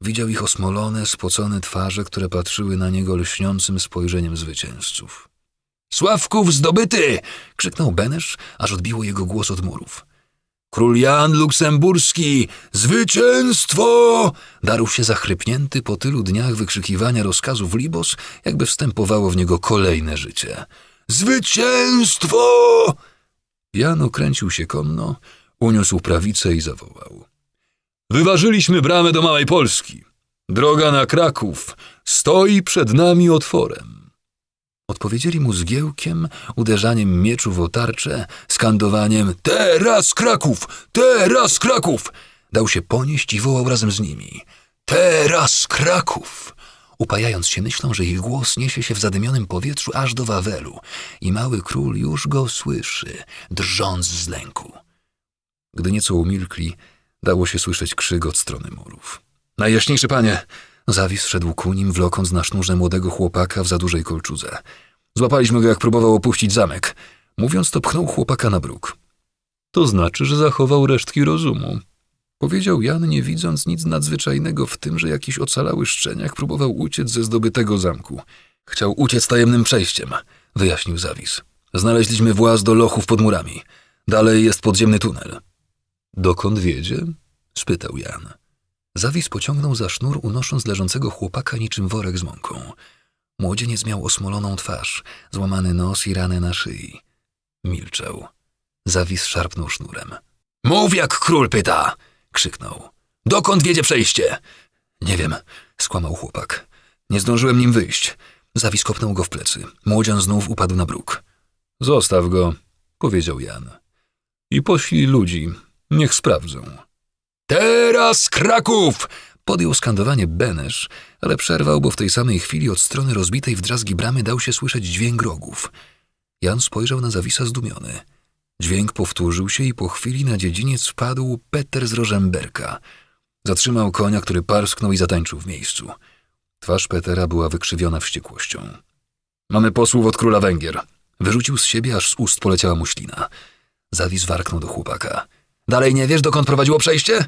Widział ich osmolone, spocone twarze, które patrzyły na niego lśniącym spojrzeniem zwycięzców. Sławków zdobyty! krzyknął Benesz, aż odbiło jego głos od murów. Król Jan Luksemburski! Zwycięstwo! Darł się zachrypnięty po tylu dniach wykrzykiwania rozkazów Libos, jakby wstępowało w niego kolejne życie. Zwycięstwo! Jan okręcił się konno, uniósł prawicę i zawołał. Wyważyliśmy bramę do Małej Polski. Droga na Kraków stoi przed nami otworem. Odpowiedzieli mu zgiełkiem, uderzaniem mieczu w otarcze, skandowaniem Teraz Kraków! Teraz Kraków! Dał się ponieść i wołał razem z nimi. Teraz Kraków! upajając się myślą, że ich głos niesie się w zadymionym powietrzu aż do Wawelu i mały król już go słyszy, drżąc z lęku. Gdy nieco umilkli, dało się słyszeć krzyk od strony murów. Najjaśniejszy panie! Zawis szedł ku nim, wlokąc na sznurze młodego chłopaka w za dużej kolczudze. Złapaliśmy go, jak próbował opuścić zamek. Mówiąc to, pchnął chłopaka na bruk. To znaczy, że zachował resztki rozumu. Powiedział Jan, nie widząc nic nadzwyczajnego w tym, że jakiś ocalały szczeniak próbował uciec ze zdobytego zamku. Chciał uciec tajemnym przejściem, wyjaśnił Zawis. Znaleźliśmy właz do lochów pod murami. Dalej jest podziemny tunel. Dokąd wiedzie? spytał Jan. Zawis pociągnął za sznur, unosząc leżącego chłopaka niczym worek z mąką. Młodzieniec miał osmoloną twarz, złamany nos i ranę na szyi. Milczał. Zawis szarpnął sznurem. Mów jak król pyta! krzyknął. Dokąd wiedzie przejście? Nie wiem, skłamał chłopak. Nie zdążyłem nim wyjść. Zawis kopnął go w plecy. Młodzian znów upadł na bruk. Zostaw go, powiedział Jan. I poślij ludzi, niech sprawdzą. Teraz Kraków! Podjął skandowanie Benesz, ale przerwał, bo w tej samej chwili od strony rozbitej w drzazgi bramy dał się słyszeć dźwięk rogów. Jan spojrzał na Zawisa zdumiony. Dźwięk powtórzył się i po chwili na dziedziniec wpadł Peter z Rożemberka. Zatrzymał konia, który parsknął i zatańczył w miejscu. Twarz Petera była wykrzywiona wściekłością. Mamy posłów od króla Węgier. Wyrzucił z siebie, aż z ust poleciała mu ślina. Zawis warknął do chłopaka. Dalej nie wiesz, dokąd prowadziło przejście?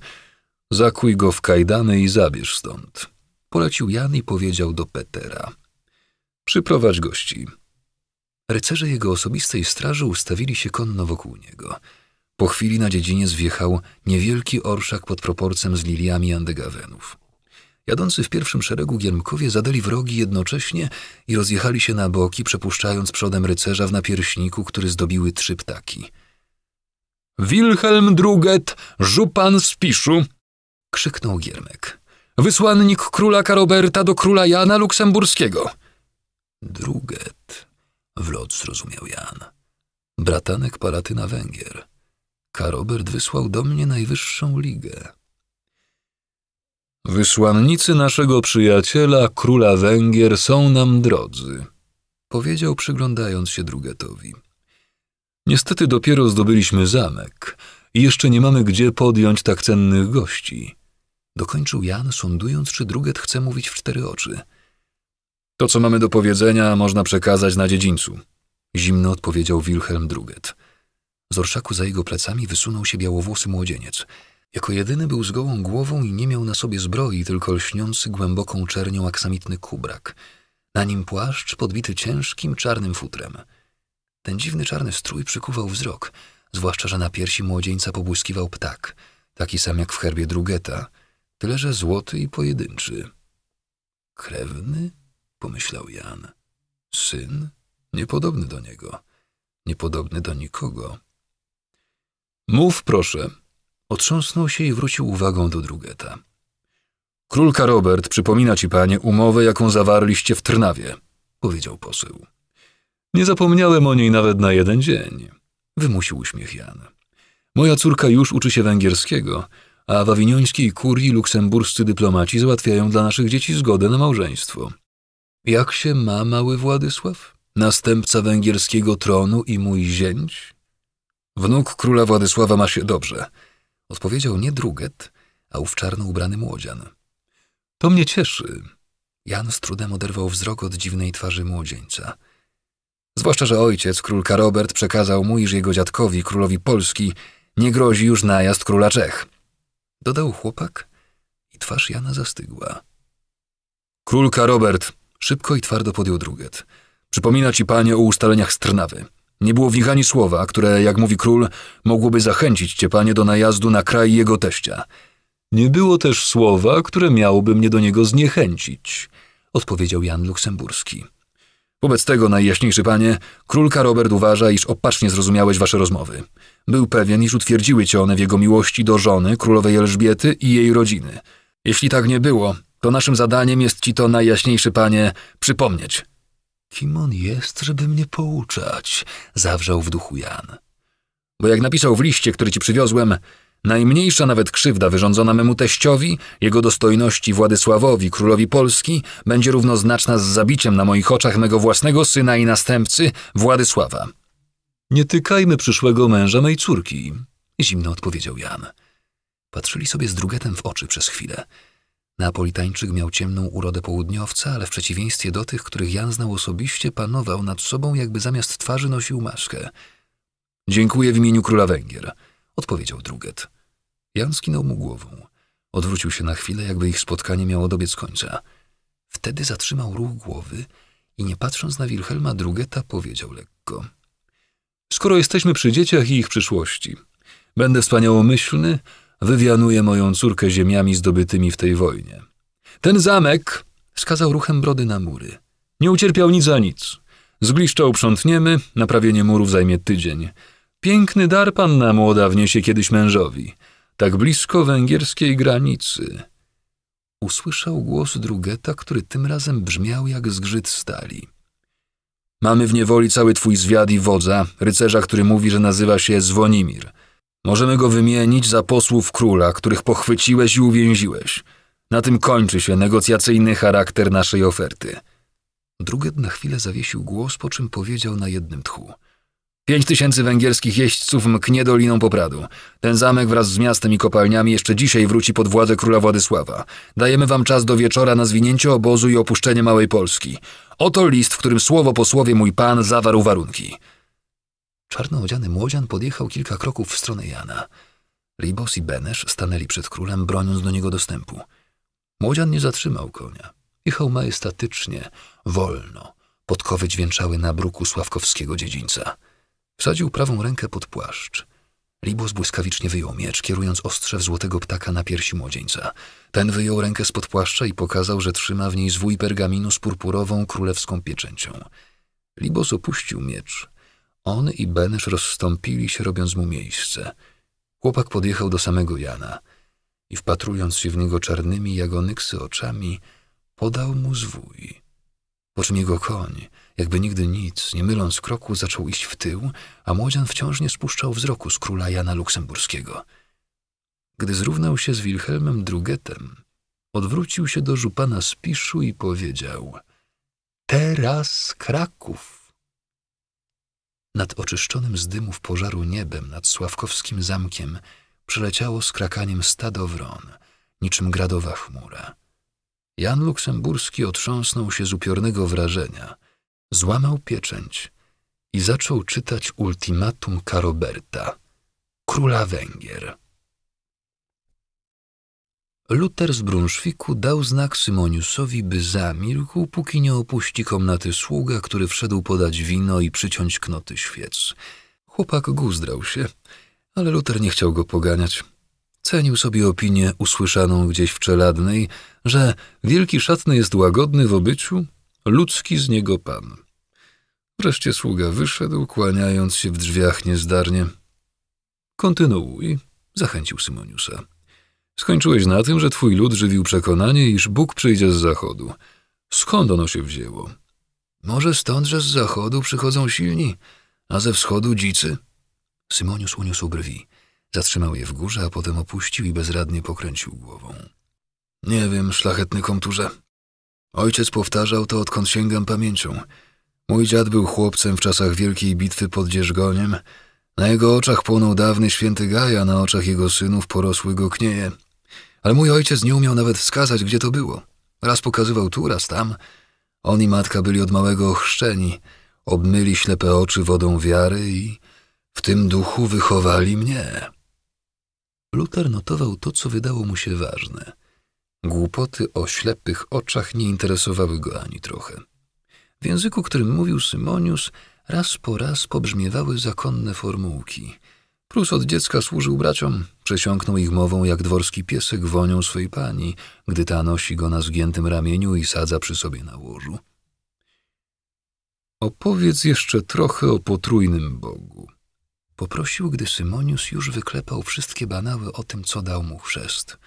Zakuj go w kajdany i zabierz stąd. Polecił Jan i powiedział do Petera. Przyprowadź gości. Rycerze jego osobistej straży ustawili się konno wokół niego. Po chwili na dziedziniec wjechał niewielki orszak pod proporcem z liliami andegawenów. Jadący w pierwszym szeregu giermkowie zadali wrogi jednocześnie i rozjechali się na boki, przepuszczając przodem rycerza w napierśniku, który zdobiły trzy ptaki. Wilhelm Druget, żupan z Piszu! krzyknął Giermek. Wysłannik króla Karoberta do króla Jana Luksemburskiego. Druget, w lot zrozumiał Jan. Bratanek Palatyna Węgier. Karobert wysłał do mnie najwyższą ligę. Wysłannicy naszego przyjaciela, króla Węgier, są nam drodzy, powiedział przyglądając się Drugetowi. Niestety dopiero zdobyliśmy zamek i jeszcze nie mamy gdzie podjąć tak cennych gości. Dokończył Jan, sądując, czy Druget chce mówić w cztery oczy. To, co mamy do powiedzenia, można przekazać na dziedzińcu. Zimno odpowiedział Wilhelm Druget. Z orszaku za jego plecami wysunął się białowłosy młodzieniec. Jako jedyny był z gołą głową i nie miał na sobie zbroi, tylko lśniący głęboką czernią aksamitny kubrak. Na nim płaszcz podbity ciężkim, czarnym futrem. Ten dziwny czarny strój przykuwał wzrok, zwłaszcza, że na piersi młodzieńca pobłyskiwał ptak, taki sam jak w herbie Drugeta, tyle że złoty i pojedynczy. Krewny? pomyślał Jan. Syn? Niepodobny do niego. Niepodobny do nikogo. Mów proszę. Otrząsnął się i wrócił uwagą do Drugeta. Królka Robert przypomina ci, panie, umowę, jaką zawarliście w Trnawie, powiedział poseł. Nie zapomniałem o niej nawet na jeden dzień. Wymusił uśmiech Jan. Moja córka już uczy się węgierskiego, a w awiniońskiej kurii luksemburscy dyplomaci załatwiają dla naszych dzieci zgodę na małżeństwo. Jak się ma mały Władysław? Następca węgierskiego tronu i mój zięć? Wnuk króla Władysława ma się dobrze, odpowiedział nie druget, a ów czarno ubrany młodzian. To mnie cieszy. Jan z trudem oderwał wzrok od dziwnej twarzy młodzieńca. Zwłaszcza, że ojciec, król Karobert, przekazał mu, iż jego dziadkowi, królowi Polski, nie grozi już najazd króla Czech. Dodał chłopak i twarz Jana zastygła. Król Karobert szybko i twardo podjął druget. Przypomina ci, panie, o ustaleniach z Trnawy. Nie było w nich ani słowa, które, jak mówi król, mogłoby zachęcić cię, panie, do najazdu na kraj jego teścia. Nie było też słowa, które miałoby mnie do niego zniechęcić, odpowiedział Jan Luksemburski. Wobec tego, najjaśniejszy panie, król Karobert uważa, iż opacznie zrozumiałeś wasze rozmowy. Był pewien, iż utwierdziły cię one w jego miłości do żony, królowej Elżbiety i jej rodziny. Jeśli tak nie było, to naszym zadaniem jest ci to, najjaśniejszy panie, przypomnieć. Kim on jest, żeby mnie pouczać? zawrzał w duchu Jan. Bo jak napisał w liście, który ci przywiozłem, najmniejsza nawet krzywda wyrządzona memu teściowi, jego dostojności Władysławowi, królowi Polski, będzie równoznaczna z zabiciem na moich oczach mego własnego syna i następcy, Władysława. Nie tykajmy przyszłego męża mej córki, zimno odpowiedział Jan. Patrzyli sobie z drugetem w oczy przez chwilę. Neapolitańczyk miał ciemną urodę południowca, ale w przeciwieństwie do tych, których Jan znał osobiście, panował nad sobą, jakby zamiast twarzy nosił maskę. Dziękuję w imieniu króla Węgier, odpowiedział druget. Jan skinął mu głową. Odwrócił się na chwilę, jakby ich spotkanie miało dobiec końca. Wtedy zatrzymał ruch głowy i nie patrząc na Wilhelma Drugeta powiedział lekko. Skoro jesteśmy przy dzieciach i ich przyszłości, będę wspaniałomyślny, wywianuję moją córkę ziemiami zdobytymi w tej wojnie. Ten zamek, wskazał ruchem brody na mury, nie ucierpiał nic za nic. Zgliszcza uprzątniemy, naprawienie murów zajmie tydzień. Piękny dar panna młoda wniesie kiedyś mężowi, tak blisko węgierskiej granicy. Usłyszał głos drugeta, który tym razem brzmiał jak zgrzyt stali. Mamy w niewoli cały twój zwiad i wodza, rycerza, który mówi, że nazywa się Zwonimir. Możemy go wymienić za posłów króla, których pochwyciłeś i uwięziłeś. Na tym kończy się negocjacyjny charakter naszej oferty. Druget na chwilę zawiesił głos, po czym powiedział na jednym tchu. Pięć tysięcy węgierskich jeźdźców mknie doliną Popradu. Ten zamek wraz z miastem i kopalniami jeszcze dzisiaj wróci pod władzę króla Władysława. Dajemy wam czas do wieczora na zwinięcie obozu i opuszczenie Małej Polski. Oto list, w którym słowo po słowie mój pan zawarł warunki. Czarno odziany młodzian podjechał kilka kroków w stronę Jana. Libos i Benesz stanęli przed królem, broniąc do niego dostępu. Młodzian nie zatrzymał konia. Jechał majestatycznie, wolno. Podkowy dźwięczały na bruku sławkowskiego dziedzińca. Wsadził prawą rękę pod płaszcz. Libos błyskawicznie wyjął miecz, kierując ostrze w złotego ptaka na piersi młodzieńca. Ten wyjął rękę spod płaszcza i pokazał, że trzyma w niej zwój pergaminu z purpurową królewską pieczęcią. Libos opuścił miecz. On i Benesz rozstąpili się, robiąc mu miejsce. Chłopak podjechał do samego Jana i wpatrując się w niego czarnymi jagonyksy oczami, podał mu zwój. Po czym jego koń, jakby nigdy nic, nie myląc kroku, zaczął iść w tył, a młodzian wciąż nie spuszczał wzroku z króla Jana Luksemburskiego. Gdy zrównał się z Wilhelmem Drugetem, odwrócił się do żupana Spiszu i powiedział — Teraz Kraków! Nad oczyszczonym z dymów pożaru niebem, nad Sławkowskim zamkiem, przeleciało z krakaniem stado wron, niczym gradowa chmura. Jan Luksemburski otrząsnął się z upiornego wrażenia, złamał pieczęć i zaczął czytać ultimatum Karoberta, króla Węgier. Luter z Brunszwiku dał znak Symoniusowi, by zamilkł, póki nie opuści komnaty sługa, który wszedł podać wino i przyciąć knoty świec. Chłopak guzdrał się, ale Luter nie chciał go poganiać. Cenił sobie opinię usłyszaną gdzieś w czeladnej, że wielki szatny jest łagodny w obyciu, ludzki z niego pan. Wreszcie sługa wyszedł, kłaniając się w drzwiach niezdarnie. Kontynuuj, zachęcił Symoniusa. Skończyłeś na tym, że twój lud żywił przekonanie, iż Bóg przyjdzie z zachodu. Skąd ono się wzięło? Może stąd, że z zachodu przychodzą silni, a ze wschodu dzicy? Symonius uniósł brwi. Zatrzymał je w górze, a potem opuścił i bezradnie pokręcił głową. Nie wiem, szlachetny komturze. Ojciec powtarzał to, odkąd sięgam pamięcią. Mój dziad był chłopcem w czasach wielkiej bitwy pod Dzierżgoniem. Na jego oczach płonął dawny święty Gaja, na oczach jego synów porosły go knieje. Ale mój ojciec nie umiał nawet wskazać, gdzie to było. Raz pokazywał tu, raz tam. On i matka byli od małego ochrzczeni. Obmyli ślepe oczy wodą wiary i w tym duchu wychowali mnie. Luther notował to, co wydało mu się ważne. Głupoty o ślepych oczach nie interesowały go ani trochę. W języku, którym mówił Symonius, raz po raz pobrzmiewały zakonne formułki. Prus od dziecka służył braciom, przesiąknął ich mową jak dworski piesek wonią swej pani, gdy ta nosi go na zgiętym ramieniu i sadza przy sobie na łożu. Opowiedz jeszcze trochę o potrójnym Bogu. Poprosił, gdy Symonius już wyklepał wszystkie banały o tym, co dał mu chrzest.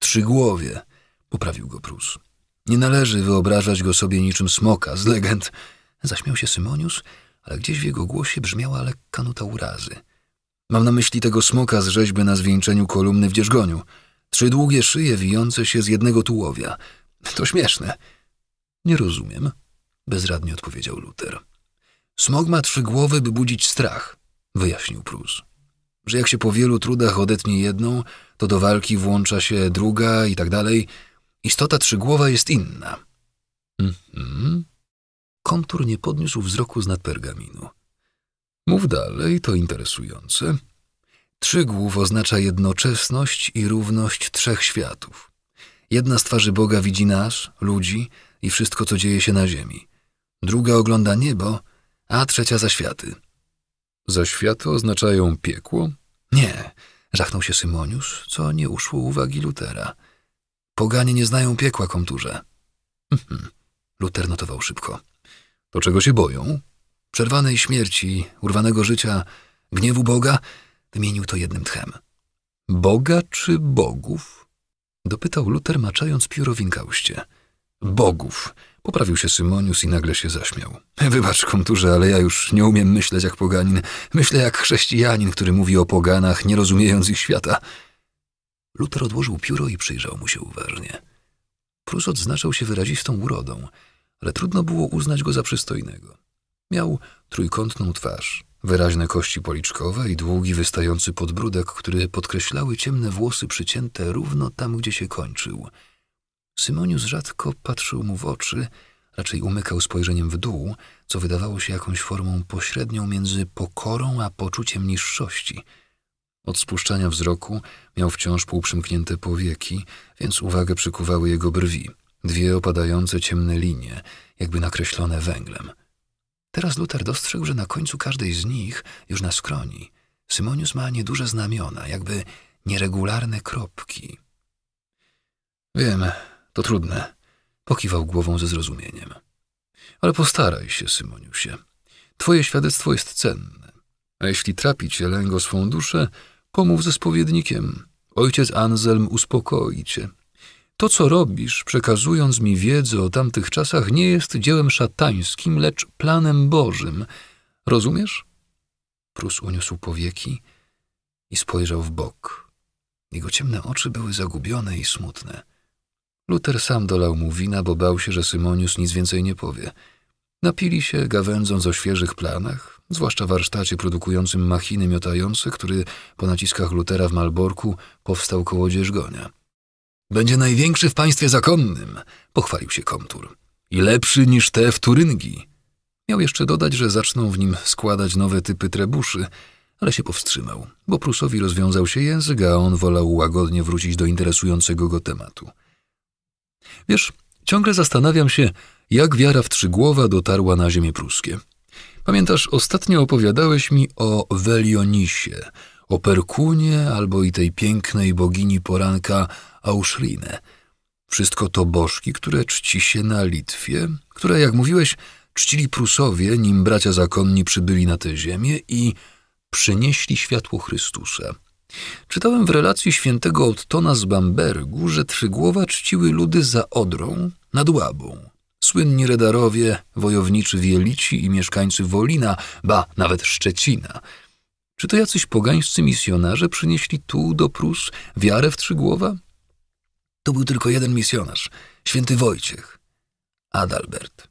Trzygłowie, poprawił go Prus. Nie należy wyobrażać go sobie niczym smoka z legend. Zaśmiał się Symonius, ale gdzieś w jego głosie brzmiała lekka nuta urazy. Mam na myśli tego smoka z rzeźby na zwieńczeniu kolumny w dzierżgoniu. Trzy długie szyje wijące się z jednego tułowia. To śmieszne. Nie rozumiem, bezradnie odpowiedział Luther. Smok ma trzy głowy, by budzić strach, wyjaśnił Prus. Że jak się po wielu trudach odetnie jedną, to do walki włącza się druga i tak dalej. Istota trzygłowa jest inna. Mhm. Kontur nie podniósł wzroku z nad pergaminu. Mów dalej, to interesujące. Trzygłów oznacza jednoczesność i równość trzech światów. Jedna z twarzy Boga widzi nas, ludzi i wszystko, co dzieje się na ziemi. Druga ogląda niebo, a trzecia zaświaty. Zaświaty oznaczają piekło? Nie, żachnął się Symonius, co nie uszło uwagi Lutera. Poganie nie znają piekła, komturze. Mhm. Luter notował szybko. To czego się boją? Przerwanej śmierci, urwanego życia, gniewu Boga? Wymienił to jednym tchem. Boga czy bogów? Dopytał Luter, maczając pióro w inkauście. Bogów, poprawił się Symonius i nagle się zaśmiał. Wybacz, komturze, ale ja już nie umiem myśleć jak poganin. Myślę jak chrześcijanin, który mówi o poganach, nie rozumiejąc ich świata. Luter odłożył pióro i przyjrzał mu się uważnie. Prus odznaczał się wyrazistą urodą, ale trudno było uznać go za przystojnego. Miał trójkątną twarz, wyraźne kości policzkowe i długi, wystający podbródek, który podkreślały ciemne włosy przycięte równo tam, gdzie się kończył. Symonius rzadko patrzył mu w oczy, raczej umykał spojrzeniem w dół, co wydawało się jakąś formą pośrednią między pokorą a poczuciem niższości – od spuszczania wzroku miał wciąż półprzymknięte powieki, więc uwagę przykuwały jego brwi, dwie opadające ciemne linie, jakby nakreślone węglem. Teraz Luther dostrzegł, że na końcu każdej z nich, już na skroni, Symonius ma nieduże znamiona, jakby nieregularne kropki. Wiem, to trudne, pokiwał głową ze zrozumieniem. Ale postaraj się, Symoniusie. Twoje świadectwo jest cenne. A jeśli trapi cię lęk o swą duszę, Pomów ze spowiednikiem. Ojciec Anselm uspokoi cię. To, co robisz, przekazując mi wiedzę o tamtych czasach, nie jest dziełem szatańskim, lecz planem Bożym. Rozumiesz? Prus uniósł powieki i spojrzał w bok. Jego ciemne oczy były zagubione i smutne. Luther sam dolał mu wina, bo bał się, że Symonius nic więcej nie powie. Napili się, gawędząc o świeżych planach, zwłaszcza warsztacie produkującym machiny miotające, który po naciskach Lutera w Malborku powstał koło Dzierżgonia. Będzie największy w państwie zakonnym, pochwalił się komtur. I lepszy niż te w Turyngii. Miał jeszcze dodać, że zaczną w nim składać nowe typy trebuszy, ale się powstrzymał, bo Prusowi rozwiązał się język, a on wolał łagodnie wrócić do interesującego go tematu. Wiesz, ciągle zastanawiam się, jak wiara w Trzygłowa dotarła na ziemię pruskie. Pamiętasz, ostatnio opowiadałeś mi o Welionisie, o Perkunie albo i tej pięknej bogini poranka Auszrinę. Wszystko to bożki, które czci się na Litwie, które, jak mówiłeś, czcili Prusowie, nim bracia zakonni przybyli na tę ziemię i przynieśli światło Chrystusa. Czytałem w relacji świętego Ottona z Bambergu, że Trzygłowa czciły ludy za Odrą nad Łabą Słynni redarowie, wojowniczy wielici i mieszkańcy Wolina, ba, nawet Szczecina. Czy to jacyś pogańscy misjonarze przynieśli tu do Prus wiarę w Trzygłowa? To był tylko jeden misjonarz, święty Wojciech. Adalbert,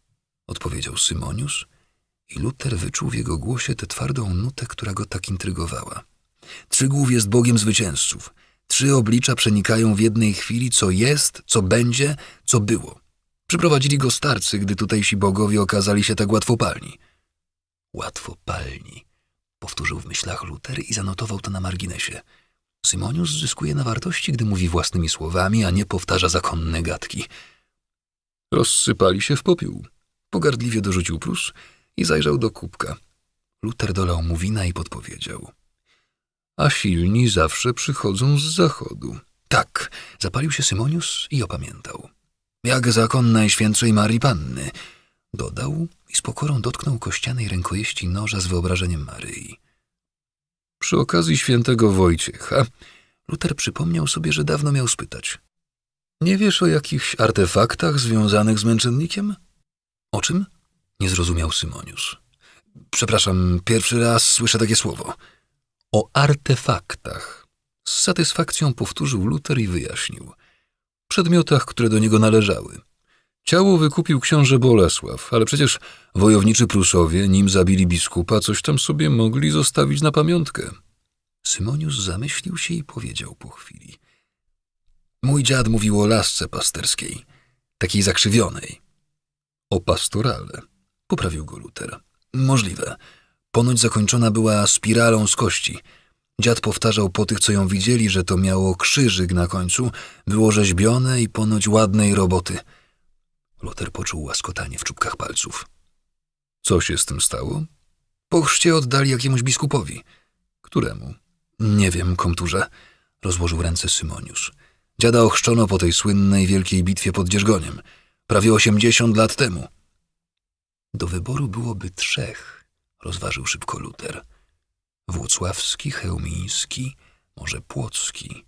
odpowiedział Symonius i Luter wyczuł w jego głosie tę twardą nutę, która go tak intrygowała. Trzygłów jest Bogiem zwycięzców. Trzy oblicza przenikają w jednej chwili, co jest, co będzie, co było. Przyprowadzili go starcy, gdy tutejsi bogowie okazali się tak łatwopalni. Łatwopalni, powtórzył w myślach Luter i zanotował to na marginesie. Symonius zyskuje na wartości, gdy mówi własnymi słowami, a nie powtarza zakonne gadki. Rozsypali się w popiół. Pogardliwie dorzucił Prus i zajrzał do kubka. Luter dolał mu wina i podpowiedział. A silni zawsze przychodzą z zachodu. Tak, zapalił się Symonius i opamiętał. Jak zakon Najświętszej Marii Panny, dodał i z pokorą dotknął kościanej rękojeści noża z wyobrażeniem Maryi. Przy okazji świętego Wojciecha, Luter przypomniał sobie, że dawno miał spytać. Nie wiesz o jakichś artefaktach związanych z męczennikiem? O czym? Nie zrozumiał Symonius. Przepraszam, pierwszy raz słyszę takie słowo. O artefaktach. Z satysfakcją powtórzył Luter i wyjaśnił. Przedmiotach, które do niego należały. Ciało wykupił książę Bolesław, ale przecież wojowniczy Prusowie, nim zabili biskupa, coś tam sobie mogli zostawić na pamiątkę. Symonius zamyślił się i powiedział po chwili. Mój dziad mówił o lasce pasterskiej, takiej zakrzywionej. O pastorale, poprawił go Luter. Możliwe. Ponoć zakończona była spiralą z kości. Dziad powtarzał po tych, co ją widzieli, że to miało krzyżyk na końcu, było rzeźbione i ponoć ładnej roboty – Loter poczuł łaskotanie w czubkach palców. Co się z tym stało? Po chrzcie oddali jakiemuś biskupowi. Któremu? Nie wiem, komturze. Rozłożył ręce Symoniusz. Dziada ochrzczono po tej słynnej wielkiej bitwie pod Dzierżgoniem. Prawie osiemdziesiąt lat temu. Do wyboru byłoby trzech, rozważył szybko Luter. Włocławski, Chełmiński, może Płocki.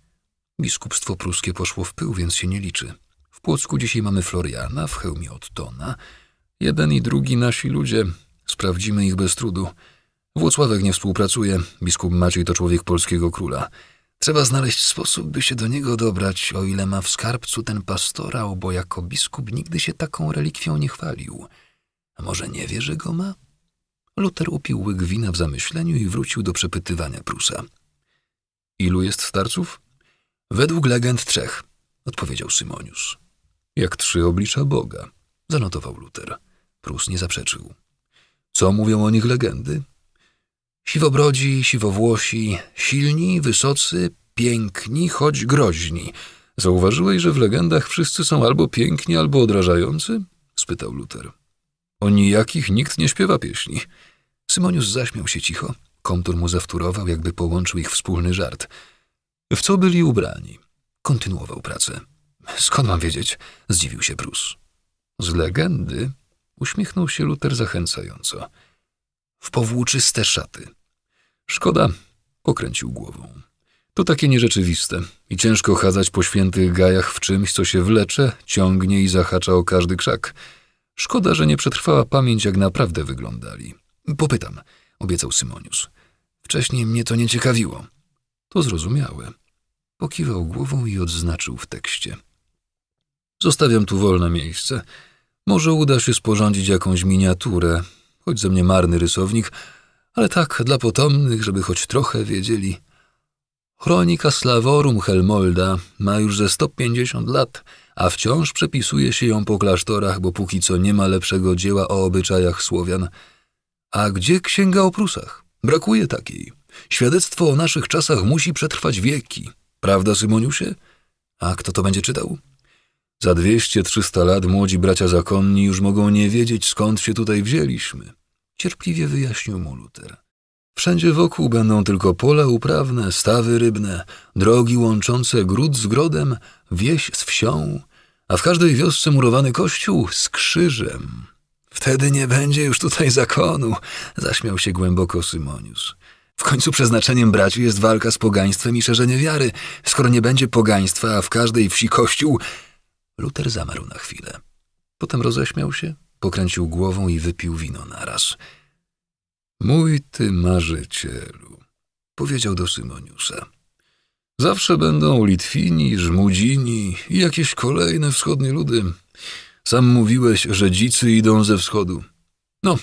Biskupstwo pruskie poszło w pył, więc się nie liczy. Płocku dzisiaj mamy Floriana, w hełmie Ottona. Jeden i drugi nasi ludzie. Sprawdzimy ich bez trudu. Włocławek nie współpracuje. Biskup Maciej to człowiek polskiego króla. Trzeba znaleźć sposób, by się do niego dobrać, o ile ma w skarbcu ten pastorał, bo jako biskup nigdy się taką relikwią nie chwalił. A może nie wie, że go ma? Luter upił łyk wina w zamyśleniu i wrócił do przepytywania Prusa. Ilu jest starców? Według legend trzech, odpowiedział Symonius. Jak trzy oblicza Boga, zanotował Luter. Prus nie zaprzeczył. Co mówią o nich legendy? Siwobrodzi, siwowłosi, silni, wysocy, piękni, choć groźni. Zauważyłeś, że w legendach wszyscy są albo piękni, albo odrażający? spytał Luter. O nijakich nikt nie śpiewa pieśni. Symonius zaśmiał się cicho. Komtur mu zawtórował, jakby połączył ich wspólny żart. W co byli ubrani? Kontynuował pracę. Skąd mam wiedzieć? Zdziwił się Bruce. Z legendy uśmiechnął się Luter zachęcająco. W powłóczyste szaty. Szkoda, pokręcił głową. To takie nierzeczywiste i ciężko chadzać po świętych gajach w czymś, co się wlecze, ciągnie i zahacza o każdy krzak. Szkoda, że nie przetrwała pamięć, jak naprawdę wyglądali. Popytam, obiecał Symonius. Wcześniej mnie to nie ciekawiło. To zrozumiałe. Pokiwał głową i odznaczył w tekście. Zostawiam tu wolne miejsce. Może uda się sporządzić jakąś miniaturę, choć ze mnie marny rysownik, ale tak dla potomnych, żeby choć trochę wiedzieli. Chronika Slavorum Helmolda ma już ze 150 lat, a wciąż przepisuje się ją po klasztorach, bo póki co nie ma lepszego dzieła o obyczajach Słowian. A gdzie księga o Prusach? Brakuje takiej. Świadectwo o naszych czasach musi przetrwać wieki. Prawda, Symoniusie? A kto to będzie czytał? Za dwieście, trzysta lat młodzi bracia zakonni już mogą nie wiedzieć, skąd się tutaj wzięliśmy. Cierpliwie wyjaśnił mu Luter. Wszędzie wokół będą tylko pola uprawne, stawy rybne, drogi łączące gród z grodem, wieś z wsią, a w każdej wiosce murowany kościół z krzyżem. Wtedy nie będzie już tutaj zakonu, zaśmiał się głęboko Symonius. W końcu przeznaczeniem braci jest walka z pogaństwem i szerzenie wiary. Skoro nie będzie pogaństwa, a w każdej wsi kościół, Luter zamarł na chwilę. Potem roześmiał się, pokręcił głową i wypił wino naraz. Mój ty marzycielu, powiedział do Symoniusa. Zawsze będą Litwini, Żmudzini i jakieś kolejne wschodnie ludy. Sam mówiłeś, że dzicy idą ze wschodu. No,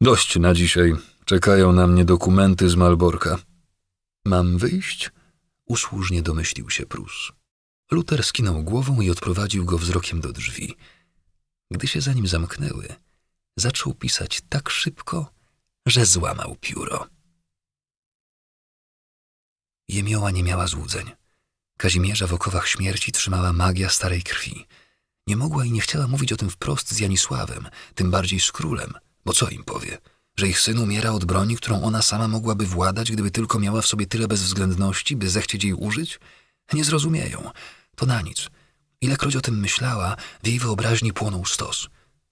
dość na dzisiaj. Czekają na mnie dokumenty z Malborka. Mam wyjść? Usłużnie domyślił się Prus. Luther skinął głową i odprowadził go wzrokiem do drzwi. Gdy się za nim zamknęły, zaczął pisać tak szybko, że złamał pióro. Jemioła nie miała złudzeń. Kazimierza w okowach śmierci trzymała magia starej krwi. Nie mogła i nie chciała mówić o tym wprost z Janisławem, tym bardziej z królem, bo co im powie? Że ich syn umiera od broni, którą ona sama mogłaby władać, gdyby tylko miała w sobie tyle bezwzględności, by zechcieć jej użyć? Nie zrozumieją. To na nic. Ilekroć o tym myślała, w jej wyobraźni płonął stos.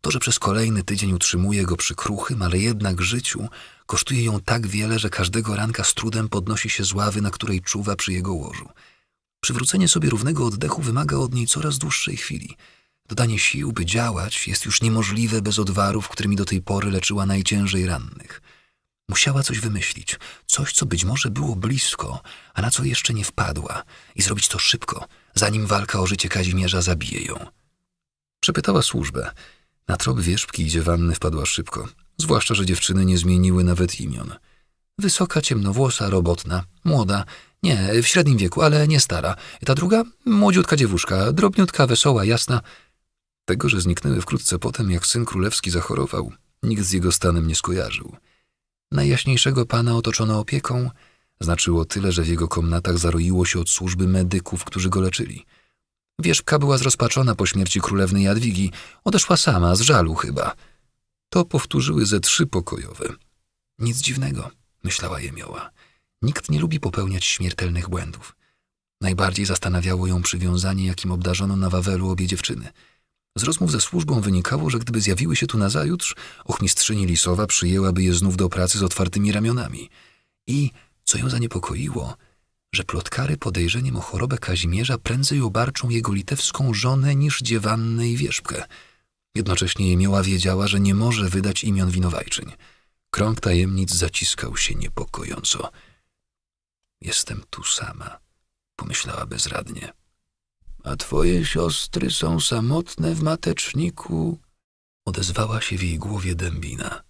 To, że przez kolejny tydzień utrzymuje go przy kruchym, ale jednak życiu, kosztuje ją tak wiele, że każdego ranka z trudem podnosi się z ławy, na której czuwa przy jego łożu. Przywrócenie sobie równego oddechu wymaga od niej coraz dłuższej chwili. Dodanie sił, by działać, jest już niemożliwe bez odwarów, którymi do tej pory leczyła najciężej rannych. Musiała coś wymyślić, coś, co być może było blisko, a na co jeszcze nie wpadła, i zrobić to szybko, zanim walka o życie Kazimierza zabije ją. Przepytała służbę. Na trop wierzbki idzie wanny wpadła szybko, zwłaszcza, że dziewczyny nie zmieniły nawet imion. Wysoka, ciemnowłosa, robotna, młoda, nie, w średnim wieku, ale nie stara. Ta druga, młodziutka dziewuszka, drobniutka, wesoła, jasna. Tego, że zniknęły wkrótce potem, jak syn królewski zachorował, nikt z jego stanem nie skojarzył. Najjaśniejszego pana otoczono opieką znaczyło tyle, że w jego komnatach zaroiło się od służby medyków, którzy go leczyli. Wierzbka była zrozpaczona po śmierci królewnej Jadwigi. Odeszła sama, z żalu chyba. To powtórzyły ze trzy pokojowe. Nic dziwnego, myślała Jemioła. Nikt nie lubi popełniać śmiertelnych błędów. Najbardziej zastanawiało ją przywiązanie, jakim obdarzono na Wawelu obie dziewczyny. Z rozmów ze służbą wynikało, że gdyby zjawiły się tu nazajutrz, ochmistrzyni Lisowa przyjęłaby je znów do pracy z otwartymi ramionami. I, co ją zaniepokoiło, że plotkary podejrzeniem o chorobę Kazimierza prędzej obarczą jego litewską żonę niż dziewannę i wierzbkę. Jednocześnie Jemioła wiedziała, że nie może wydać imion winowajczyń. Krąg tajemnic zaciskał się niepokojąco. Jestem tu sama, pomyślała bezradnie. A twoje siostry są samotne w mateczniku, odezwała się w jej głowie dębina.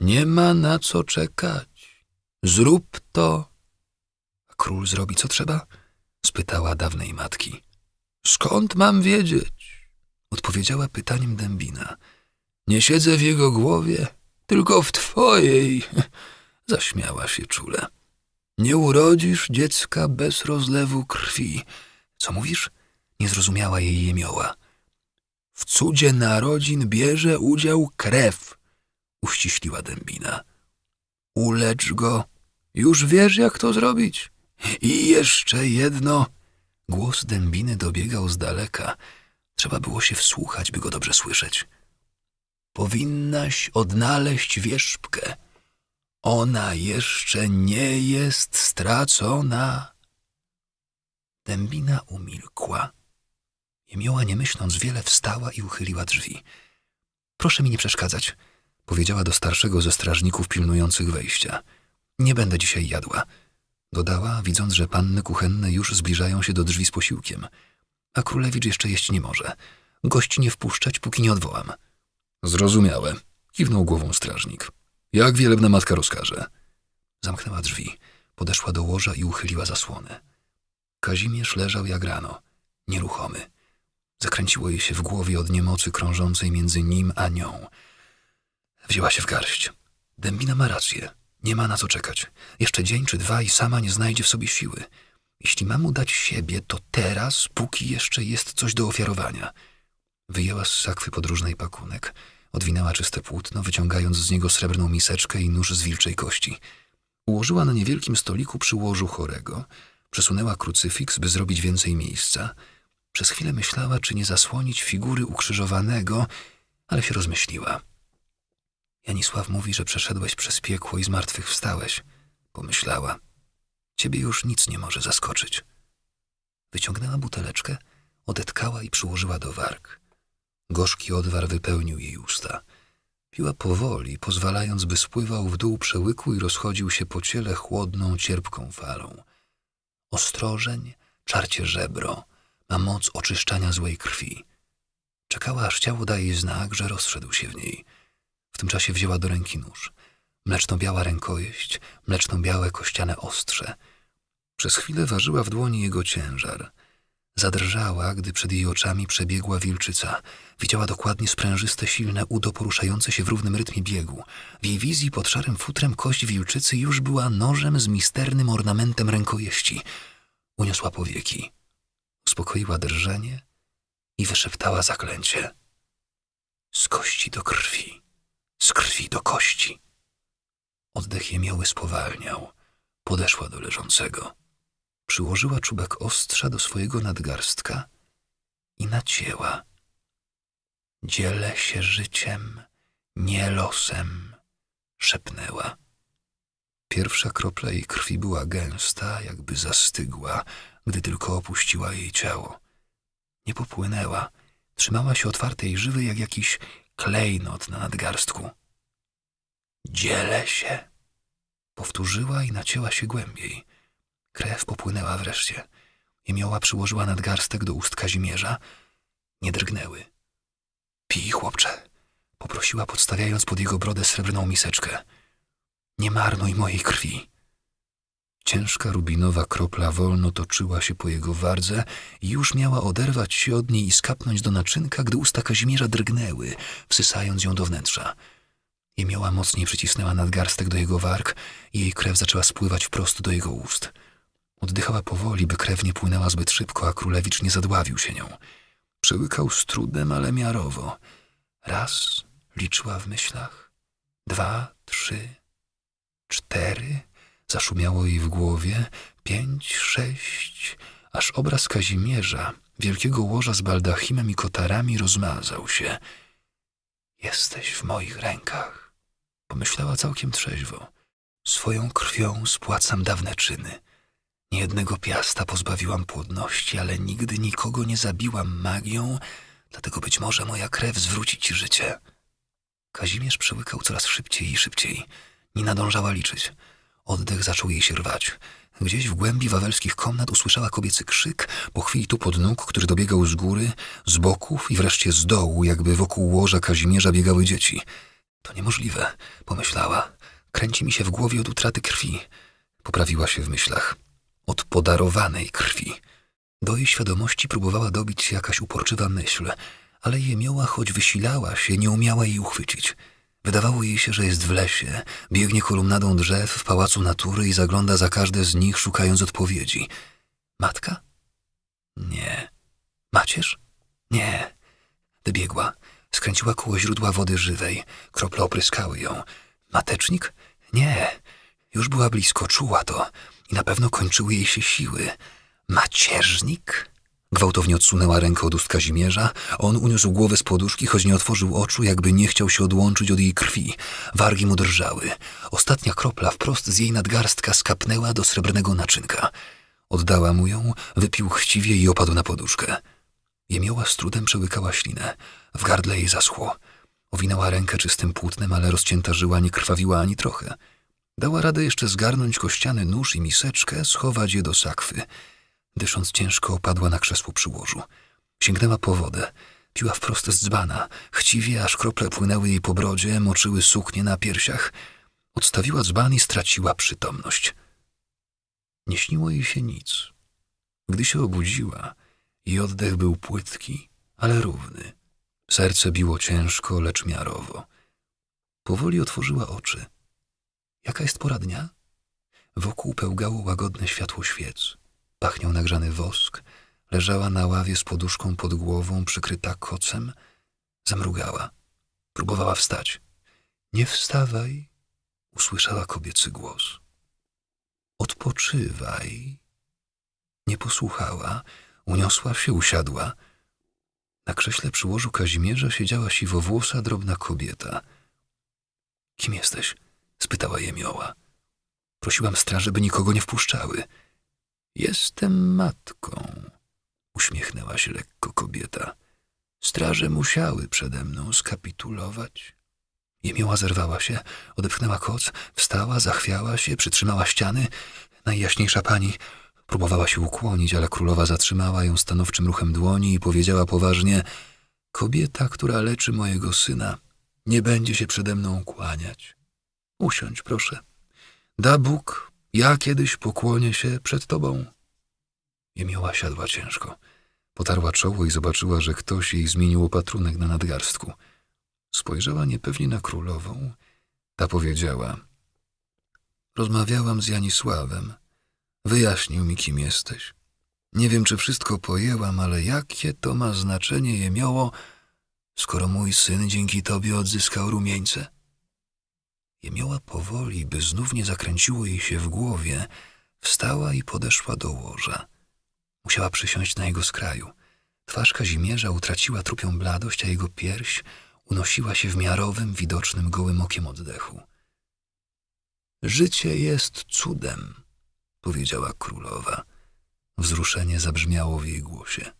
Nie ma na co czekać. Zrób to. Król zrobi co trzeba? spytała dawnej matki. Skąd mam wiedzieć? odpowiedziała pytaniem dębina. Nie siedzę w jego głowie, tylko w twojej. Zaśmiała się czule. Nie urodzisz dziecka bez rozlewu krwi. Co mówisz? Nie zrozumiała jej jemioła. W cudzie narodzin bierze udział krew, uściśliła dębina. Ulecz go. Już wiesz, jak to zrobić. I jeszcze jedno. Głos dębiny dobiegał z daleka. Trzeba było się wsłuchać, by go dobrze słyszeć. Powinnaś odnaleźć wierzbkę. Ona jeszcze nie jest stracona. Dębina umilkła. Jemioła, nie myśląc wiele, wstała i uchyliła drzwi. Proszę mi nie przeszkadzać, powiedziała do starszego ze strażników pilnujących wejścia. Nie będę dzisiaj jadła, dodała, widząc, że panny kuchenne już zbliżają się do drzwi z posiłkiem. A królewicz jeszcze jeść nie może. Gości nie wpuszczać, póki nie odwołam. Zrozumiałe, kiwnął głową strażnik. Jak wielebna matka rozkaże. Zamknęła drzwi, podeszła do łoża i uchyliła zasłonę. Kazimierz leżał jak rano, nieruchomy. Zakręciło jej się w głowie od niemocy krążącej między nim a nią. Wzięła się w garść. Dębina ma rację. Nie ma na co czekać. Jeszcze dzień czy dwa i sama nie znajdzie w sobie siły. Jeśli ma mu dać siebie, to teraz, póki jeszcze jest coś do ofiarowania. Wyjęła z sakwy podróżnej pakunek. Odwinęła czyste płótno, wyciągając z niego srebrną miseczkę i nóż z wilczej kości. Ułożyła na niewielkim stoliku przy łożu chorego. Przesunęła krucyfiks, by zrobić więcej miejsca – przez chwilę myślała, czy nie zasłonić figury ukrzyżowanego, ale się rozmyśliła. Janisław mówi, że przeszedłeś przez piekło i zmartwychwstałeś. Pomyślała. Ciebie już nic nie może zaskoczyć. Wyciągnęła buteleczkę, odetkała i przyłożyła do warg. Gorzki odwar wypełnił jej usta. Piła powoli, pozwalając, by spływał w dół przełyku i rozchodził się po ciele chłodną, cierpką falą. Ostrożeń, czarcie żebro, ma moc oczyszczania złej krwi. Czekała, aż ciało daje znak, że rozszedł się w niej. W tym czasie wzięła do ręki nóż. Mleczno-biała rękojeść, mleczno-białe kościane ostrze. Przez chwilę ważyła w dłoni jego ciężar. Zadrżała, gdy przed jej oczami przebiegła wilczyca. Widziała dokładnie sprężyste, silne udo poruszające się w równym rytmie biegu. W jej wizji pod szarym futrem kość wilczycy już była nożem z misternym ornamentem rękojeści. Uniosła powieki. Uspokoiła drżenie i wyszeptała zaklęcie. Z kości do krwi, z krwi do kości. Oddech jemioły spowalniał. Podeszła do leżącego. Przyłożyła czubek ostrza do swojego nadgarstka i nacięła. Dzielę się życiem, nie losem, szepnęła. Pierwsza kropla jej krwi była gęsta, jakby zastygła, gdy tylko opuściła jej ciało. Nie popłynęła, trzymała się otwartej żywy jak jakiś klejnot na nadgarstku. Dzielę się. Powtórzyła i nacięła się głębiej. Krew popłynęła wreszcie. Jemioła przyłożyła nadgarstek do ust Kazimierza. Nie drgnęły. Pij, chłopcze, poprosiła, podstawiając pod jego brodę srebrną miseczkę. Nie marnuj mojej krwi. Ciężka rubinowa kropla wolno toczyła się po jego wardze i już miała oderwać się od niej i skapnąć do naczynka, gdy usta Kazimierza drgnęły, wsysając ją do wnętrza. Jemioła mocniej przycisnęła nadgarstek do jego warg i jej krew zaczęła spływać wprost do jego ust. Oddychała powoli, by krew nie płynęła zbyt szybko, a królewicz nie zadławił się nią. Przełykał z trudem, ale miarowo. Raz liczyła w myślach, dwa, trzy, cztery, zaszumiało jej w głowie, pięć, sześć, aż obraz Kazimierza, wielkiego łoża z baldachimem i kotarami rozmazał się. Jesteś w moich rękach, pomyślała całkiem trzeźwo. Swoją krwią spłacam dawne czyny. Niejednego piasta pozbawiłam płodności, ale nigdy nikogo nie zabiłam magią, dlatego być może moja krew zwróci ci życie. Kazimierz przełykał coraz szybciej i szybciej. Nie nadążała liczyć. Oddech zaczął jej się rwać. Gdzieś w głębi wawelskich komnat usłyszała kobiecy krzyk, po chwili tu pod nóg, który dobiegał z góry, z boków i wreszcie z dołu, jakby wokół łoża Kazimierza biegały dzieci. To niemożliwe, pomyślała. Kręci mi się w głowie od utraty krwi. Poprawiła się w myślach od podarowanej krwi. Do jej świadomości próbowała dobić jakaś uporczywa myśl, ale jemioła, choć wysilała się, nie umiała jej uchwycić. Wydawało jej się, że jest w lesie, biegnie kolumnadą drzew w pałacu natury i zagląda za każde z nich, szukając odpowiedzi. Matka? Nie. Macierz? Nie. Wybiegła. Skręciła koło źródła wody żywej. Krople opryskały ją. Matecznik? Nie. Już była blisko, czuła to i na pewno kończyły jej się siły. Macierznik? Gwałtownie odsunęła rękę od ust Kazimierza. On uniósł głowę z poduszki, choć nie otworzył oczu, jakby nie chciał się odłączyć od jej krwi. Wargi mu drżały. Ostatnia kropla wprost z jej nadgarstka skapnęła do srebrnego naczynka. Oddała mu ją, wypił chciwie i opadł na poduszkę. Jemioła z trudem przełykała ślinę. W gardle jej zaschło. Owinęła rękę czystym płótnem, ale rozcięta żyła nie krwawiła ani trochę. Dała radę jeszcze zgarnąć kościany nóż i miseczkę, schować je do sakwy. Dysząc ciężko, opadła na krzesło przy łożu. Sięgnęła po wodę. Piła wprost z dzbana. Chciwie, aż krople płynęły jej po brodzie, moczyły suknie na piersiach. Odstawiła dzban i straciła przytomność. Nie śniło jej się nic. Gdy się obudziła, jej oddech był płytki, ale równy. Serce biło ciężko, lecz miarowo. Powoli otworzyła oczy. Jaka jest pora dnia? Wokół pełgało łagodne światło świec. Pachniał nagrzany wosk. Leżała na ławie z poduszką pod głową, przykryta kocem. Zamrugała. Próbowała wstać. Nie wstawaj, usłyszała kobiecy głos. Odpoczywaj. Nie posłuchała. Uniosła się, usiadła. Na krześle przy łożu Kazimierza siedziała siwowłosa, drobna kobieta. Kim jesteś? spytała jemioła. Prosiłam straży, by nikogo nie wpuszczały. Jestem matką, uśmiechnęła się lekko kobieta. Straże musiały przede mną skapitulować. Jemioła zerwała się, odepchnęła koc, wstała, zachwiała się, przytrzymała ściany. Najjaśniejsza pani próbowała się ukłonić, ale królowa zatrzymała ją stanowczym ruchem dłoni i powiedziała poważnie — Kobieta, która leczy mojego syna, nie będzie się przede mną kłaniać. Usiądź, proszę. Da Bóg, ja kiedyś pokłonię się przed tobą. Jemioła siadła ciężko. Potarła czoło i zobaczyła, że ktoś jej zmienił opatrunek na nadgarstku. Spojrzała niepewnie na królową. Ta powiedziała — Rozmawiałam z Janisławem. Wyjaśnił mi, kim jesteś. Nie wiem, czy wszystko pojęłam, ale jakie to ma znaczenie jemioło, skoro mój syn dzięki tobie odzyskał rumieńce? Jemioła powoli, by znów nie zakręciło jej się w głowie, wstała i podeszła do łoża. Musiała przysiąść na jego skraju. Twarz Kazimierza utraciła trupią bladość, a jego pierś unosiła się w miarowym, widocznym gołym okiem oddechu. Życie jest cudem, powiedziała królowa. Wzruszenie zabrzmiało w jej głosie.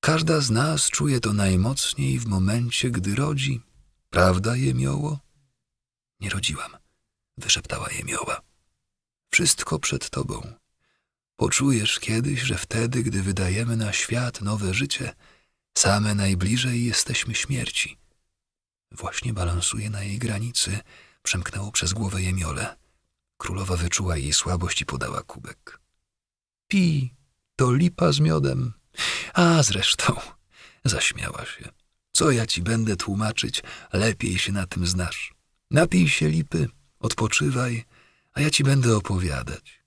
Każda z nas czuje to najmocniej w momencie, gdy rodzi. Prawda, jemioło? Nie rodziłam, wyszeptała jemioła. Wszystko przed tobą. Poczujesz kiedyś, że wtedy, gdy wydajemy na świat nowe życie, same najbliżej jesteśmy śmierci. Właśnie balansuje na jej granicy, przemknęło przez głowę jemiole. Królowa wyczuła jej słabość i podała kubek. Pi, to lipa z miodem. A zresztą, zaśmiała się. Co ja ci będę tłumaczyć, lepiej się na tym znasz. Napij się lipy, odpoczywaj, a ja ci będę opowiadać.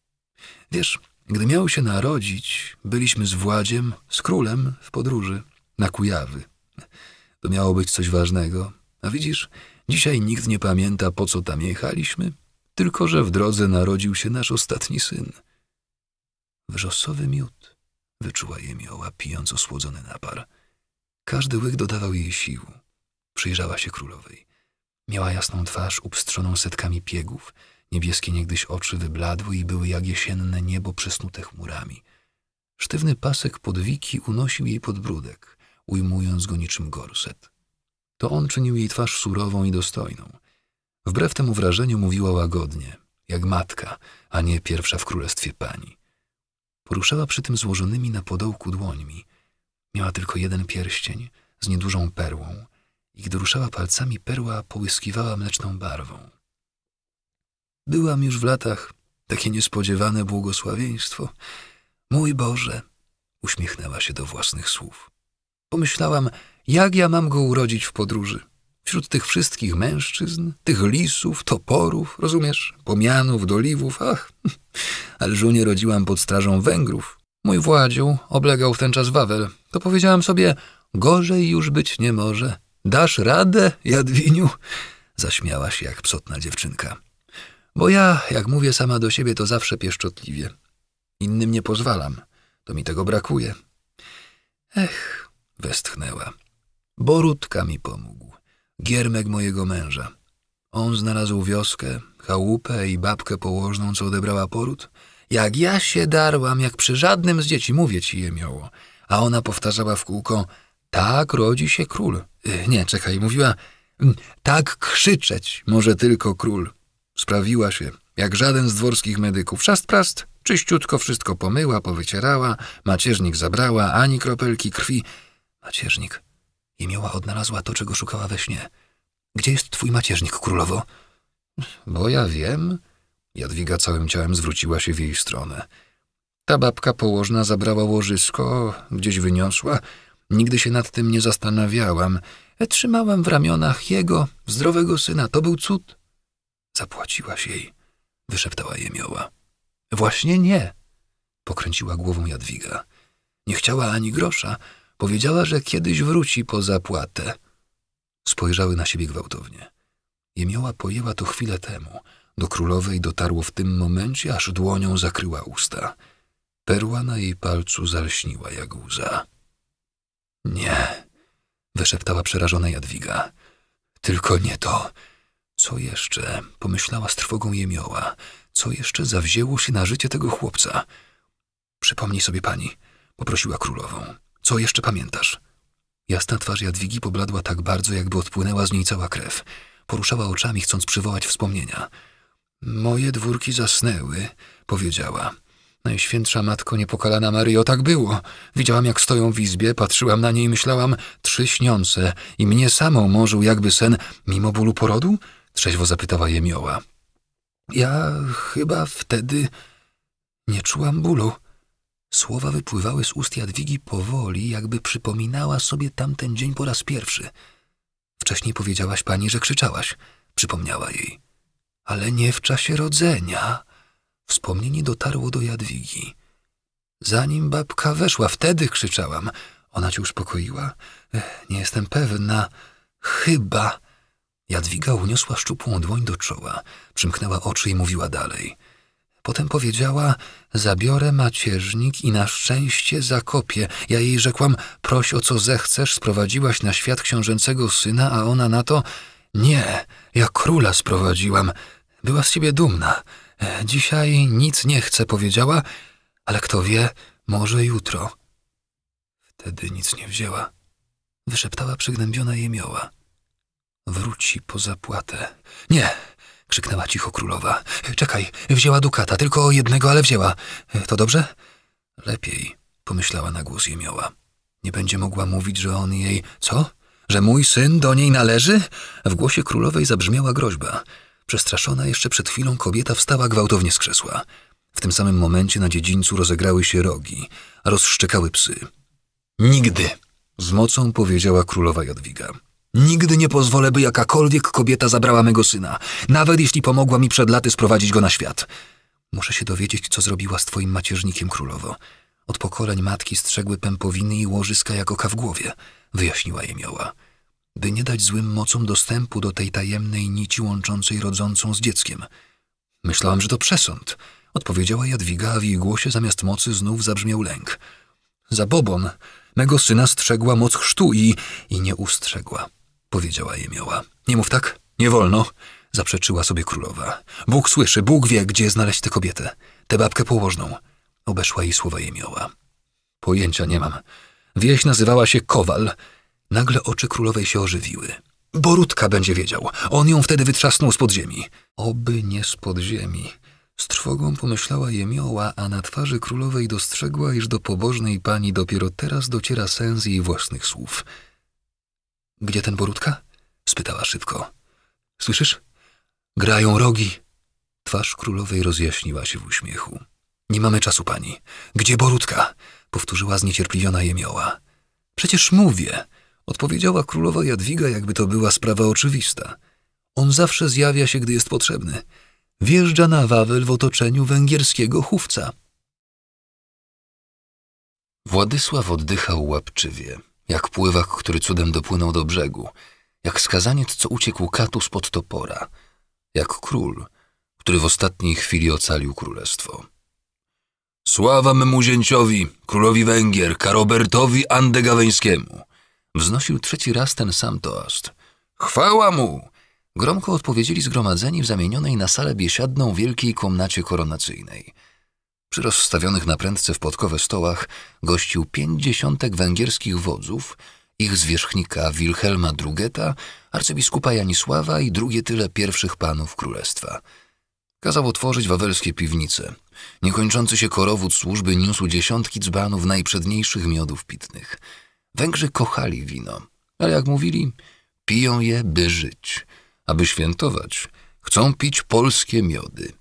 Wiesz, gdy miał się narodzić, byliśmy z Władziem, z królem w podróży na Kujawy. To miało być coś ważnego. A widzisz, dzisiaj nikt nie pamięta, po co tam jechaliśmy, tylko że w drodze narodził się nasz ostatni syn. Wrzosowy miód, wyczuła jemioła, pijąc osłodzony napar. Każdy łyk dodawał jej sił. Przyjrzała się królowej. Miała jasną twarz upstrzoną setkami piegów, niebieskie niegdyś oczy wybladły i były jak jesienne niebo przysnute chmurami. Sztywny pasek podwiki unosił jej podbródek, ujmując go niczym gorset. To on czynił jej twarz surową i dostojną. Wbrew temu wrażeniu mówiła łagodnie, jak matka, a nie pierwsza w królestwie pani. Poruszała przy tym złożonymi na podołku dłońmi. Miała tylko jeden pierścień z niedużą perłą i gdy ruszała palcami, perła połyskiwała mleczną barwą. Byłam już w latach takie niespodziewane błogosławieństwo. Mój Boże, uśmiechnęła się do własnych słów. Pomyślałam, jak ja mam go urodzić w podróży? Wśród tych wszystkich mężczyzn, tych lisów, toporów, rozumiesz, pomianów, doliwów, ach, ale żonie rodziłam pod strażą Węgrów. Mój Władziu oblegał w ten czas Wawel. To powiedziałam sobie, gorzej już być nie może. Dasz radę, Jadwiniu? Zaśmiała się jak psotna dziewczynka. Bo ja, jak mówię sama do siebie, to zawsze pieszczotliwie. Innym nie pozwalam. To mi tego brakuje. Ech, westchnęła. Borutka mi pomógł. Giermek mojego męża. On znalazł wioskę, chałupę i babkę położną, co odebrała poród. Jak ja się darłam, jak przy żadnym z dzieci, mówię ci je miało. A ona powtarzała w kółko, tak rodzi się król. Y, nie, czekaj, mówiła, mm, tak krzyczeć może tylko król. Sprawiła się, jak żaden z dworskich medyków. Szast prast, czyściutko wszystko pomyła, powycierała, macierznik zabrała, ani kropelki krwi. Macierznik. Jemioła odnalazła to, czego szukała we śnie. Gdzie jest twój macierznik, królowo? Bo ja wiem. Jadwiga całym ciałem zwróciła się w jej stronę. Ta babka położna zabrała łożysko, gdzieś wyniosła. Nigdy się nad tym nie zastanawiałam. Trzymałam w ramionach jego, zdrowego syna. To był cud. Zapłaciłaś jej, wyszeptała jemioła. Właśnie nie, pokręciła głową Jadwiga. Nie chciała ani grosza. Powiedziała, że kiedyś wróci po zapłatę. Spojrzały na siebie gwałtownie. Jemioła pojęła to chwilę temu. Do królowej dotarło w tym momencie, aż dłonią zakryła usta. Perła na jej palcu zalśniła jak łza. Nie, wyszeptała przerażona Jadwiga. Tylko nie to. Co jeszcze? Pomyślała z trwogą jemioła. Co jeszcze zawzięło się na życie tego chłopca? Przypomnij sobie pani, poprosiła królową. Co jeszcze pamiętasz? Jasna twarz Jadwigi pobladła tak bardzo, jakby odpłynęła z niej cała krew. Poruszała oczami, chcąc przywołać wspomnienia. Moje dwórki zasnęły, powiedziała. Najświętsza Matko Niepokalana Maryjo, tak było. Widziałam, jak stoją w izbie, patrzyłam na nie i myślałam, trzy śniące i mnie samą morzył jakby sen, mimo bólu porodu? Trzeźwo zapytała Jemioła. Ja chyba wtedy nie czułam bólu. Słowa wypływały z ust Jadwigi powoli, jakby przypominała sobie tamten dzień po raz pierwszy. Wcześniej powiedziałaś pani, że krzyczałaś, przypomniała jej. Ale nie w czasie rodzenia. Wspomnienie dotarło do Jadwigi. Zanim babka weszła, wtedy krzyczałam. Ona cię uspokoiła? Nie jestem pewna. Chyba. Jadwiga uniosła szczupłą dłoń do czoła, przymknęła oczy i mówiła dalej. Potem powiedziała, zabiorę macierznik i na szczęście zakopię. Ja jej rzekłam, proś o co zechcesz, sprowadziłaś na świat książęcego syna, a ona na to, nie, ja króla sprowadziłam. Była z ciebie dumna. Dzisiaj nic nie chcę, powiedziała, ale kto wie, może jutro. Wtedy nic nie wzięła. Wyszeptała przygnębiona jemioła. Wróci po zapłatę. Nie! krzyknęła cicho królowa. Czekaj, wzięła dukata, tylko jednego, ale wzięła. To dobrze? Lepiej, pomyślała na głos jemioła. Nie będzie mogła mówić, że on jej... Co? Że mój syn do niej należy? W głosie królowej zabrzmiała groźba. Przestraszona jeszcze przed chwilą kobieta wstała gwałtownie z krzesła. W tym samym momencie na dziedzińcu rozegrały się rogi, a rozszczekały psy. Nigdy, z mocą powiedziała królowa Jadwiga. Nigdy nie pozwolę, by jakakolwiek kobieta zabrała mego syna, nawet jeśli pomogła mi przed laty sprowadzić go na świat. Muszę się dowiedzieć, co zrobiła z twoim macierznikiem, królowo. Od pokoleń matki strzegły pępowiny i łożyska jak oka w głowie, wyjaśniła jemioła. By nie dać złym mocom dostępu do tej tajemnej nici łączącej rodzącą z dzieckiem. Myślałam, że to przesąd, odpowiedziała Jadwiga, a w jej głosie zamiast mocy znów zabrzmiał lęk. Zabobon, mego syna strzegła moc chrztu i, i nie ustrzegła powiedziała jemioła. Nie mów tak, nie wolno, zaprzeczyła sobie królowa. Bóg słyszy, Bóg wie, gdzie znaleźć tę kobietę, tę babkę położną. Obeszła jej słowa jemioła. Pojęcia nie mam. Wieś nazywała się Kowal. Nagle oczy królowej się ożywiły. Borutka będzie wiedział. On ją wtedy wytrzasnął z podziemi. Oby nie z podziemi. Z trwogą pomyślała jemioła, a na twarzy królowej dostrzegła, iż do pobożnej pani dopiero teraz dociera sens jej własnych słów – gdzie ten Borutka? spytała szybko. Słyszysz? Grają rogi. Twarz królowej rozjaśniła się w uśmiechu. Nie mamy czasu, pani. Gdzie Borutka? powtórzyła zniecierpliwiona jemioła. Przecież mówię, odpowiedziała królowa Jadwiga, jakby to była sprawa oczywista. On zawsze zjawia się, gdy jest potrzebny. Wjeżdża na Wawel w otoczeniu węgierskiego chówca. Władysław oddychał łapczywie jak pływak, który cudem dopłynął do brzegu, jak skazaniec, co uciekł katu spod topora, jak król, który w ostatniej chwili ocalił królestwo. Sława memu zięciowi, królowi Węgier, Karobertowi Andegaweńskiemu. Wznosił trzeci raz ten sam toast. Chwała mu! Gromko odpowiedzieli zgromadzeni w zamienionej na salę biesiadną wielkiej komnacie koronacyjnej – przy rozstawionych na prędce w podkowe stołach gościł pięćdziesiątek węgierskich wodzów, ich zwierzchnika Wilhelma Drugeta, arcybiskupa Janisława i drugie tyle pierwszych panów królestwa. Kazał otworzyć wawelskie piwnice. Niekończący się korowód służby niósł dziesiątki dzbanów najprzedniejszych miodów pitnych. Węgrzy kochali wino, ale jak mówili, piją je, by żyć. Aby świętować, chcą pić polskie miody –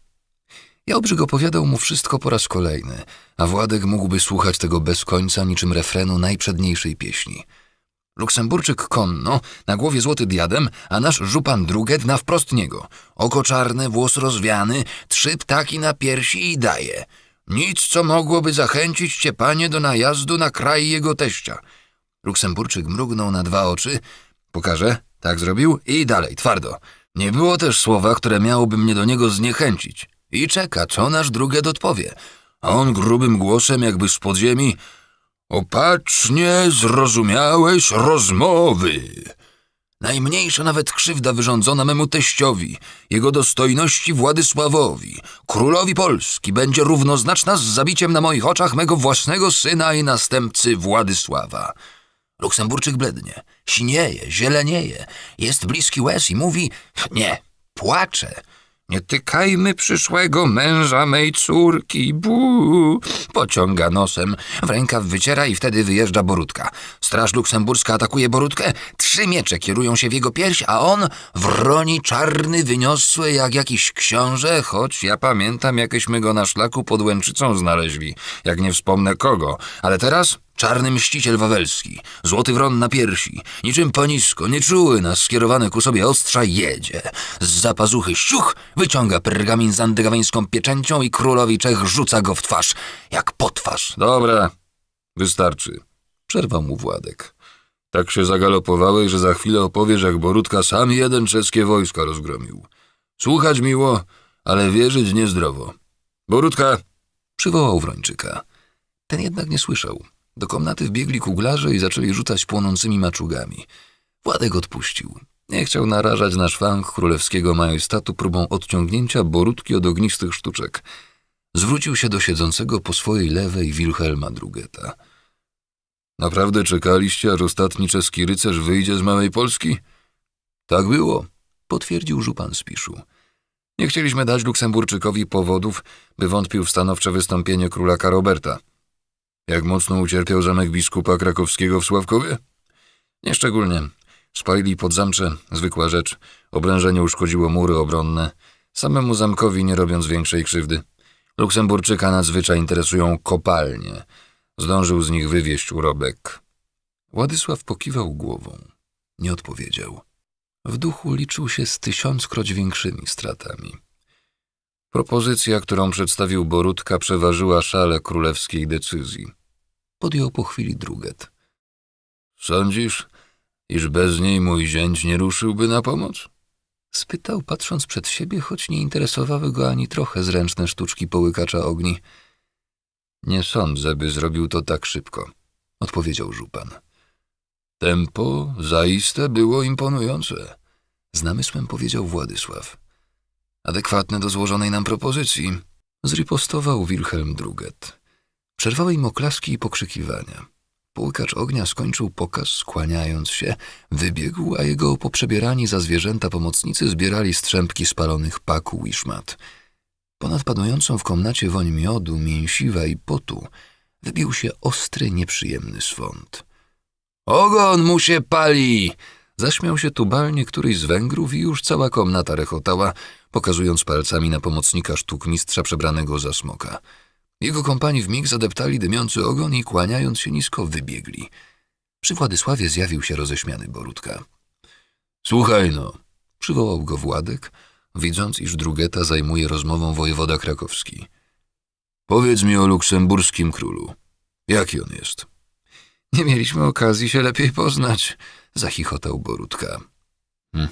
Jałbrzyk opowiadał mu wszystko po raz kolejny, a Władek mógłby słuchać tego bez końca niczym refrenu najprzedniejszej pieśni. Luksemburczyk konno, na głowie złoty diadem, a nasz żupan druget na wprost niego. Oko czarne, włos rozwiany, trzy ptaki na piersi i daje. Nic, co mogłoby zachęcić cię, panie, do najazdu na kraj jego teścia. Luksemburczyk mrugnął na dwa oczy. Pokażę, tak zrobił i dalej, twardo. Nie było też słowa, które miałoby mnie do niego zniechęcić i czeka, co nasz drugiet odpowie. A on grubym głosem, jakby z podziemi Opacznie zrozumiałeś rozmowy. Najmniejsza nawet krzywda wyrządzona memu teściowi, jego dostojności Władysławowi, królowi Polski, będzie równoznaczna z zabiciem na moich oczach mego własnego syna i następcy Władysława. Luksemburczyk blednie, sinieje, zielenieje, jest bliski łez i mówi, nie, płacze. Nie tykajmy przyszłego męża mej córki, bu. Pociąga nosem, w rękaw wyciera i wtedy wyjeżdża Borutka. Straż luksemburska atakuje Borutkę, trzy miecze kierują się w jego pierś, a on wroni czarny, wyniosły jak jakiś książę, choć ja pamiętam, jakeśmy go na szlaku pod Łęczycą znaleźli, jak nie wspomnę kogo. Ale teraz Czarny mściciel wawelski, złoty wron na piersi, niczym panisko, nieczuły na skierowane ku sobie ostrza jedzie. Z zapazuchy siuch wyciąga pergamin z andygaweńską pieczęcią i królowi Czech rzuca go w twarz, jak potwarz. Dobra, wystarczy. Przerwał mu Władek. Tak się zagalopowałeś, że za chwilę opowiesz, jak Borutka sam jeden czeskie wojska rozgromił. Słuchać miło, ale wierzyć niezdrowo. Borutka! Przywołał Wrończyka. Ten jednak nie słyszał. Do komnaty wbiegli kuglarze i zaczęli rzucać płonącymi maczugami. Władek odpuścił. Nie chciał narażać na szwank królewskiego majestatu próbą odciągnięcia Borutki od ognistych sztuczek. Zwrócił się do siedzącego po swojej lewej Wilhelma Drugeta. Naprawdę czekaliście, aż ostatni czeski rycerz wyjdzie z Małej Polski? Tak było, potwierdził żupan Spiszu. Nie chcieliśmy dać Luksemburczykowi powodów, by wątpił w stanowcze wystąpienie króla Karoberta. Jak mocno ucierpiał zamek biskupa krakowskiego w Sławkowie? Nieszczególnie. Spalili pod zamcze, zwykła rzecz. Obrężenie uszkodziło mury obronne, samemu zamkowi nie robiąc większej krzywdy. Luksemburczyka nadzwyczaj interesują kopalnie. Zdążył z nich wywieźć urobek. Władysław pokiwał głową. Nie odpowiedział. W duchu liczył się z tysiąckroć większymi stratami. Propozycja, którą przedstawił Borutka, przeważyła szale królewskiej decyzji. Podjął po chwili druget. Sądzisz, iż bez niej mój zięć nie ruszyłby na pomoc? Spytał, patrząc przed siebie, choć nie interesowały go ani trochę zręczne sztuczki połykacza ogni. Nie sądzę, by zrobił to tak szybko, odpowiedział żupan. Tempo zaiste było imponujące, z namysłem powiedział Władysław. Adekwatne do złożonej nam propozycji, zripostował Wilhelm Druget. Przerwały im oklaski i pokrzykiwania. Połykacz ognia skończył pokaz, skłaniając się, wybiegł, a jego poprzebierani za zwierzęta pomocnicy zbierali strzępki spalonych paku i szmat. Ponad panującą w komnacie woń miodu, mięsiwa i potu wybił się ostry, nieprzyjemny swąd. Ogon mu się pali! Zaśmiał się tubalnie któryś z Węgrów i już cała komnata rechotała, pokazując palcami na pomocnika sztukmistrza przebranego za smoka. Jego kompani w mig zadeptali dymiący ogon i kłaniając się nisko wybiegli. Przy Władysławie zjawił się roześmiany Borutka. Słuchaj no, przywołał go Władek, widząc, iż Drugeta zajmuje rozmową wojewoda krakowski. Powiedz mi o luksemburskim królu. Jaki on jest? Nie mieliśmy okazji się lepiej poznać, zachichotał Borutka. Hm,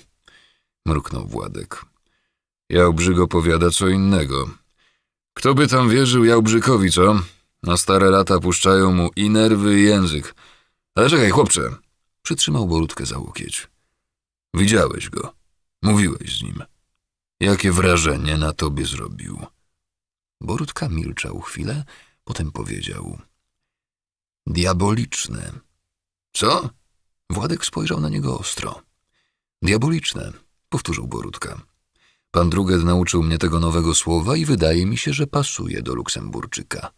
mruknął Władek. Jałbrzyk powiada co innego. Kto by tam wierzył Jałbrzykowi, co? Na stare lata puszczają mu i nerwy, i język. Ale czekaj, chłopcze. Przytrzymał Borutkę za łokieć. Widziałeś go. Mówiłeś z nim. Jakie wrażenie na tobie zrobił? Borutka milczał chwilę, potem powiedział. Diaboliczne. Co? Władek spojrzał na niego ostro. Diaboliczne, powtórzył Borutka. Pan Druget nauczył mnie tego nowego słowa i wydaje mi się, że pasuje do Luksemburczyka.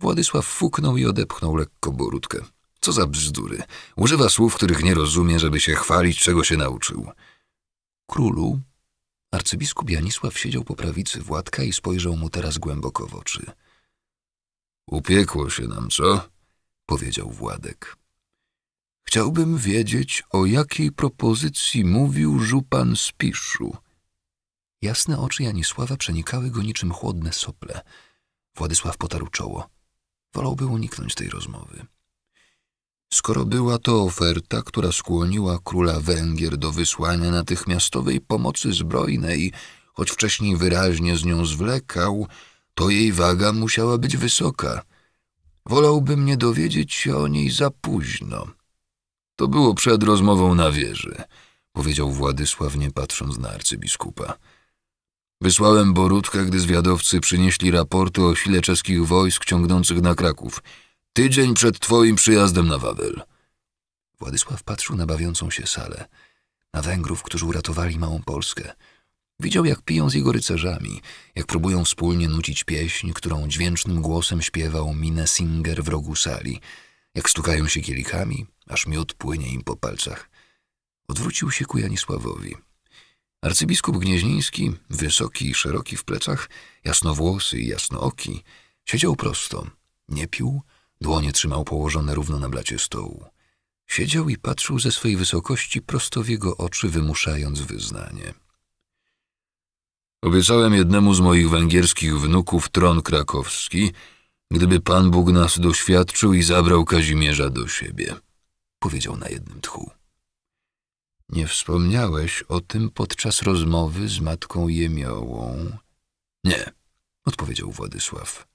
Władysław fuknął i odepchnął lekko Borutkę. Co za bzdury. Używa słów, których nie rozumie, żeby się chwalić, czego się nauczył. Królu, arcybiskup Janisław siedział po prawicy Władka i spojrzał mu teraz głęboko w oczy. Upiekło się nam, co? powiedział Władek. Chciałbym wiedzieć, o jakiej propozycji mówił żupan Spiszu. Jasne oczy Janisława przenikały go niczym chłodne sople. Władysław potarł czoło. Wolałby uniknąć tej rozmowy. Skoro była to oferta, która skłoniła króla Węgier do wysłania natychmiastowej pomocy zbrojnej, choć wcześniej wyraźnie z nią zwlekał, to jej waga musiała być wysoka. Wolałbym nie dowiedzieć się o niej za późno. To było przed rozmową na wieży, powiedział Władysław, nie patrząc na arcybiskupa. Wysłałem Borutkę, gdy zwiadowcy przynieśli raporty o sile czeskich wojsk ciągnących na Kraków. Tydzień przed twoim przyjazdem na Wawel. Władysław patrzył na bawiącą się salę, na Węgrów, którzy uratowali małą Polskę. Widział, jak piją z jego rycerzami, jak próbują wspólnie nucić pieśń, którą dźwięcznym głosem śpiewał Minne Singer w rogu sali, jak stukają się kielichami, aż miód płynie im po palcach. Odwrócił się ku Janisławowi. Arcybiskup Gnieźniński, wysoki i szeroki w plecach, jasnowłosy i jasnooki, siedział prosto, nie pił, dłonie trzymał położone równo na blacie stołu. Siedział i patrzył ze swej wysokości prosto w jego oczy, wymuszając wyznanie. Obiecałem jednemu z moich węgierskich wnuków tron krakowski, gdyby Pan Bóg nas doświadczył i zabrał Kazimierza do siebie, powiedział na jednym tchu. Nie wspomniałeś o tym podczas rozmowy z matką Jemiołą? Nie, odpowiedział Władysław.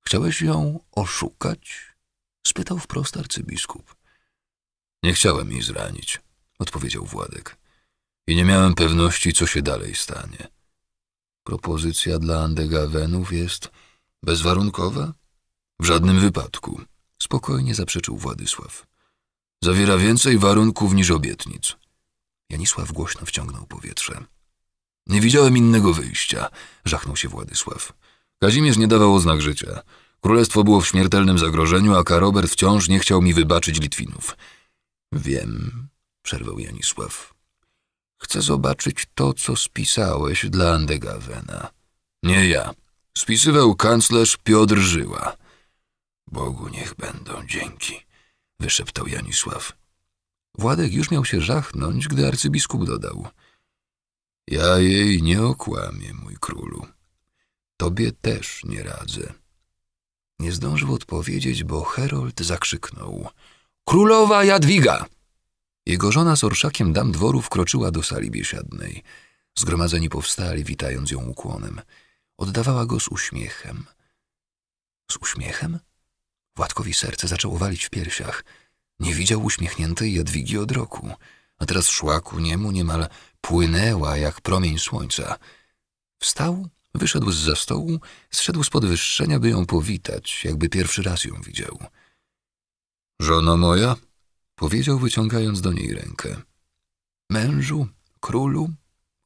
Chciałeś ją oszukać? spytał wprost arcybiskup. Nie chciałem jej zranić, odpowiedział Władek. I nie miałem pewności, co się dalej stanie. Propozycja dla Andegawenów jest bezwarunkowa? W żadnym wypadku, spokojnie zaprzeczył Władysław. Zawiera więcej warunków niż obietnic. Janisław głośno wciągnął powietrze. Nie widziałem innego wyjścia, żachnął się Władysław. Kazimierz nie dawał oznak życia. Królestwo było w śmiertelnym zagrożeniu, a Karobert wciąż nie chciał mi wybaczyć Litwinów. Wiem, przerwał Janisław. Chcę zobaczyć to, co spisałeś dla Andegawena. Nie ja. Spisywał kanclerz Piotr Żyła. Bogu niech będą dzięki, wyszeptał Janisław. Władek już miał się żachnąć, gdy arcybiskup dodał. Ja jej nie okłamię, mój królu. Tobie też nie radzę. Nie zdążył odpowiedzieć, bo Herold zakrzyknął. Królowa Jadwiga! Jego żona z orszakiem dam dworu wkroczyła do sali biesiadnej. Zgromadzeni powstali, witając ją ukłonem. Oddawała go z uśmiechem. Z uśmiechem? Władkowi serce zaczęło walić w piersiach. Nie widział uśmiechniętej Jadwigi od roku, a teraz szła ku niemu niemal płynęła jak promień słońca. Wstał, wyszedł z za stołu, zszedł z podwyższenia, by ją powitać, jakby pierwszy raz ją widział. Żono moja? powiedział, wyciągając do niej rękę. Mężu, królu,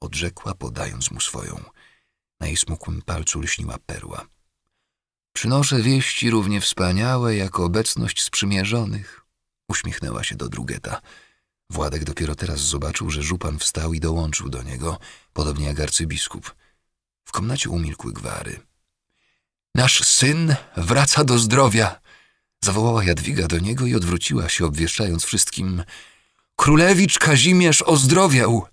odrzekła, podając mu swoją. Na jej smukłym palcu lśniła perła. Przynoszę wieści równie wspaniałe, jak obecność sprzymierzonych. Uśmiechnęła się do drugeta. Władek dopiero teraz zobaczył, że żupan wstał i dołączył do niego, podobnie jak arcybiskup. W komnacie umilkły gwary. Nasz syn wraca do zdrowia! Zawołała Jadwiga do niego i odwróciła się, obwieszczając wszystkim Królewicz Kazimierz ozdrowiał!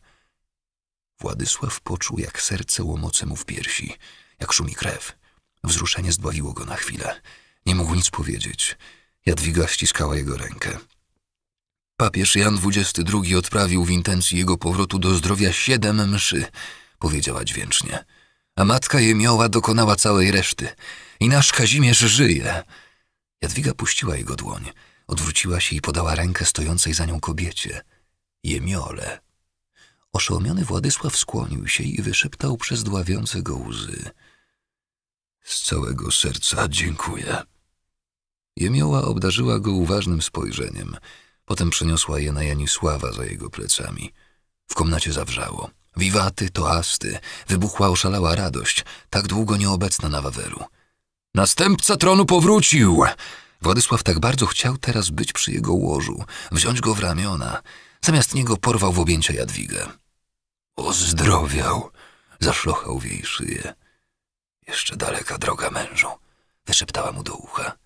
Władysław poczuł, jak serce łomoce mu w piersi, jak szumi krew. Wzruszenie zdławiło go na chwilę. Nie mógł nic powiedzieć. Jadwiga ściskała jego rękę. Papież Jan XXII odprawił w intencji jego powrotu do zdrowia siedem mszy, powiedziała dźwięcznie. A matka Jemioła dokonała całej reszty. I nasz Kazimierz żyje. Jadwiga puściła jego dłoń, odwróciła się i podała rękę stojącej za nią kobiecie. Jemiole. Oszołomiony Władysław skłonił się i wyszeptał przez dławiące go łzy. Z całego serca dziękuję. Jemioła obdarzyła go uważnym spojrzeniem. Potem przeniosła je na Janisława za jego plecami. W komnacie zawrzało. Wiwaty, toasty. Wybuchła oszalała radość, tak długo nieobecna na Wawelu. Następca tronu powrócił! Władysław tak bardzo chciał teraz być przy jego łożu, wziąć go w ramiona. Zamiast niego porwał w objęcia Jadwigę. Ozdrowiał, zaszlochał w jej szyję. Jeszcze daleka droga mężu, wyszeptała mu do ucha.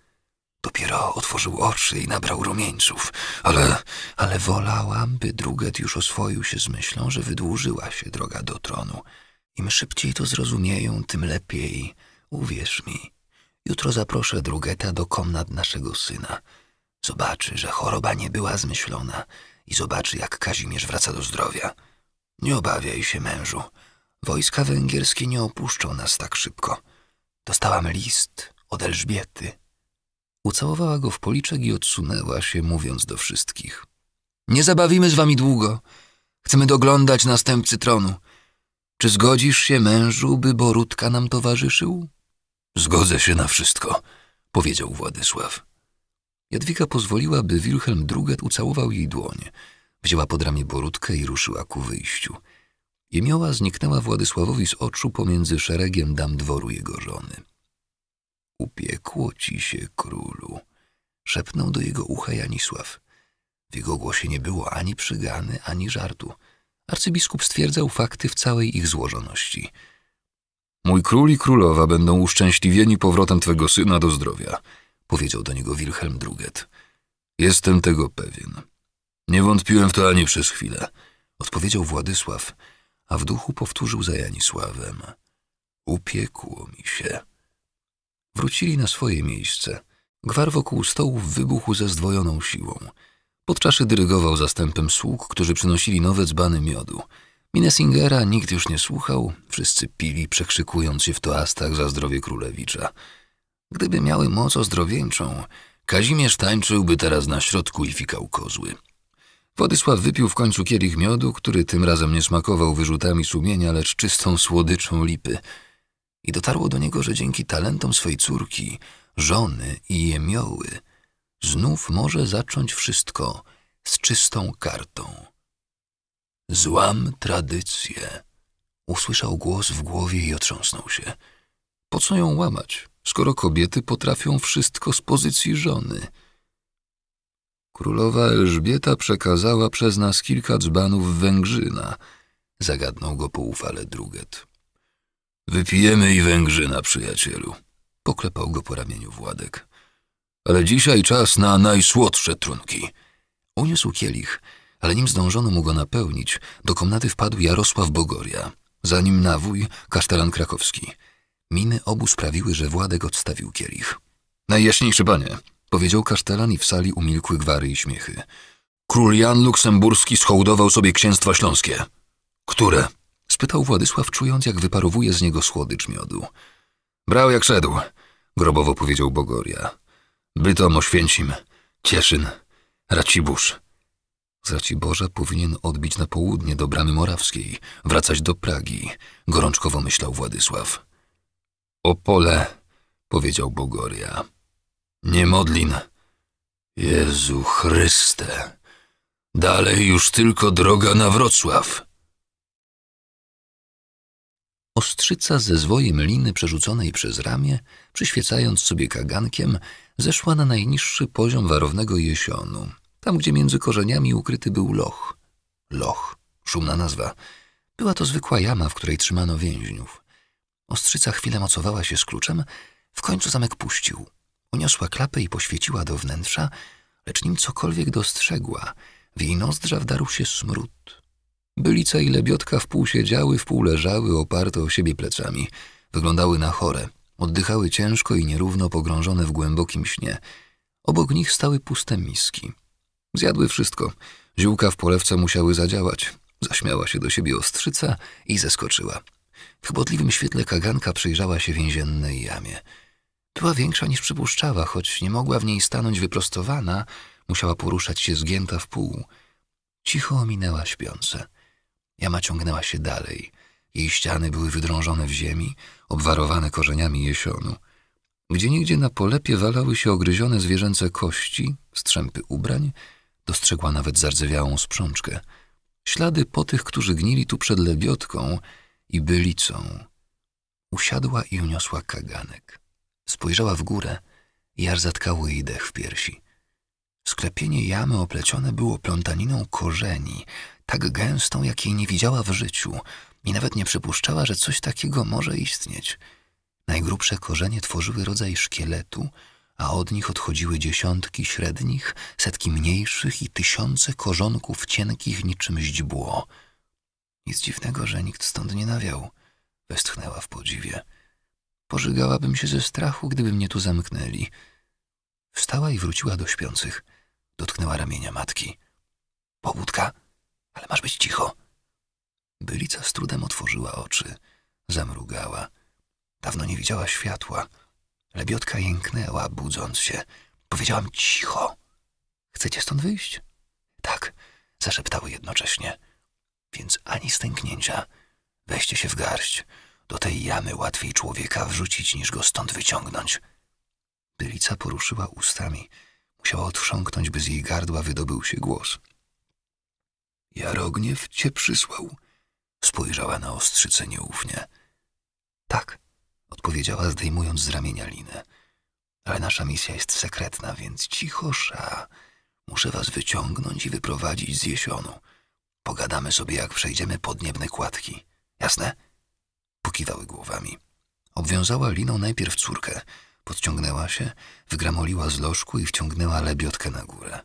Dopiero otworzył oczy i nabrał rumieńców, ale, ale wolałam, by druget już oswoił się z myślą, że wydłużyła się droga do tronu. Im szybciej to zrozumieją, tym lepiej. Uwierz mi, jutro zaproszę drugeta do komnat naszego syna. Zobaczy, że choroba nie była zmyślona i zobaczy, jak Kazimierz wraca do zdrowia. Nie obawiaj się, mężu. Wojska węgierskie nie opuszczą nas tak szybko. Dostałam list od Elżbiety. Ucałowała go w policzek i odsunęła się, mówiąc do wszystkich. Nie zabawimy z wami długo. Chcemy doglądać następcy tronu. Czy zgodzisz się, mężu, by Borutka nam towarzyszył? Zgodzę się na wszystko, powiedział Władysław. Jadwiga pozwoliła, by Wilhelm Druget ucałował jej dłoń. Wzięła pod ramię Borutkę i ruszyła ku wyjściu. Jemioła zniknęła Władysławowi z oczu pomiędzy szeregiem dam dworu jego żony. Upiekło ci się, królu, szepnął do jego ucha Janisław. W jego głosie nie było ani przygany, ani żartu. Arcybiskup stwierdzał fakty w całej ich złożoności. Mój król i królowa będą uszczęśliwieni powrotem twego syna do zdrowia, powiedział do niego Wilhelm Druget. Jestem tego pewien. Nie wątpiłem w to ani przez chwilę, odpowiedział Władysław, a w duchu powtórzył za Janisławem. Upiekło mi się. Wrócili na swoje miejsce. Gwar wokół stołów wybuchł ze zdwojoną siłą. Podczaszy dyrygował zastępem sług, którzy przynosili nowe dzbany miodu. Minnesingera nikt już nie słuchał, wszyscy pili, przekrzykując się w toastach za zdrowie królewicza. Gdyby miały moc ozdrowieńczą, Kazimierz tańczyłby teraz na środku i fikał kozły. Władysław wypił w końcu kielich miodu, który tym razem nie smakował wyrzutami sumienia, lecz czystą słodyczą lipy. I dotarło do niego, że dzięki talentom swej córki, żony i jemioły, znów może zacząć wszystko z czystą kartą. Złam tradycję. Usłyszał głos w głowie i otrząsnął się. Po co ją łamać, skoro kobiety potrafią wszystko z pozycji żony? Królowa Elżbieta przekazała przez nas kilka dzbanów Węgrzyna, zagadnął go poufale Druget. Wypijemy i Węgrzyna, przyjacielu, poklepał go po ramieniu Władek. Ale dzisiaj czas na najsłodsze trunki. Uniósł kielich, ale nim zdążono mu go napełnić, do komnaty wpadł Jarosław Bogoria, za nim nawój kasztelan krakowski. Miny obu sprawiły, że Władek odstawił kielich. Najjaśniejszy panie, powiedział kasztelan i w sali umilkły gwary i śmiechy. Król Jan Luksemburski schołdował sobie księstwa śląskie. Które? spytał Władysław, czując, jak wyparowuje z niego słodycz miodu. Brał jak szedł, grobowo powiedział Bogoria. Bytom, Oświęcim, Cieszyn, Racibórz. Z Raciborza powinien odbić na południe do Bramy Morawskiej, wracać do Pragi, gorączkowo myślał Władysław. Opole, powiedział Bogoria. Nie Modlin. Jezu Chryste. Dalej już tylko droga na Wrocław. Ostrzyca ze zwojem liny przerzuconej przez ramię, przyświecając sobie kagankiem, zeszła na najniższy poziom warownego jesionu, tam gdzie między korzeniami ukryty był loch. Loch, szumna nazwa. Była to zwykła jama, w której trzymano więźniów. Ostrzyca chwilę mocowała się z kluczem, w końcu zamek puścił. Uniosła klapę i poświeciła do wnętrza, lecz nim cokolwiek dostrzegła, w jej nozdrza wdarł się smród. Bylica i lebiotka wpół siedziały, wpół leżały, oparte o siebie plecami. Wyglądały na chore, oddychały ciężko i nierówno pogrążone w głębokim śnie. Obok nich stały puste miski. Zjadły wszystko. Ziółka w polewce musiały zadziałać. Zaśmiała się do siebie ostrzyca i zeskoczyła. W chybotliwym świetle kaganka przyjrzała się więziennej jamie. Była większa niż przypuszczała, choć nie mogła w niej stanąć wyprostowana, musiała poruszać się zgięta w pół. Cicho ominęła śpiące. Jama ciągnęła się dalej. Jej ściany były wydrążone w ziemi, obwarowane korzeniami jesionu. Gdzieniegdzie na polepie walały się ogryzione zwierzęce kości, strzępy ubrań, dostrzegła nawet zardzewiałą sprzączkę. Ślady po tych, którzy gnili tu przed lebiotką i bylicą. Usiadła i uniosła kaganek. Spojrzała w górę i aż zatkało jej dech w piersi. Sklepienie jamy oplecione było plątaniną korzeni, tak gęstą, jakiej nie widziała w życiu i nawet nie przypuszczała, że coś takiego może istnieć. Najgrubsze korzenie tworzyły rodzaj szkieletu, a od nich odchodziły dziesiątki średnich, setki mniejszych i tysiące korzonków cienkich niczym źdźbło. Nic dziwnego, że nikt stąd nie nawiał, westchnęła w podziwie. Pożygałabym się ze strachu, gdyby mnie tu zamknęli. Wstała i wróciła do śpiących. Dotknęła ramienia matki. Pobudka, ale masz być cicho. Bylica z trudem otworzyła oczy. Zamrugała. Dawno nie widziała światła. Lebiotka jęknęła, budząc się. Powiedziałam cicho. Chcecie stąd wyjść? Tak, zaszeptały jednocześnie. Więc ani stęknięcia. Weźcie się w garść. Do tej jamy łatwiej człowieka wrzucić, niż go stąd wyciągnąć. Bylica poruszyła ustami. Musiała odchrząknąć, by z jej gardła wydobył się głos. Jarogniew cię przysłał. Spojrzała na ostrzycę nieufnie. Tak, odpowiedziała, zdejmując z ramienia linę. Ale nasza misja jest sekretna, więc cichosza. Muszę was wyciągnąć i wyprowadzić z jesionu. Pogadamy sobie, jak przejdziemy podniebne kładki. Jasne? Pokiwały głowami. Obwiązała liną najpierw córkę, podciągnęła się, wygramoliła z lożku i wciągnęła lebiotkę na górę.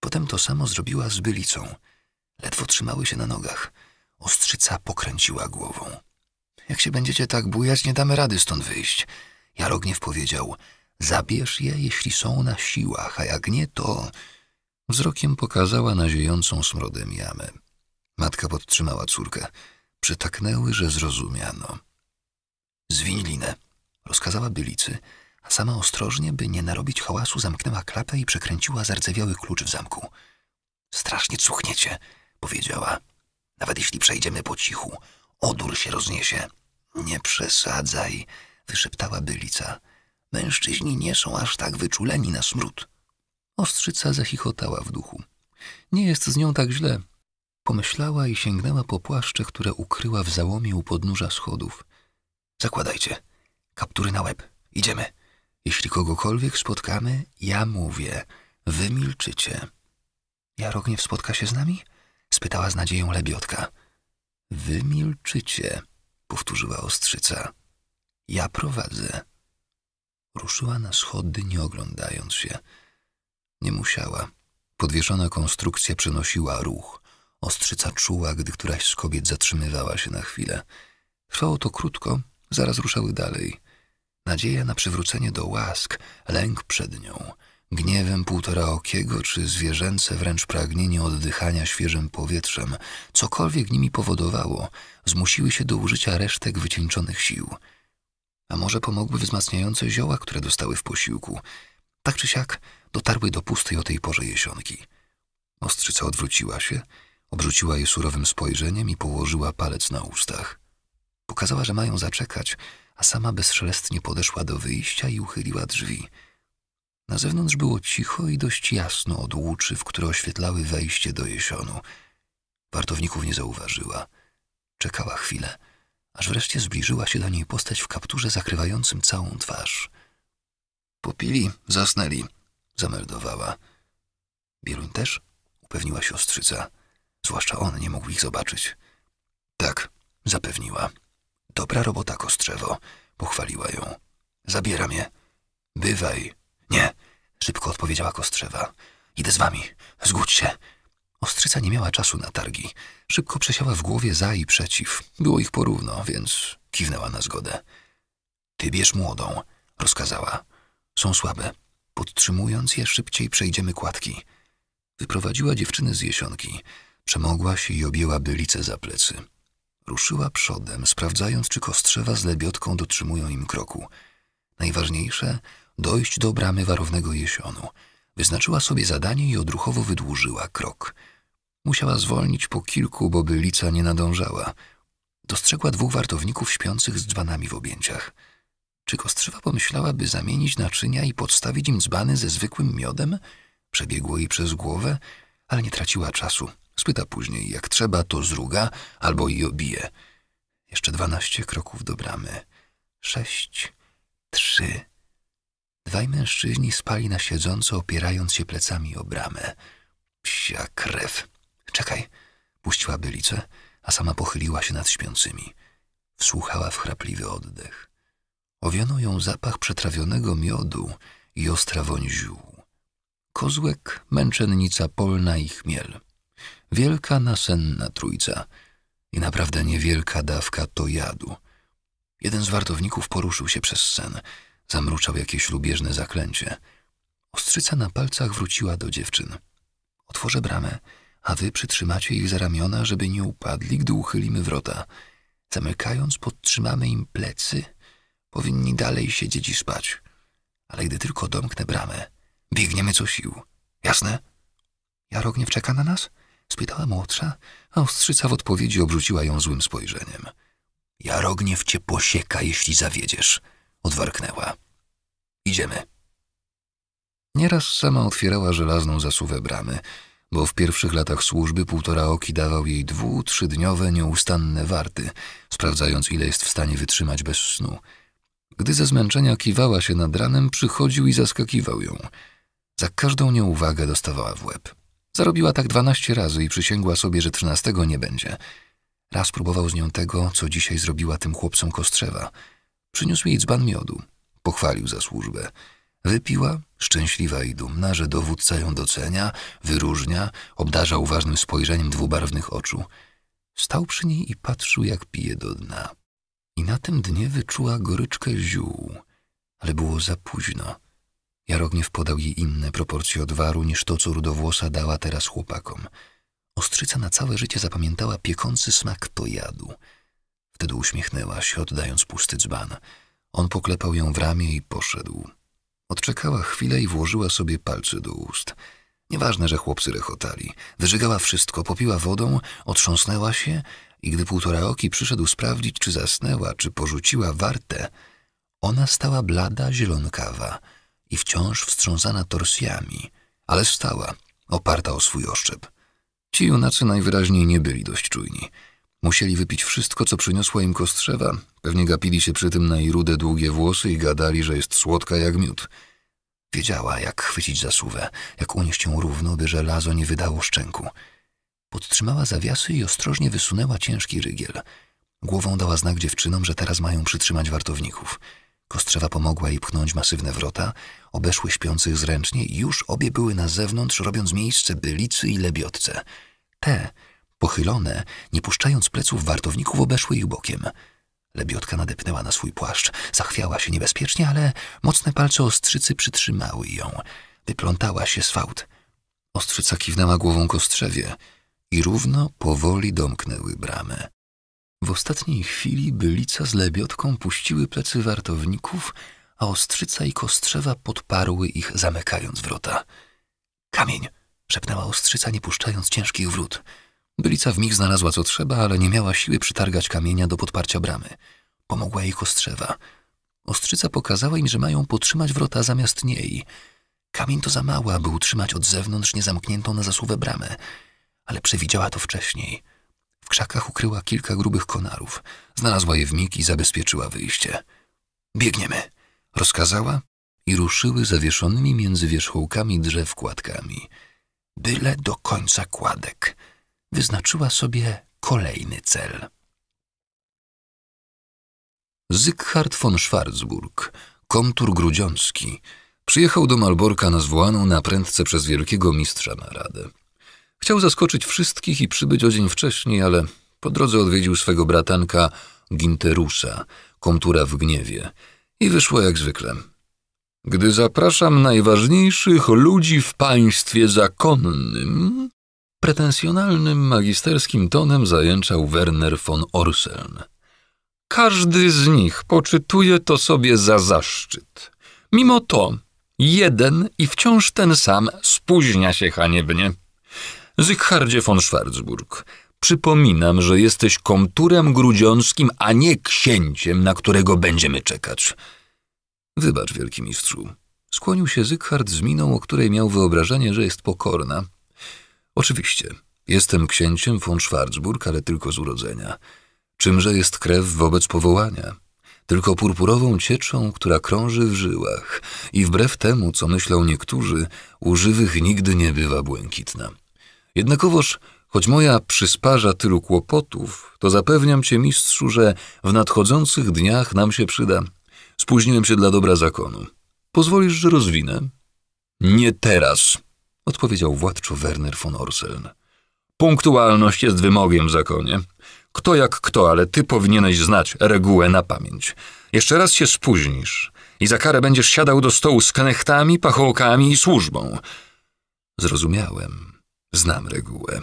Potem to samo zrobiła z bylicą. Ledwo trzymały się na nogach. Ostrzyca pokręciła głową. Jak się będziecie tak bujać, nie damy rady stąd wyjść. Jarogniew powiedział, zabierz je, jeśli są na siłach, a jak nie, to... Wzrokiem pokazała na ziejącą smrodem jamę. Matka podtrzymała córkę. Przytaknęły, że zrozumiano. Zwiń rozkazała bylicy, a sama ostrożnie, by nie narobić hałasu, zamknęła klapę i przekręciła zardzewiały klucz w zamku. Strasznie cuchniecie, powiedziała. Nawet jeśli przejdziemy po cichu, odór się rozniesie. Nie przesadzaj, wyszeptała bylica. Mężczyźni nie są aż tak wyczuleni na smród. Ostrzyca zachichotała w duchu. Nie jest z nią tak źle. Pomyślała i sięgnęła po płaszcze, które ukryła w załomie u podnóża schodów. Zakładajcie. Kaptury na łeb. Idziemy. Jeśli kogokolwiek spotkamy, ja mówię. Wy milczycie. Jarogniew spotka się z nami? Spytała z nadzieją lebiotka. Wy milczycie, powtórzyła ostrzyca. Ja prowadzę. Ruszyła na schody, nie oglądając się. Nie musiała. Podwieszona konstrukcja przenosiła ruch. Ostrzyca czuła, gdy któraś z kobiet zatrzymywała się na chwilę. Trwało to krótko, zaraz ruszały dalej. Nadzieja na przywrócenie do łask, lęk przed nią, gniewem półtoraokiego czy zwierzęce wręcz pragnienie oddychania świeżym powietrzem, cokolwiek nimi powodowało, zmusiły się do użycia resztek wycieńczonych sił. A może pomogły wzmacniające zioła, które dostały w posiłku. Tak czy siak dotarły do pustej o tej porze jesionki. Ostrzyca odwróciła się, obrzuciła je surowym spojrzeniem i położyła palec na ustach. Pokazała, że mają zaczekać, a sama bezszelestnie podeszła do wyjścia i uchyliła drzwi. Na zewnątrz było cicho i dość jasno od w które oświetlały wejście do jesionu. Wartowników nie zauważyła. Czekała chwilę, aż wreszcie zbliżyła się do niej postać w kapturze zakrywającym całą twarz. Popili, zasnęli, zameldowała. Bieluń też? upewniła siostrzyca. Zwłaszcza on nie mógł ich zobaczyć. Tak, zapewniła. Dobra robota, Kostrzewo, pochwaliła ją. Zabieram je. Bywaj. Nie, szybko odpowiedziała Kostrzewa. Idę z wami. Zgódź się. Ostrzyca nie miała czasu na targi. Szybko przesiała w głowie za i przeciw. Było ich porówno, więc kiwnęła na zgodę. Ty bierz młodą, rozkazała. Są słabe. Podtrzymując je, szybciej przejdziemy kładki. Wyprowadziła dziewczyny z jesionki. Przemogła się i objęła bylicę za plecy. Ruszyła przodem, sprawdzając, czy kostrzewa z lebiotką dotrzymują im kroku. Najważniejsze dojść do bramy warownego jesionu. Wyznaczyła sobie zadanie i odruchowo wydłużyła krok. Musiała zwolnić po kilku, bo bylica nie nadążała. Dostrzegła dwóch wartowników śpiących z dzbanami w objęciach. Czy kostrzewa pomyślała, by zamienić naczynia i podstawić im dzbany ze zwykłym miodem? Przebiegło jej przez głowę, ale nie traciła czasu. Spyta później, jak trzeba, to zruga albo i obije. Jeszcze dwanaście kroków do bramy. Sześć, trzy. Dwaj mężczyźni spali na siedząco, opierając się plecami o bramę. Psia krew. Czekaj, puściła bylicę, a sama pochyliła się nad śpiącymi. Wsłuchała w chrapliwy oddech. Owiono ją zapach przetrawionego miodu i ostra woń ziół. Kozłek, męczennica polna i chmiel. Wielka nasenna trójca i naprawdę niewielka dawka to jadu. Jeden z wartowników poruszył się przez sen, zamruczał jakieś lubieżne zaklęcie. Ostrzyca na palcach wróciła do dziewczyn. Otworzę bramę, a wy przytrzymacie ich za ramiona, żeby nie upadli, gdy uchylimy wrota. Zamykając, podtrzymamy im plecy. Powinni dalej siedzieć i spać. Ale gdy tylko domknę bramę, biegniemy co sił. Jasne? Jarogniew czeka na nas? Spytała młodsza, a ostrzyca w odpowiedzi obrzuciła ją złym spojrzeniem. Jarogniew cię posieka, jeśli zawiedziesz, odwarknęła. Idziemy. Nieraz sama otwierała żelazną zasuwę bramy, bo w pierwszych latach służby półtora oki dawał jej dwu, trzydniowe, nieustanne warty, sprawdzając ile jest w stanie wytrzymać bez snu. Gdy ze zmęczenia kiwała się nad ranem, przychodził i zaskakiwał ją. Za każdą nieuwagę dostawała w łeb. Zarobiła tak dwanaście razy i przysięgła sobie, że trzynastego nie będzie. Raz próbował z nią tego, co dzisiaj zrobiła tym chłopcom Kostrzewa. Przyniósł jej dzban miodu. Pochwalił za służbę. Wypiła, szczęśliwa i dumna, że dowódca ją docenia, wyróżnia, obdarza uważnym spojrzeniem dwubarwnych oczu. Stał przy niej i patrzył, jak pije do dna. I na tym dnie wyczuła goryczkę ziół, ale było za późno. Jarogniew podał jej inne proporcje odwaru niż to, co rudowłosa dała teraz chłopakom. Ostrzyca na całe życie zapamiętała piekący smak pojadu. Wtedy uśmiechnęła się, oddając pusty dzban. On poklepał ją w ramię i poszedł. Odczekała chwilę i włożyła sobie palce do ust. Nieważne, że chłopcy rechotali. Wyżygała wszystko, popiła wodą, otrząsnęła się i gdy półtora oki przyszedł sprawdzić, czy zasnęła, czy porzuciła wartę, ona stała blada, zielonkawa i wciąż wstrząsana torsjami, ale stała, oparta o swój oszczep. Ci junacy najwyraźniej nie byli dość czujni. Musieli wypić wszystko, co przyniosła im kostrzewa. Pewnie gapili się przy tym na jej rude, długie włosy i gadali, że jest słodka jak miód. Wiedziała, jak chwycić zasuwę, jak unieść ją równo, by żelazo nie wydało szczęku. Podtrzymała zawiasy i ostrożnie wysunęła ciężki rygiel. Głową dała znak dziewczynom, że teraz mają przytrzymać wartowników. Kostrzewa pomogła jej pchnąć masywne wrota, obeszły śpiących zręcznie i już obie były na zewnątrz, robiąc miejsce bylicy i lebiotce. Te, pochylone, nie puszczając pleców wartowników, obeszły ich bokiem. Lebiotka nadepnęła na swój płaszcz, zachwiała się niebezpiecznie, ale mocne palce ostrzycy przytrzymały ją. Wyplątała się z fałd. Ostrzyca kiwnęła głową kostrzewie i równo, powoli domknęły bramę. W ostatniej chwili bylica z lebiotką puściły plecy wartowników, a ostrzyca i kostrzewa podparły ich, zamykając wrota. Kamień! szepnęła ostrzyca, nie puszczając ciężkich wrót. Bylica w mig znalazła co trzeba, ale nie miała siły przytargać kamienia do podparcia bramy. Pomogła jej kostrzewa. Ostrzyca pokazała im, że mają potrzymać wrota zamiast niej. Kamień to za mało, aby utrzymać od zewnątrz niezamkniętą na zasuwę bramę, ale przewidziała to wcześniej. W krzakach ukryła kilka grubych konarów. Znalazła je w mig i zabezpieczyła wyjście. Biegniemy, rozkazała i ruszyły zawieszonymi między wierzchołkami drzew kładkami. Byle do końca kładek. Wyznaczyła sobie kolejny cel. Zykhard von Schwarzburg, komtur grudziącki, przyjechał do Malborka na zwołaną na prędce przez wielkiego mistrza naradę. Chciał zaskoczyć wszystkich i przybyć o dzień wcześniej, ale po drodze odwiedził swego bratanka Ginterusa, komtura w gniewie, i wyszło jak zwykle. Gdy zapraszam najważniejszych ludzi w państwie zakonnym, pretensjonalnym magisterskim tonem zajęczał Werner von Orseln. Każdy z nich poczytuje to sobie za zaszczyt. Mimo to jeden i wciąż ten sam spóźnia się haniebnie. Zyghardzie von Schwarzburg, przypominam, że jesteś komturem grudziąckim, a nie księciem, na którego będziemy czekać. Wybacz, wielki mistrzu. Skłonił się Zykhard z miną, o której miał wyobrażenie, że jest pokorna. Oczywiście, jestem księciem von Schwarzburg, ale tylko z urodzenia. Czymże jest krew wobec powołania? Tylko purpurową cieczą, która krąży w żyłach i wbrew temu, co myślą niektórzy, u żywych nigdy nie bywa błękitna. Jednakowoż, choć moja przysparza tylu kłopotów, to zapewniam cię, mistrzu, że w nadchodzących dniach nam się przyda. Spóźniłem się dla dobra zakonu. Pozwolisz, że rozwinę? Nie teraz, odpowiedział władczo Werner von Orseln. Punktualność jest wymogiem w zakonie. Kto jak kto, ale ty powinieneś znać regułę na pamięć. Jeszcze raz się spóźnisz i za karę będziesz siadał do stołu z knechtami, pachołkami i służbą. Zrozumiałem. Znam regułę.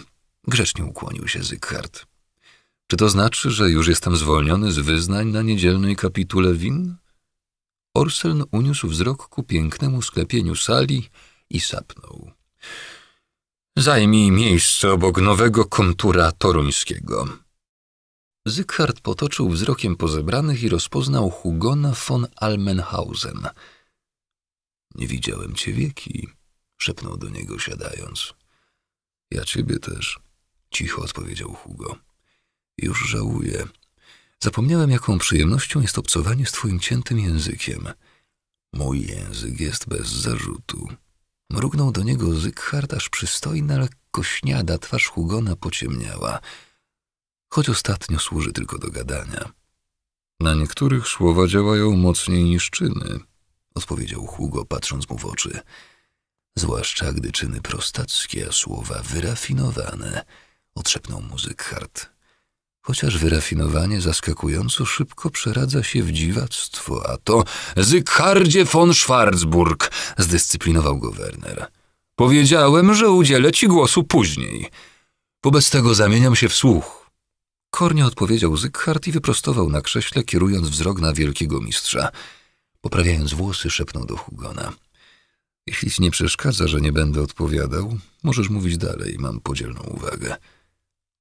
Grzecznie ukłonił się Zykhard. Czy to znaczy, że już jestem zwolniony z wyznań na niedzielnej kapitule win? Orseln uniósł wzrok ku pięknemu sklepieniu sali i sapnął. Zajmij miejsce obok nowego kontura toruńskiego. Zykhard potoczył wzrokiem po zebranych i rozpoznał Hugona von Almenhausen. Nie widziałem cię wieki, szepnął do niego siadając. Ja ciebie też, cicho odpowiedział Hugo. Już żałuję. Zapomniałem, jaką przyjemnością jest obcowanie z twoim ciętym językiem. Mój język jest bez zarzutu. Mrugnął do niego Zykhard, aż przystojna, lekko śniada twarz Hugona pociemniała. Choć ostatnio służy tylko do gadania. Na niektórych słowa działają mocniej niż czyny, odpowiedział Hugo, patrząc mu w oczy. Zwłaszcza gdy czyny prostackie, a słowa wyrafinowane, odszepnął mu Zykhard. Chociaż wyrafinowanie zaskakująco szybko przeradza się w dziwactwo, a to Zykhardzie von Schwarzburg, zdyscyplinował go Werner. Powiedziałem, że udzielę ci głosu później. Wobec tego zamieniam się w słuch. Kornie odpowiedział Zykhard i wyprostował na krześle, kierując wzrok na wielkiego mistrza. Poprawiając włosy, szepnął do Hugona. Jeśli ci nie przeszkadza, że nie będę odpowiadał, możesz mówić dalej, mam podzielną uwagę.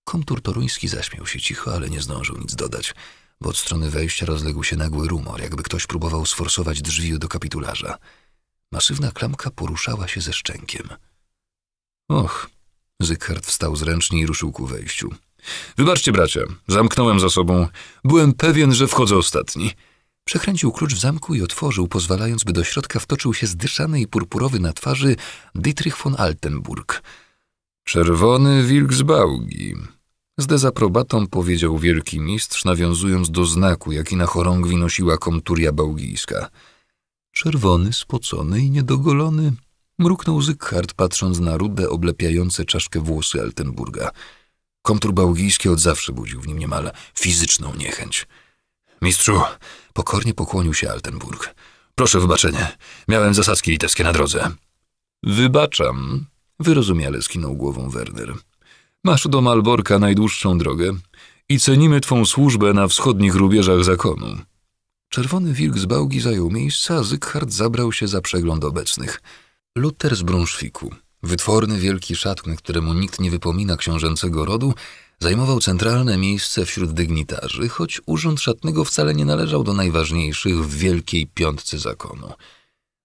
Komtur toruński zaśmiał się cicho, ale nie zdążył nic dodać, bo od strony wejścia rozległ się nagły rumor, jakby ktoś próbował sforsować drzwi do kapitularza. Masywna klamka poruszała się ze szczękiem. Och, Zykhard wstał zręcznie i ruszył ku wejściu. Wybaczcie, bracia, zamknąłem za sobą. Byłem pewien, że wchodzę ostatni. Przekręcił klucz w zamku i otworzył, pozwalając, by do środka wtoczył się zdyszany i purpurowy na twarzy Dietrich von Altenburg. Czerwony wilk z Bałgi. Z dezaprobatą powiedział wielki mistrz, nawiązując do znaku, jaki na chorągwi nosiła komturia bałgijska. Czerwony, spocony i niedogolony, mruknął Zykhard, patrząc na rude, oblepiające czaszkę włosy Altenburga. Komtur bałgijski od zawsze budził w nim niemal fizyczną niechęć. Mistrzu, pokornie pokłonił się Altenburg. Proszę wybaczenie, miałem zasadzki litewskie na drodze. Wybaczam, wyrozumiale skinął głową Werner. Masz do Malborka najdłuższą drogę i cenimy twą służbę na wschodnich rubieżach zakonu. Czerwony wilk z Bałgi zajął miejsce, a Zykhard zabrał się za przegląd obecnych. Luther z Brunszwiku, wytworny wielki szatun, któremu nikt nie wypomina książęcego rodu, zajmował centralne miejsce wśród dygnitarzy, choć urząd szatnego wcale nie należał do najważniejszych w wielkiej piątce zakonu.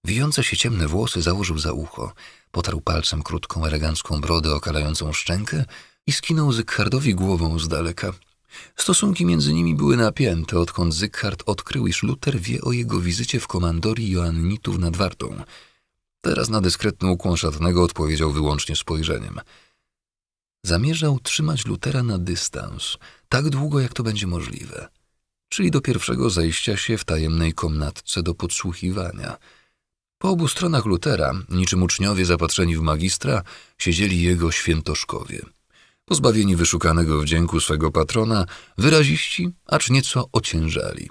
Wijące się ciemne włosy założył za ucho, potarł palcem krótką, elegancką brodę okalającą szczękę i skinął Zykhardowi głową z daleka. Stosunki między nimi były napięte, odkąd Zykhard odkrył, iż Luther wie o jego wizycie w komandorii Joannitów nad Wartą. Teraz na dyskretny ukłon szatnego odpowiedział wyłącznie spojrzeniem. Zamierzał trzymać Lutera na dystans, tak długo jak to będzie możliwe, czyli do pierwszego zajścia się w tajemnej komnatce do podsłuchiwania – po obu stronach Lutera, niczym uczniowie zapatrzeni w magistra, siedzieli jego świętoszkowie. Pozbawieni wyszukanego wdzięku swego patrona, wyraziści, acz nieco ociężali.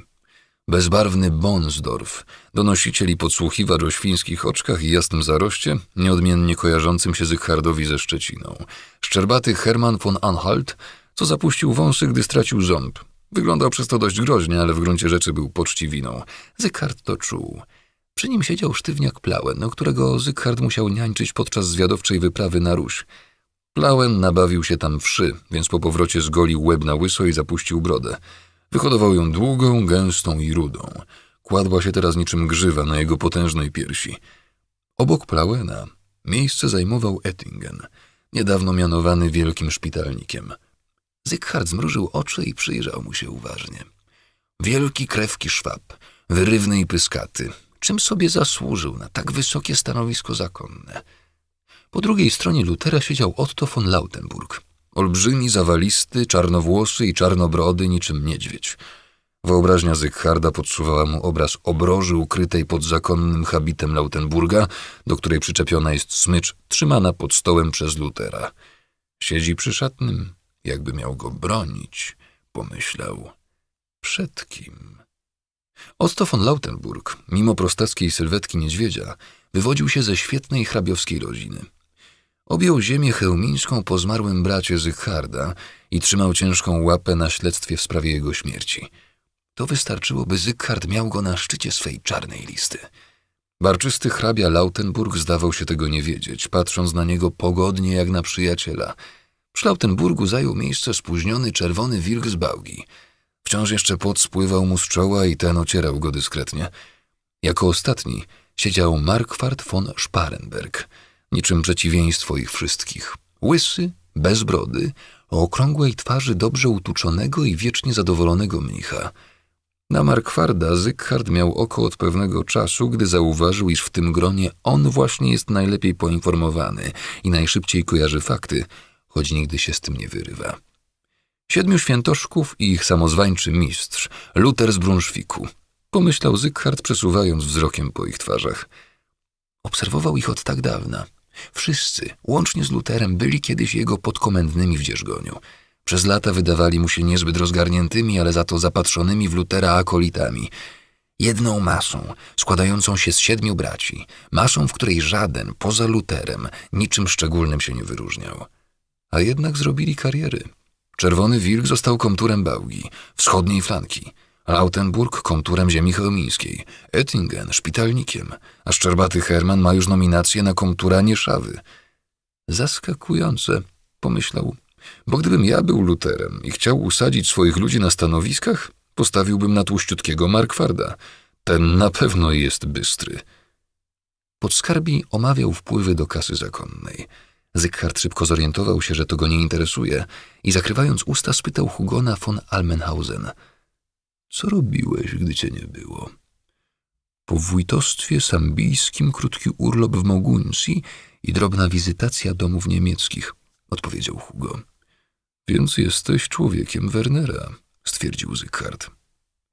Bezbarwny Bonsdorf, donosiciel i podsłuchiwacz o świńskich oczkach i jasnym zaroście, nieodmiennie kojarzącym się Zykhardowi ze Szczeciną. Szczerbaty Hermann von Anhalt, co zapuścił wąsy, gdy stracił ząb. Wyglądał przez to dość groźnie, ale w gruncie rzeczy był poczciwiną. Zykhard to czuł. Przy nim siedział sztywniak Plauen, którego Zykhard musiał niańczyć podczas zwiadowczej wyprawy na Ruś. Plauen nabawił się tam wszy, więc po powrocie zgolił łeb na łyso i zapuścił brodę. Wyhodował ją długą, gęstą i rudą. Kładła się teraz niczym grzywa na jego potężnej piersi. Obok Plauena miejsce zajmował Ettingen, niedawno mianowany wielkim szpitalnikiem. Zykhard zmrużył oczy i przyjrzał mu się uważnie. Wielki krewki szwab, wyrywny i pyskaty, czym sobie zasłużył na tak wysokie stanowisko zakonne. Po drugiej stronie Lutera siedział Otto von Lautenburg. Olbrzymi, zawalisty, czarnowłosy i czarnobrody niczym niedźwiedź. Wyobraźnia Zygharda podsuwała mu obraz obroży ukrytej pod zakonnym habitem Lautenburga, do której przyczepiona jest smycz trzymana pod stołem przez Lutera. Siedzi przy szatnym, jakby miał go bronić, pomyślał. Przed kim? Otto von Lautenburg, mimo prostackiej sylwetki niedźwiedzia, wywodził się ze świetnej hrabiowskiej rodziny. Objął ziemię chełmińską po zmarłym bracie Zygharda i trzymał ciężką łapę na śledztwie w sprawie jego śmierci. To wystarczyło, by Zyghard miał go na szczycie swej czarnej listy. Barczysty hrabia Lautenburg zdawał się tego nie wiedzieć, patrząc na niego pogodnie jak na przyjaciela. Przy Lautenburgu zajął miejsce spóźniony czerwony wilk z Bałgi – Wciąż jeszcze pot spływał mu z czoła i ten ocierał go dyskretnie. Jako ostatni siedział Markwart von Sparenberg, niczym przeciwieństwo ich wszystkich. Łysy, bez brody, o okrągłej twarzy dobrze utuczonego i wiecznie zadowolonego mnicha. Na Markwarda Zykhard miał oko od pewnego czasu, gdy zauważył, iż w tym gronie on właśnie jest najlepiej poinformowany i najszybciej kojarzy fakty, choć nigdy się z tym nie wyrywa. Siedmiu świętoszków i ich samozwańczy mistrz, Luter z Brunszwiku, pomyślał Zykhard, przesuwając wzrokiem po ich twarzach. Obserwował ich od tak dawna. Wszyscy, łącznie z Luterem, byli kiedyś jego podkomendnymi w dzierżgoniu. Przez lata wydawali mu się niezbyt rozgarniętymi, ale za to zapatrzonymi w Lutera akolitami. Jedną masą, składającą się z siedmiu braci, masą, w której żaden, poza Luterem, niczym szczególnym się nie wyróżniał. A jednak zrobili kariery. Czerwony Wilk został komturem Bałgi, wschodniej flanki, Lautenburg komturem ziemi chełmińskiej, Ettingen szpitalnikiem, a szczerbaty Herman ma już nominację na komtura Nieszawy. Zaskakujące, pomyślał, bo gdybym ja był Luterem i chciał usadzić swoich ludzi na stanowiskach, postawiłbym na tłuściutkiego Markwarda. Ten na pewno jest bystry. Podskarbi omawiał wpływy do kasy zakonnej – Zykhard szybko zorientował się, że to go nie interesuje i zakrywając usta spytał Hugona von Almenhausen. Co robiłeś, gdy cię nie było? Po wójtostwie sambijskim krótki urlop w Moguncji i drobna wizytacja domów niemieckich, odpowiedział Hugo. Więc jesteś człowiekiem Wernera, stwierdził Zykhard.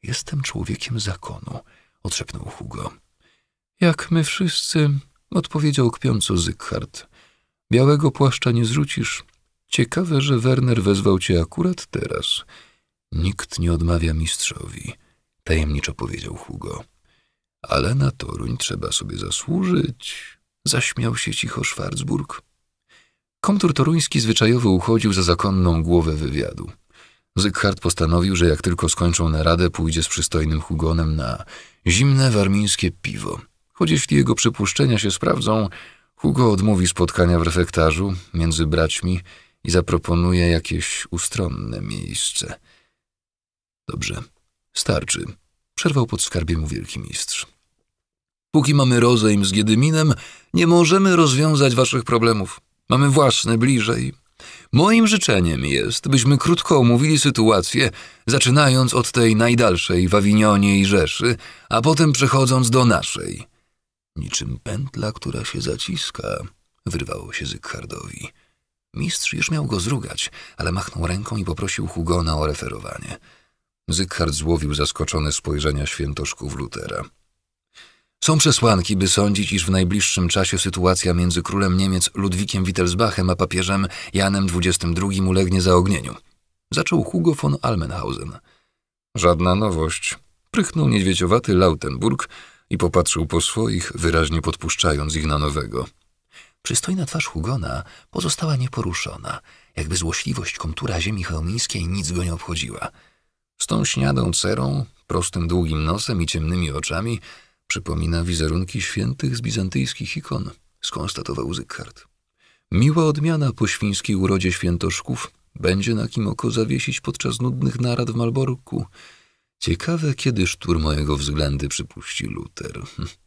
Jestem człowiekiem zakonu, odszepnął Hugo. Jak my wszyscy, odpowiedział kpiąco Zykhard. Białego płaszcza nie zrzucisz. Ciekawe, że Werner wezwał cię akurat teraz. Nikt nie odmawia mistrzowi, tajemniczo powiedział Hugo. Ale na Toruń trzeba sobie zasłużyć. Zaśmiał się cicho Schwarzburg. Komtur toruński zwyczajowo uchodził za zakonną głowę wywiadu. Zykhard postanowił, że jak tylko skończą naradę, pójdzie z przystojnym Hugonem na zimne warmińskie piwo. Choć jeśli jego przypuszczenia się sprawdzą, Hugo odmówi spotkania w refektarzu między braćmi i zaproponuje jakieś ustronne miejsce. Dobrze, starczy, przerwał pod skarbie mu wielki mistrz. Póki mamy rozejm z Giedyminem, nie możemy rozwiązać waszych problemów. Mamy własne bliżej. Moim życzeniem jest, byśmy krótko omówili sytuację, zaczynając od tej najdalszej w Awinionie i Rzeszy, a potem przechodząc do naszej – Niczym pętla, która się zaciska, wyrwało się Zyghardowi. Mistrz już miał go zrugać, ale machnął ręką i poprosił Hugona o referowanie. Zyghard złowił zaskoczone spojrzenia świętoszków Lutera. Są przesłanki, by sądzić, iż w najbliższym czasie sytuacja między królem Niemiec Ludwikiem Wittelsbachem a papieżem Janem XXII ulegnie zaognieniu. Zaczął Hugo von Almenhausen. Żadna nowość. Prychnął niedźwiedziowaty Lautenburg, i popatrzył po swoich, wyraźnie podpuszczając ich na nowego. Przystojna twarz Hugona pozostała nieporuszona, jakby złośliwość kontura ziemi chełmińskiej nic go nie obchodziła. Z tą śniadą cerą, prostym długim nosem i ciemnymi oczami przypomina wizerunki świętych z bizantyjskich ikon, skonstatował Zykhard. Miła odmiana po świńskiej urodzie świętoszków będzie na kim oko zawiesić podczas nudnych narad w Malborku – Ciekawe, kiedy sztur mojego względy przypuści Luter.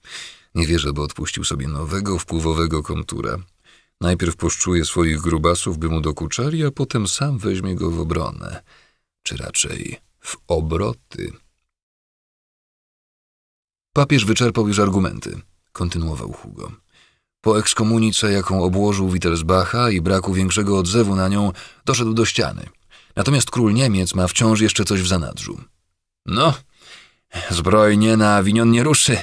Nie wierzę, bo odpuścił sobie nowego, wpływowego kontura. Najpierw poszczuje swoich grubasów, by mu dokuczali, a potem sam weźmie go w obronę. Czy raczej w obroty. Papież wyczerpał już argumenty, kontynuował Hugo. Po ekskomunice, jaką obłożył Wittelsbacha i braku większego odzewu na nią, doszedł do ściany. Natomiast król Niemiec ma wciąż jeszcze coś w zanadrzu. No, zbrojnie na Avignon nie ruszy,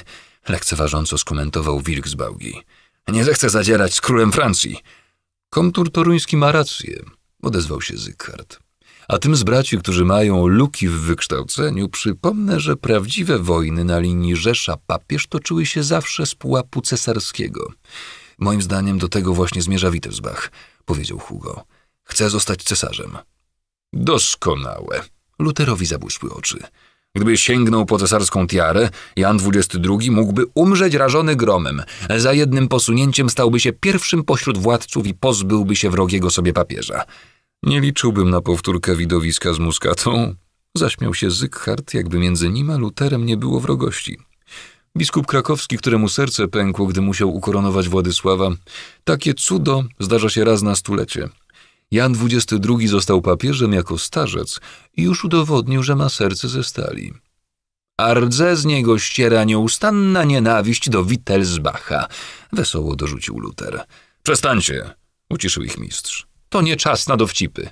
lekceważąco skomentował wilk z Bałgi. Nie zechce zadzierać z królem Francji. Komtur toruński ma rację, odezwał się Zykhard. A tym z braci, którzy mają luki w wykształceniu, przypomnę, że prawdziwe wojny na linii Rzesza-papież toczyły się zawsze z pułapu cesarskiego. Moim zdaniem do tego właśnie zmierza Wittelsbach, powiedział Hugo. Chce zostać cesarzem. Doskonałe. Luterowi zabłysły oczy. Gdyby sięgnął po cesarską tiarę, Jan XXII mógłby umrzeć rażony gromem. Za jednym posunięciem stałby się pierwszym pośród władców i pozbyłby się wrogiego sobie papieża. Nie liczyłbym na powtórkę widowiska z muskatą. Zaśmiał się Zykhard, jakby między nim a Luterem nie było wrogości. Biskup krakowski, któremu serce pękło, gdy musiał ukoronować Władysława. Takie cudo zdarza się raz na stulecie. Jan XXII został papieżem jako starzec i już udowodnił, że ma serce ze stali. A rdze z niego ściera nieustanna nienawiść do Wittelsbacha, wesoło dorzucił Luter. Przestańcie, uciszył ich mistrz. To nie czas na dowcipy.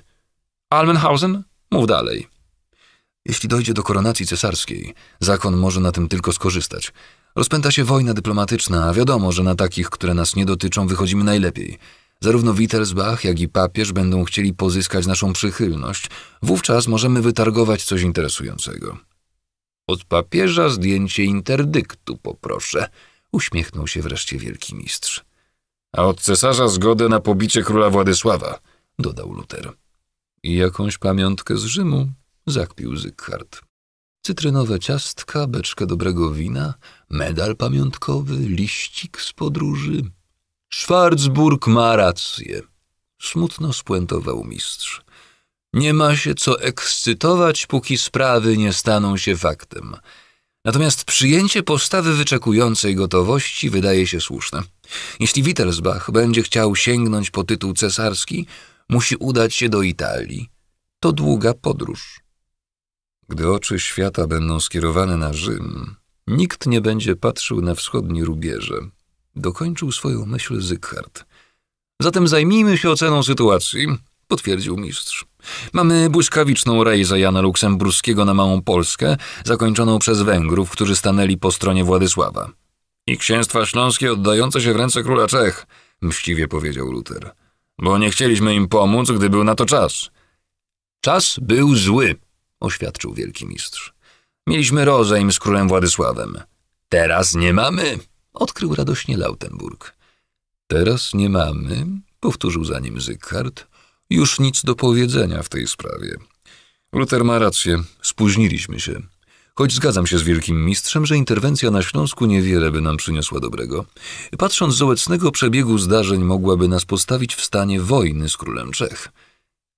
Almenhausen? Mów dalej. Jeśli dojdzie do koronacji cesarskiej, zakon może na tym tylko skorzystać. Rozpęta się wojna dyplomatyczna, a wiadomo, że na takich, które nas nie dotyczą, wychodzimy najlepiej. Zarówno Wittelsbach, jak i papież będą chcieli pozyskać naszą przychylność. Wówczas możemy wytargować coś interesującego. Od papieża zdjęcie interdyktu, poproszę. Uśmiechnął się wreszcie wielki mistrz. A od cesarza zgodę na pobicie króla Władysława, dodał Luter. I jakąś pamiątkę z Rzymu, zakpił Zykhard. Cytrynowe ciastka, beczkę dobrego wina, medal pamiątkowy, liścik z podróży. Schwarzburg ma rację, smutno spuentował mistrz. Nie ma się co ekscytować, póki sprawy nie staną się faktem. Natomiast przyjęcie postawy wyczekującej gotowości wydaje się słuszne. Jeśli Wittelsbach będzie chciał sięgnąć po tytuł cesarski, musi udać się do Italii. To długa podróż. Gdy oczy świata będą skierowane na Rzym, nikt nie będzie patrzył na wschodnie rubieże. Dokończył swoją myśl Zykhard. Zatem zajmijmy się oceną sytuacji, potwierdził mistrz. Mamy błyskawiczną rejzę Jana Luksemburskiego na Małą Polskę, zakończoną przez Węgrów, którzy stanęli po stronie Władysława. I księstwa śląskie oddające się w ręce króla Czech, mściwie powiedział Luter. Bo nie chcieliśmy im pomóc, gdy był na to czas. Czas był zły, oświadczył wielki mistrz. Mieliśmy rozejm z królem Władysławem. Teraz nie mamy, odkrył radośnie Lautenburg. Teraz nie mamy, powtórzył za nim Zykhard, już nic do powiedzenia w tej sprawie. Luter ma rację, spóźniliśmy się. Choć zgadzam się z wielkim mistrzem, że interwencja na Śląsku niewiele by nam przyniosła dobrego. Patrząc z obecnego przebiegu zdarzeń, mogłaby nas postawić w stanie wojny z królem Czech.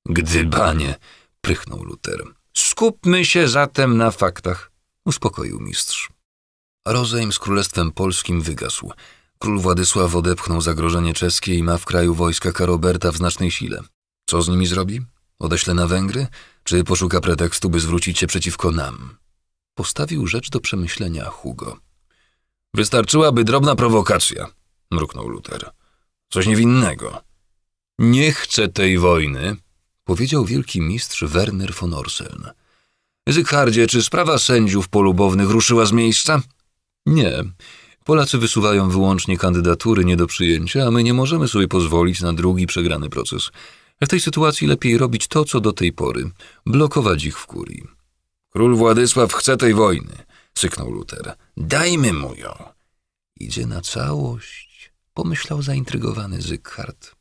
Gdybanie, prychnął Luter. Skupmy się zatem na faktach, uspokoił mistrz. Rozejm z Królestwem Polskim wygasł. Król Władysław odepchnął zagrożenie czeskie i ma w kraju wojska Karoberta w znacznej sile. Co z nimi zrobi? Odeśle na Węgry? Czy poszuka pretekstu, by zwrócić się przeciwko nam? Postawił rzecz do przemyślenia Hugo. Wystarczyłaby drobna prowokacja, mruknął Luter. Coś niewinnego. Nie chcę tej wojny, powiedział wielki mistrz Werner von Orseln. Zykhardzie, czy sprawa sędziów polubownych ruszyła z miejsca? Nie. Polacy wysuwają wyłącznie kandydatury nie do przyjęcia, a my nie możemy sobie pozwolić na drugi przegrany proces. W tej sytuacji lepiej robić to, co do tej pory, blokować ich w kurii. Król Władysław chce tej wojny, syknął Luter. Dajmy mu ją. Idzie na całość, pomyślał zaintrygowany Zykhard.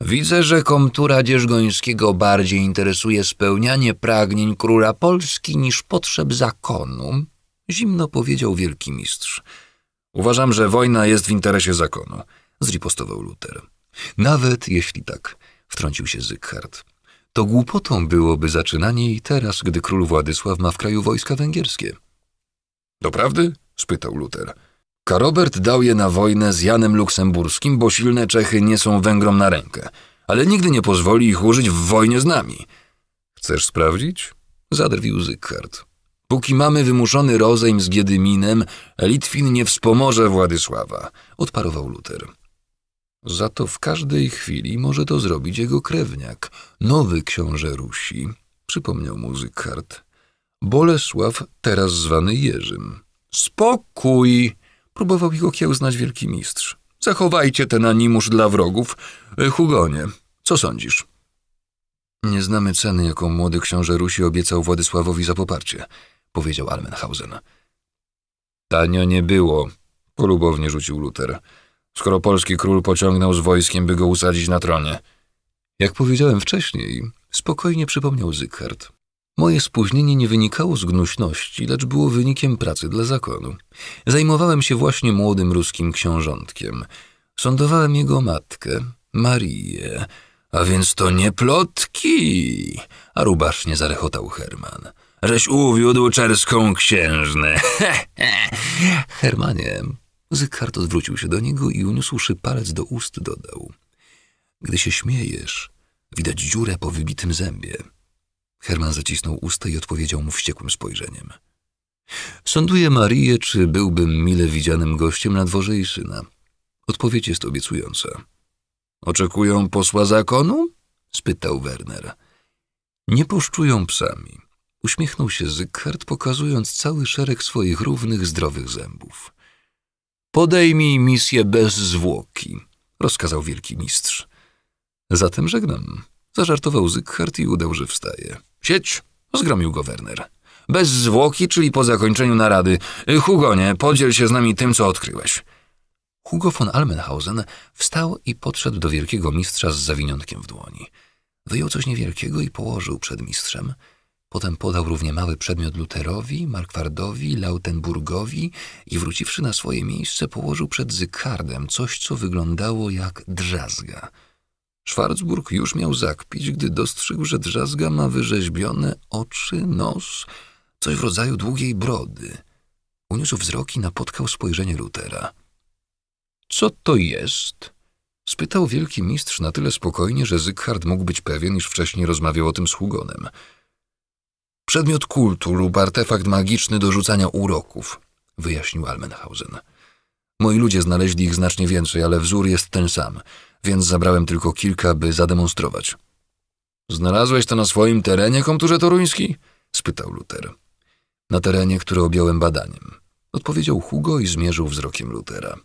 Widzę, że komtura Dzierżgońskiego bardziej interesuje spełnianie pragnień króla Polski niż potrzeb zakonu, zimno powiedział wielki mistrz. Uważam, że wojna jest w interesie zakonu, zripostował Luter. Nawet jeśli tak, wtrącił się Zykhard. To głupotą byłoby zaczynanie jej teraz, gdy król Władysław ma w kraju wojska węgierskie. Doprawdy? spytał Luter. Karobert dał je na wojnę z Janem Luksemburskim, bo silne Czechy nie są Węgrom na rękę, ale nigdy nie pozwoli ich użyć w wojnie z nami. Chcesz sprawdzić? Zadrwił Zykhard. Póki mamy wymuszony rozejm z Giedyminem, Litwin nie wspomoże Władysława, odparował Luter. Za to w każdej chwili może to zrobić jego krewniak, nowy książę Rusi, przypomniał mu Zykhard. Bolesław, teraz zwany Jerzym. Spokój! Próbował ich okiełznać wielki mistrz. Zachowajcie ten animusz dla wrogów. Hugonie, co sądzisz? Nie znamy ceny, jaką młody książę Rusi obiecał Władysławowi za poparcie, powiedział Almenhausen. Tanio nie było, polubownie rzucił Luter skoro polski król pociągnął z wojskiem, by go usadzić na tronie. Jak powiedziałem wcześniej, spokojnie przypomniał Zykhard. Moje spóźnienie nie wynikało z gnuśności, lecz było wynikiem pracy dla zakonu. Zajmowałem się właśnie młodym ruskim książątkiem. Sądowałem jego matkę, Marię. A więc to nie plotki! A rubasznie zarechotał Herman. Żeś uwiódł czerską księżnę. Hermanie, Zykhard odwrócił się do niego i uniósłszy palec do ust dodał. Gdy się śmiejesz, widać dziurę po wybitym zębie. Herman zacisnął usta i odpowiedział mu wściekłym spojrzeniem. Sąduję Marię, czy byłbym mile widzianym gościem na dworze jej syna. Odpowiedź jest obiecująca. Oczekują posła zakonu? spytał Werner. Nie poszczują psami. Uśmiechnął się Zykhard, pokazując cały szereg swoich równych, zdrowych zębów. Podejmij misję bez zwłoki, rozkazał wielki mistrz. Zatem żegnam. Zażartował Zykhard i udał, że wstaje. Sieć! Zgromił go Werner. Bez zwłoki, czyli po zakończeniu narady. Hugonie, podziel się z nami tym, co odkryłeś. Hugo von Almenhausen wstał i podszedł do wielkiego mistrza z zawiniątkiem w dłoni. Wyjął coś niewielkiego i położył przed mistrzem. Potem podał równie mały przedmiot Luterowi, Markwardowi, Lautenburgowi i wróciwszy na swoje miejsce położył przed Zykardem coś, co wyglądało jak drzazga. Schwarzburg już miał zakpić, gdy dostrzegł, że drzazga ma wyrzeźbione oczy, nos, coś w rodzaju długiej brody. Uniósł wzrok i napotkał spojrzenie Lutera. Co to jest? Spytał wielki mistrz na tyle spokojnie, że Zykhard mógł być pewien, iż wcześniej rozmawiał o tym z Hugonem. Przedmiot kultu lub artefakt magiczny do rzucania uroków, wyjaśnił Almenhausen. Moi ludzie znaleźli ich znacznie więcej, ale wzór jest ten sam, więc zabrałem tylko kilka, by zademonstrować. Znalazłeś to na swoim terenie, komturze toruński? spytał Luter. Na terenie, który objąłem badaniem. Odpowiedział Hugo i zmierzył wzrokiem Lutera.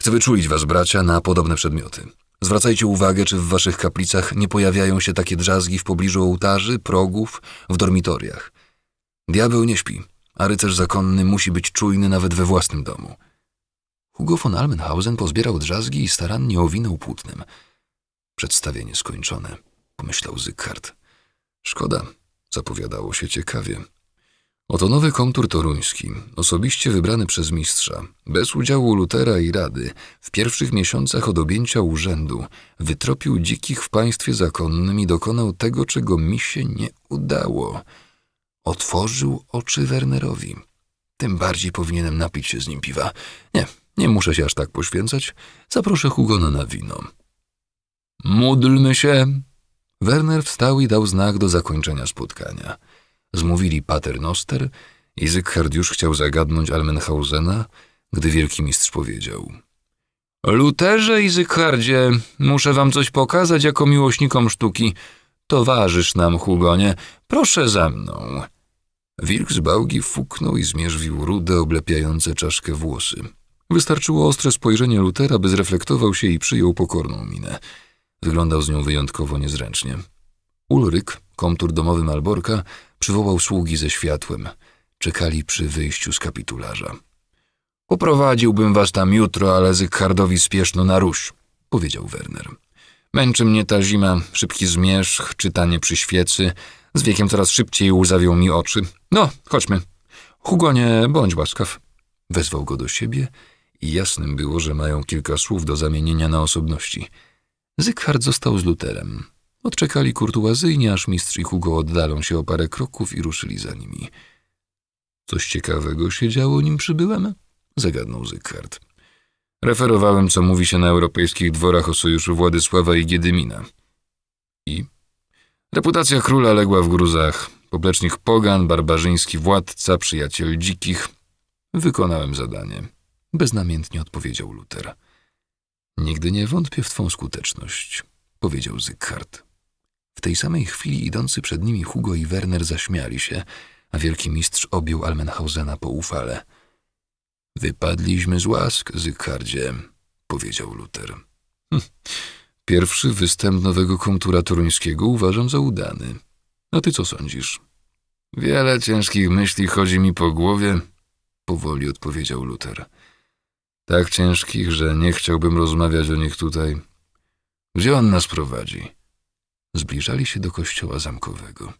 Chcę wyczulić was, bracia, na podobne przedmioty. Zwracajcie uwagę, czy w waszych kaplicach nie pojawiają się takie drzazgi w pobliżu ołtarzy, progów, w dormitoriach. Diabeł nie śpi, a rycerz zakonny musi być czujny nawet we własnym domu. Hugo von Almenhausen pozbierał drzazgi i starannie owinął płótnem. Przedstawienie skończone, pomyślał Zykhard. Szkoda, zapowiadało się ciekawie. Oto nowy kontur toruński, osobiście wybrany przez mistrza, bez udziału Lutera i Rady, w pierwszych miesiącach od objęcia urzędu, wytropił dzikich w państwie zakonnym i dokonał tego, czego mi się nie udało. Otworzył oczy Wernerowi. Tym bardziej powinienem napić się z nim piwa. Nie, nie muszę się aż tak poświęcać. Zaproszę Hugona na wino. Módlmy się. Werner wstał i dał znak do zakończenia spotkania. Zmówili paternoster i Zykhard już chciał zagadnąć Almenhausena, gdy wielki mistrz powiedział. Luterze i Zykhardzie, muszę wam coś pokazać jako miłośnikom sztuki. Towarzysz nam, Hugonie, proszę za mną. Wilk z bałgi fuknął i zmierzwił rude, oblepiające czaszkę włosy. Wystarczyło ostre spojrzenie Lutera, by zreflektował się i przyjął pokorną minę. Wyglądał z nią wyjątkowo niezręcznie. Ulryk, komtur domowy Malborka, przywołał sługi ze światłem. Czekali przy wyjściu z kapitularza. Poprowadziłbym was tam jutro, ale Zykhardowi spieszno na rusz, powiedział Werner. Męczy mnie ta zima, szybki zmierzch, czytanie przy świecy. Z wiekiem coraz szybciej łzawią mi oczy. No, chodźmy. Hugonie, bądź łaskaw. Wezwał go do siebie i jasnym było, że mają kilka słów do zamienienia na osobności. Zykhard został z Luterem. Odczekali kurtuazyjnie, aż mistrz i Hugo oddalą się o parę kroków i ruszyli za nimi. Coś ciekawego się działo, nim przybyłem? Zagadnął Zykhard. Referowałem, co mówi się na europejskich dworach o sojuszu Władysława i Giedymina. I? Reputacja króla legła w gruzach. Poplecznik pogan, barbarzyński władca, przyjaciel dzikich. Wykonałem zadanie. Beznamiętnie odpowiedział Luter. Nigdy nie wątpię w twą skuteczność, powiedział Zykhard. W tej samej chwili idący przed nimi Hugo i Werner zaśmiali się, a wielki mistrz objął Almenhausena po ufale. Wypadliśmy z łask, Zykhardzie, powiedział Luter. Hm. Pierwszy występ nowego komtura toruńskiego uważam za udany. A ty co sądzisz? Wiele ciężkich myśli chodzi mi po głowie, powoli odpowiedział Luter. Tak ciężkich, że nie chciałbym rozmawiać o nich tutaj. Gdzie on nas prowadzi? Zbliżali się do kościoła zamkowego.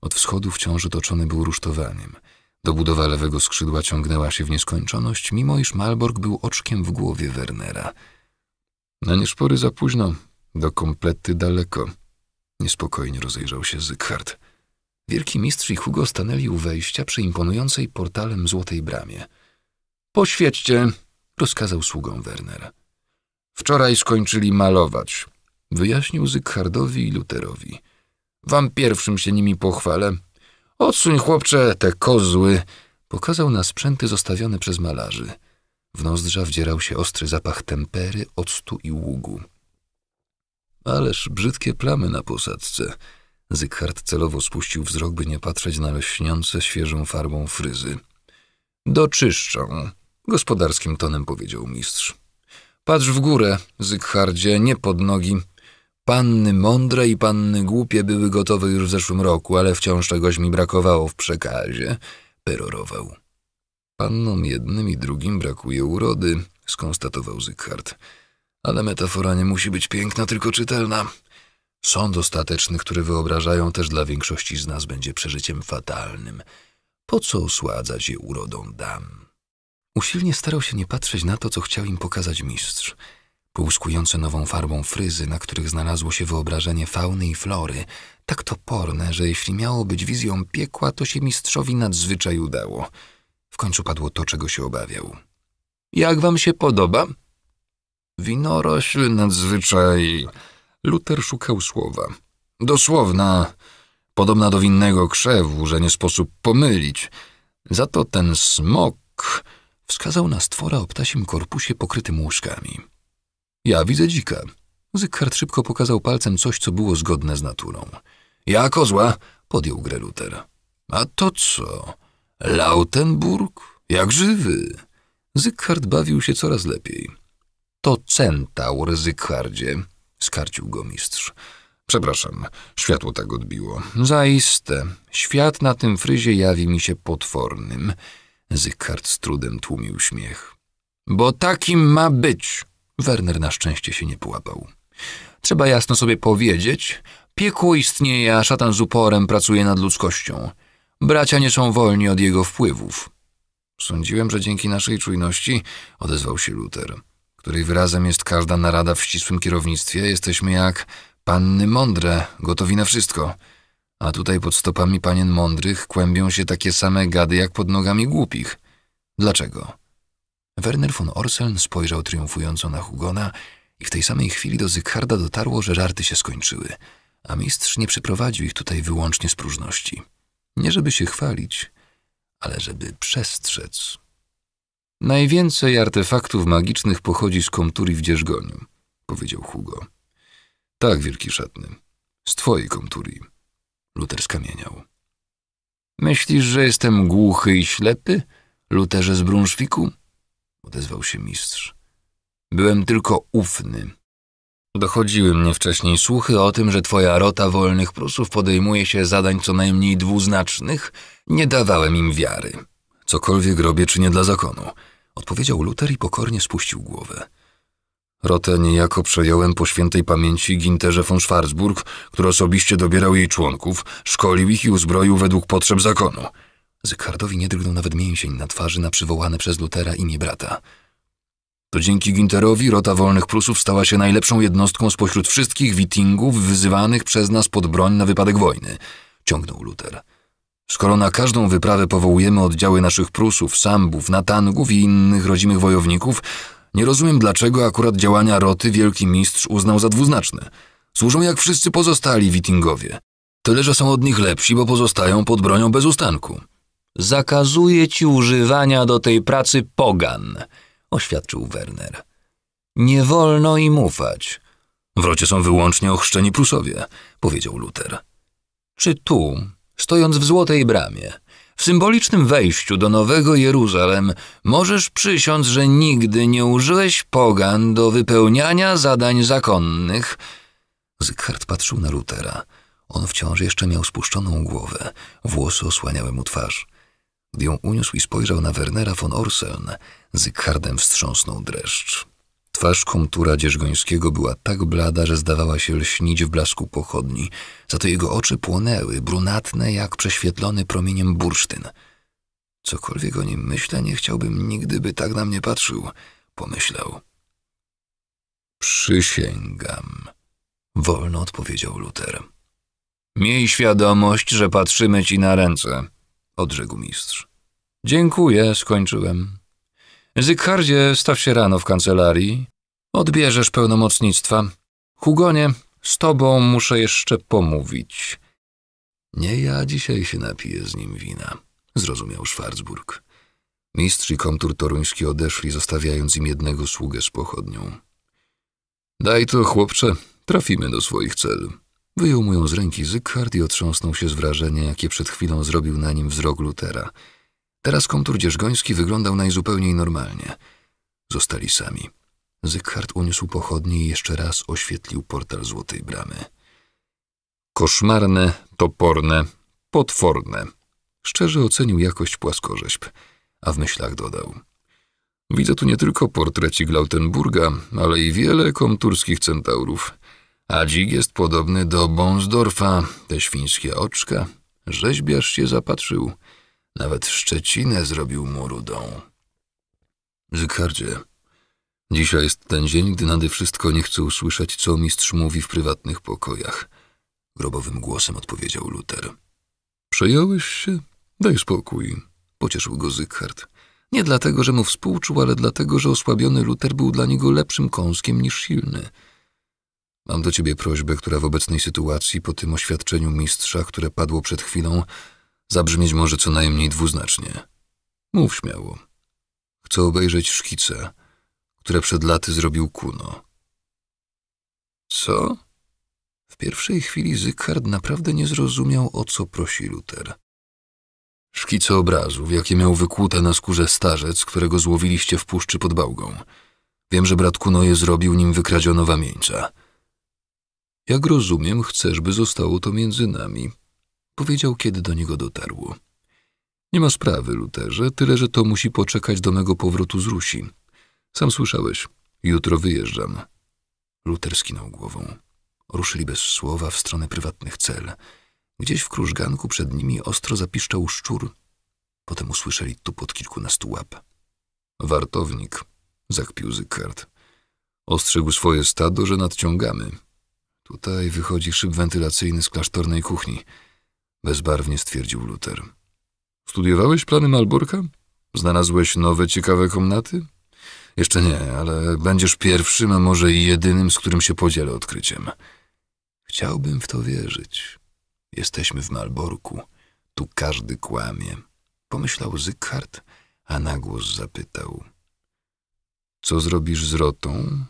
Od wschodu wciąż otoczony był rusztowaniem. Dobudowa lewego skrzydła ciągnęła się w nieskończoność, mimo iż Malborg był oczkiem w głowie Wernera. Na nieszpory za późno, do komplety daleko. Niespokojnie rozejrzał się Zykhard. Wielki mistrz i Hugo stanęli u wejścia przy imponującej portalem złotej bramie. Poświećcie, rozkazał sługom Werner. Wczoraj skończyli malować, wyjaśnił Zyghardowi i Luterowi. Wam pierwszym się nimi pochwalę. Odsuń, chłopcze, te kozły. Pokazał na sprzęty zostawione przez malarzy. W nozdrza wdzierał się ostry zapach tempery, octu i ługu. Ależ brzydkie plamy na posadzce. Zykhard celowo spuścił wzrok, by nie patrzeć na lśniące świeżą farbą fryzy. Doczyszczą, gospodarskim tonem powiedział mistrz. Patrz w górę, Zyghardzie, nie pod nogi. Panny mądre i panny głupie były gotowe już w zeszłym roku, ale wciąż czegoś mi brakowało w przekazie, perorował. Pannom jednym i drugim brakuje urody, skonstatował Zykhard. Ale metafora nie musi być piękna, tylko czytelna. Sąd ostateczny, który wyobrażają też dla większości z nas, będzie przeżyciem fatalnym. Po co osładzać je urodą dam? Usilnie starał się nie patrzeć na to, co chciał im pokazać mistrz. Połyskujące nową farbą fryzy, na których znalazło się wyobrażenie fauny i flory, tak toporne, że jeśli miało być wizją piekła, to się mistrzowi nadzwyczaj udało. W końcu padło to, czego się obawiał. Jak wam się podoba? Winorośl nadzwyczaj... Luter szukał słowa. Dosłowna, podobna do winnego krzewu, że nie sposób pomylić. Za to ten smok wskazał na stwora o ptasim korpusie pokrytym łóżkami. Ja widzę dzika. Zykhard szybko pokazał palcem coś, co było zgodne z naturą. Ja kozła, podjął grę Luter. A to co? Lautenburg? Jak żywy. Zykhard bawił się coraz lepiej. To centaur, Zykhardzie, skarcił go mistrz. Przepraszam, światło tak odbiło. Zaiste, świat na tym fryzie jawi mi się potwornym. Zykhard z trudem tłumił śmiech. Bo takim ma być. Werner na szczęście się nie połapał. Trzeba jasno sobie powiedzieć, piekło istnieje, a szatan z uporem pracuje nad ludzkością. Bracia nie są wolni od jego wpływów. Sądziłem, że dzięki naszej czujności, odezwał się Luter, której wyrazem jest każda narada w ścisłym kierownictwie, jesteśmy jak panny mądre, gotowi na wszystko. A tutaj pod stopami panien mądrych kłębią się takie same gady jak pod nogami głupich. Dlaczego? Werner von Orseln spojrzał triumfująco na Hugona i w tej samej chwili do Zygharda dotarło, że żarty się skończyły, a mistrz nie przyprowadził ich tutaj wyłącznie z próżności. Nie żeby się chwalić, ale żeby przestrzec. Najwięcej artefaktów magicznych pochodzi z komtury w dzierżgoniu, powiedział Hugo. Tak, wielki szatny, z twojej komtury. Luter skamieniał. Myślisz, że jestem głuchy i ślepy, Luterze z Brunszwiku? Odezwał się mistrz. Byłem tylko ufny. Dochodziły mnie wcześniej słuchy o tym, że twoja rota wolnych Prusów podejmuje się zadań co najmniej dwuznacznych. Nie dawałem im wiary. Cokolwiek robię, czy nie dla zakonu. Odpowiedział Luter i pokornie spuścił głowę. Rotę niejako przejąłem po świętej pamięci Ginterze von Schwarzburg, który osobiście dobierał jej członków, szkolił ich i uzbroił według potrzeb zakonu. Zykardowi nie drgnął nawet mięsień na twarzy na przywołane przez Lutera imię brata. To dzięki Ginterowi Rota Wolnych Prusów stała się najlepszą jednostką spośród wszystkich witingów wyzywanych przez nas pod broń na wypadek wojny, ciągnął Luter. Skoro na każdą wyprawę powołujemy oddziały naszych Prusów, Sambów, Natangów i innych rodzimych wojowników, nie rozumiem, dlaczego akurat działania roty wielki mistrz uznał za dwuznaczne. Służą jak wszyscy pozostali witingowie. Tyle, że są od nich lepsi, bo pozostają pod bronią bez ustanku. Zakazuje ci używania do tej pracy pogan, oświadczył Werner. Nie wolno im ufać. W rocie są wyłącznie ochrzczeni Prusowie, powiedział Luter. Czy tu, stojąc w Złotej Bramie, w symbolicznym wejściu do Nowego Jeruzalem możesz przysiąc, że nigdy nie użyłeś pogan do wypełniania zadań zakonnych. Zykhard patrzył na Lutera. On wciąż jeszcze miał spuszczoną głowę, włosy osłaniały mu twarz. Gdy ją uniósł i spojrzał na Wernera von Orseln, Zykhardem wstrząsnął dreszcz. Twarz komtura dzierżgońskiego była tak blada, że zdawała się lśnić w blasku pochodni. Za to jego oczy płonęły, brunatne jak prześwietlony promieniem bursztyn. Cokolwiek o nim myślę, nie chciałbym nigdy, by tak na mnie patrzył, pomyślał. Przysięgam, wolno odpowiedział Luter. Miej świadomość, że patrzymy ci na ręce, odrzekł mistrz. Dziękuję, skończyłem. Zyghardzie, staw się rano w kancelarii. Odbierzesz pełnomocnictwa. Hugonie, z tobą muszę jeszcze pomówić. Nie ja dzisiaj się napiję z nim wina, zrozumiał Schwarzburg. Mistrz i komtur toruński odeszli, zostawiając im jednego sługę z pochodnią. Daj to, chłopcze, trafimy do swoich celów. Wyjął mu ją z ręki Zykhard i otrząsnął się z wrażenia, jakie przed chwilą zrobił na nim wzrok Lutera. Teraz komtur dzierżgoński wyglądał najzupełniej normalnie. Zostali sami. Zykhard uniósł pochodnie i jeszcze raz oświetlił portal Złotej Bramy. Koszmarne, toporne, potworne. Szczerze ocenił jakość płaskorzeźb, a w myślach dodał. Widzę tu nie tylko portrecik Lautenburga, ale i wiele komturskich centaurów. A dzik jest podobny do Bonsdorfa, te świńskie oczka. Rzeźbiarz się zapatrzył. Nawet Szczecinę zrobił mu rudą. Zykardzie, dzisiaj jest ten dzień, gdy nade wszystko nie chcę usłyszeć, co mistrz mówi w prywatnych pokojach. Grobowym głosem odpowiedział Luter. Przejąłeś się? Daj spokój. Pocieszył go Zykhard. Nie dlatego, że mu współczuł, ale dlatego, że osłabiony Luter był dla niego lepszym kąskiem niż silny. Mam do ciebie prośbę, która w obecnej sytuacji, po tym oświadczeniu mistrza, które padło przed chwilą, zabrzmieć może co najmniej dwuznacznie. Mów śmiało. Chcę obejrzeć szkice, które przed laty zrobił Kuno. Co? W pierwszej chwili Zykhard naprawdę nie zrozumiał, o co prosi Luter. Szkice obrazów, jakie miał wykłute na skórze starzec, którego złowiliście w puszczy pod Bałgą. Wiem, że brat Kuno je zrobił, nim wykradziono wamieńca. Jak rozumiem, chcesz, by zostało to między nami, powiedział, kiedy do niego dotarło. Nie ma sprawy, Luterze, tyle, że to musi poczekać do mego powrotu z Rusi. Sam słyszałeś, jutro wyjeżdżam. Luter skinął głową. Ruszyli bez słowa w stronę prywatnych cel. Gdzieś w krużganku przed nimi ostro zapiszczał szczur. Potem usłyszeli tupot kilkunastu łap. Wartownik, zakpił Zykard. Ostrzegł swoje stado, że nadciągamy. Tutaj wychodzi szyb wentylacyjny z klasztornej kuchni. Bezbarwnie stwierdził Luter. Studiowałeś plany Malborka? Znalazłeś nowe, ciekawe komnaty? Jeszcze nie, ale będziesz pierwszym, a może i jedynym, z którym się podzielę odkryciem. Chciałbym w to wierzyć. Jesteśmy w Malborku. Tu każdy kłamie. Pomyślał Zykhard, a na głos zapytał. Co zrobisz z rotą?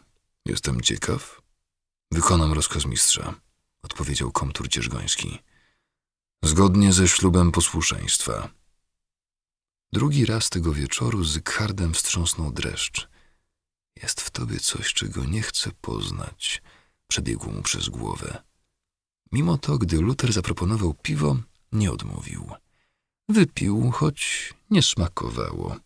Jestem ciekaw. Wykonam rozkaz mistrza, odpowiedział komtur dzierżgoński. Zgodnie ze ślubem posłuszeństwa. Drugi raz tego wieczoru Zykhardem wstrząsnął dreszcz. Jest w tobie coś, czego nie chcę poznać, przebiegło mu przez głowę. Mimo to, gdy Luther zaproponował piwo, nie odmówił. Wypił, choć nie smakowało.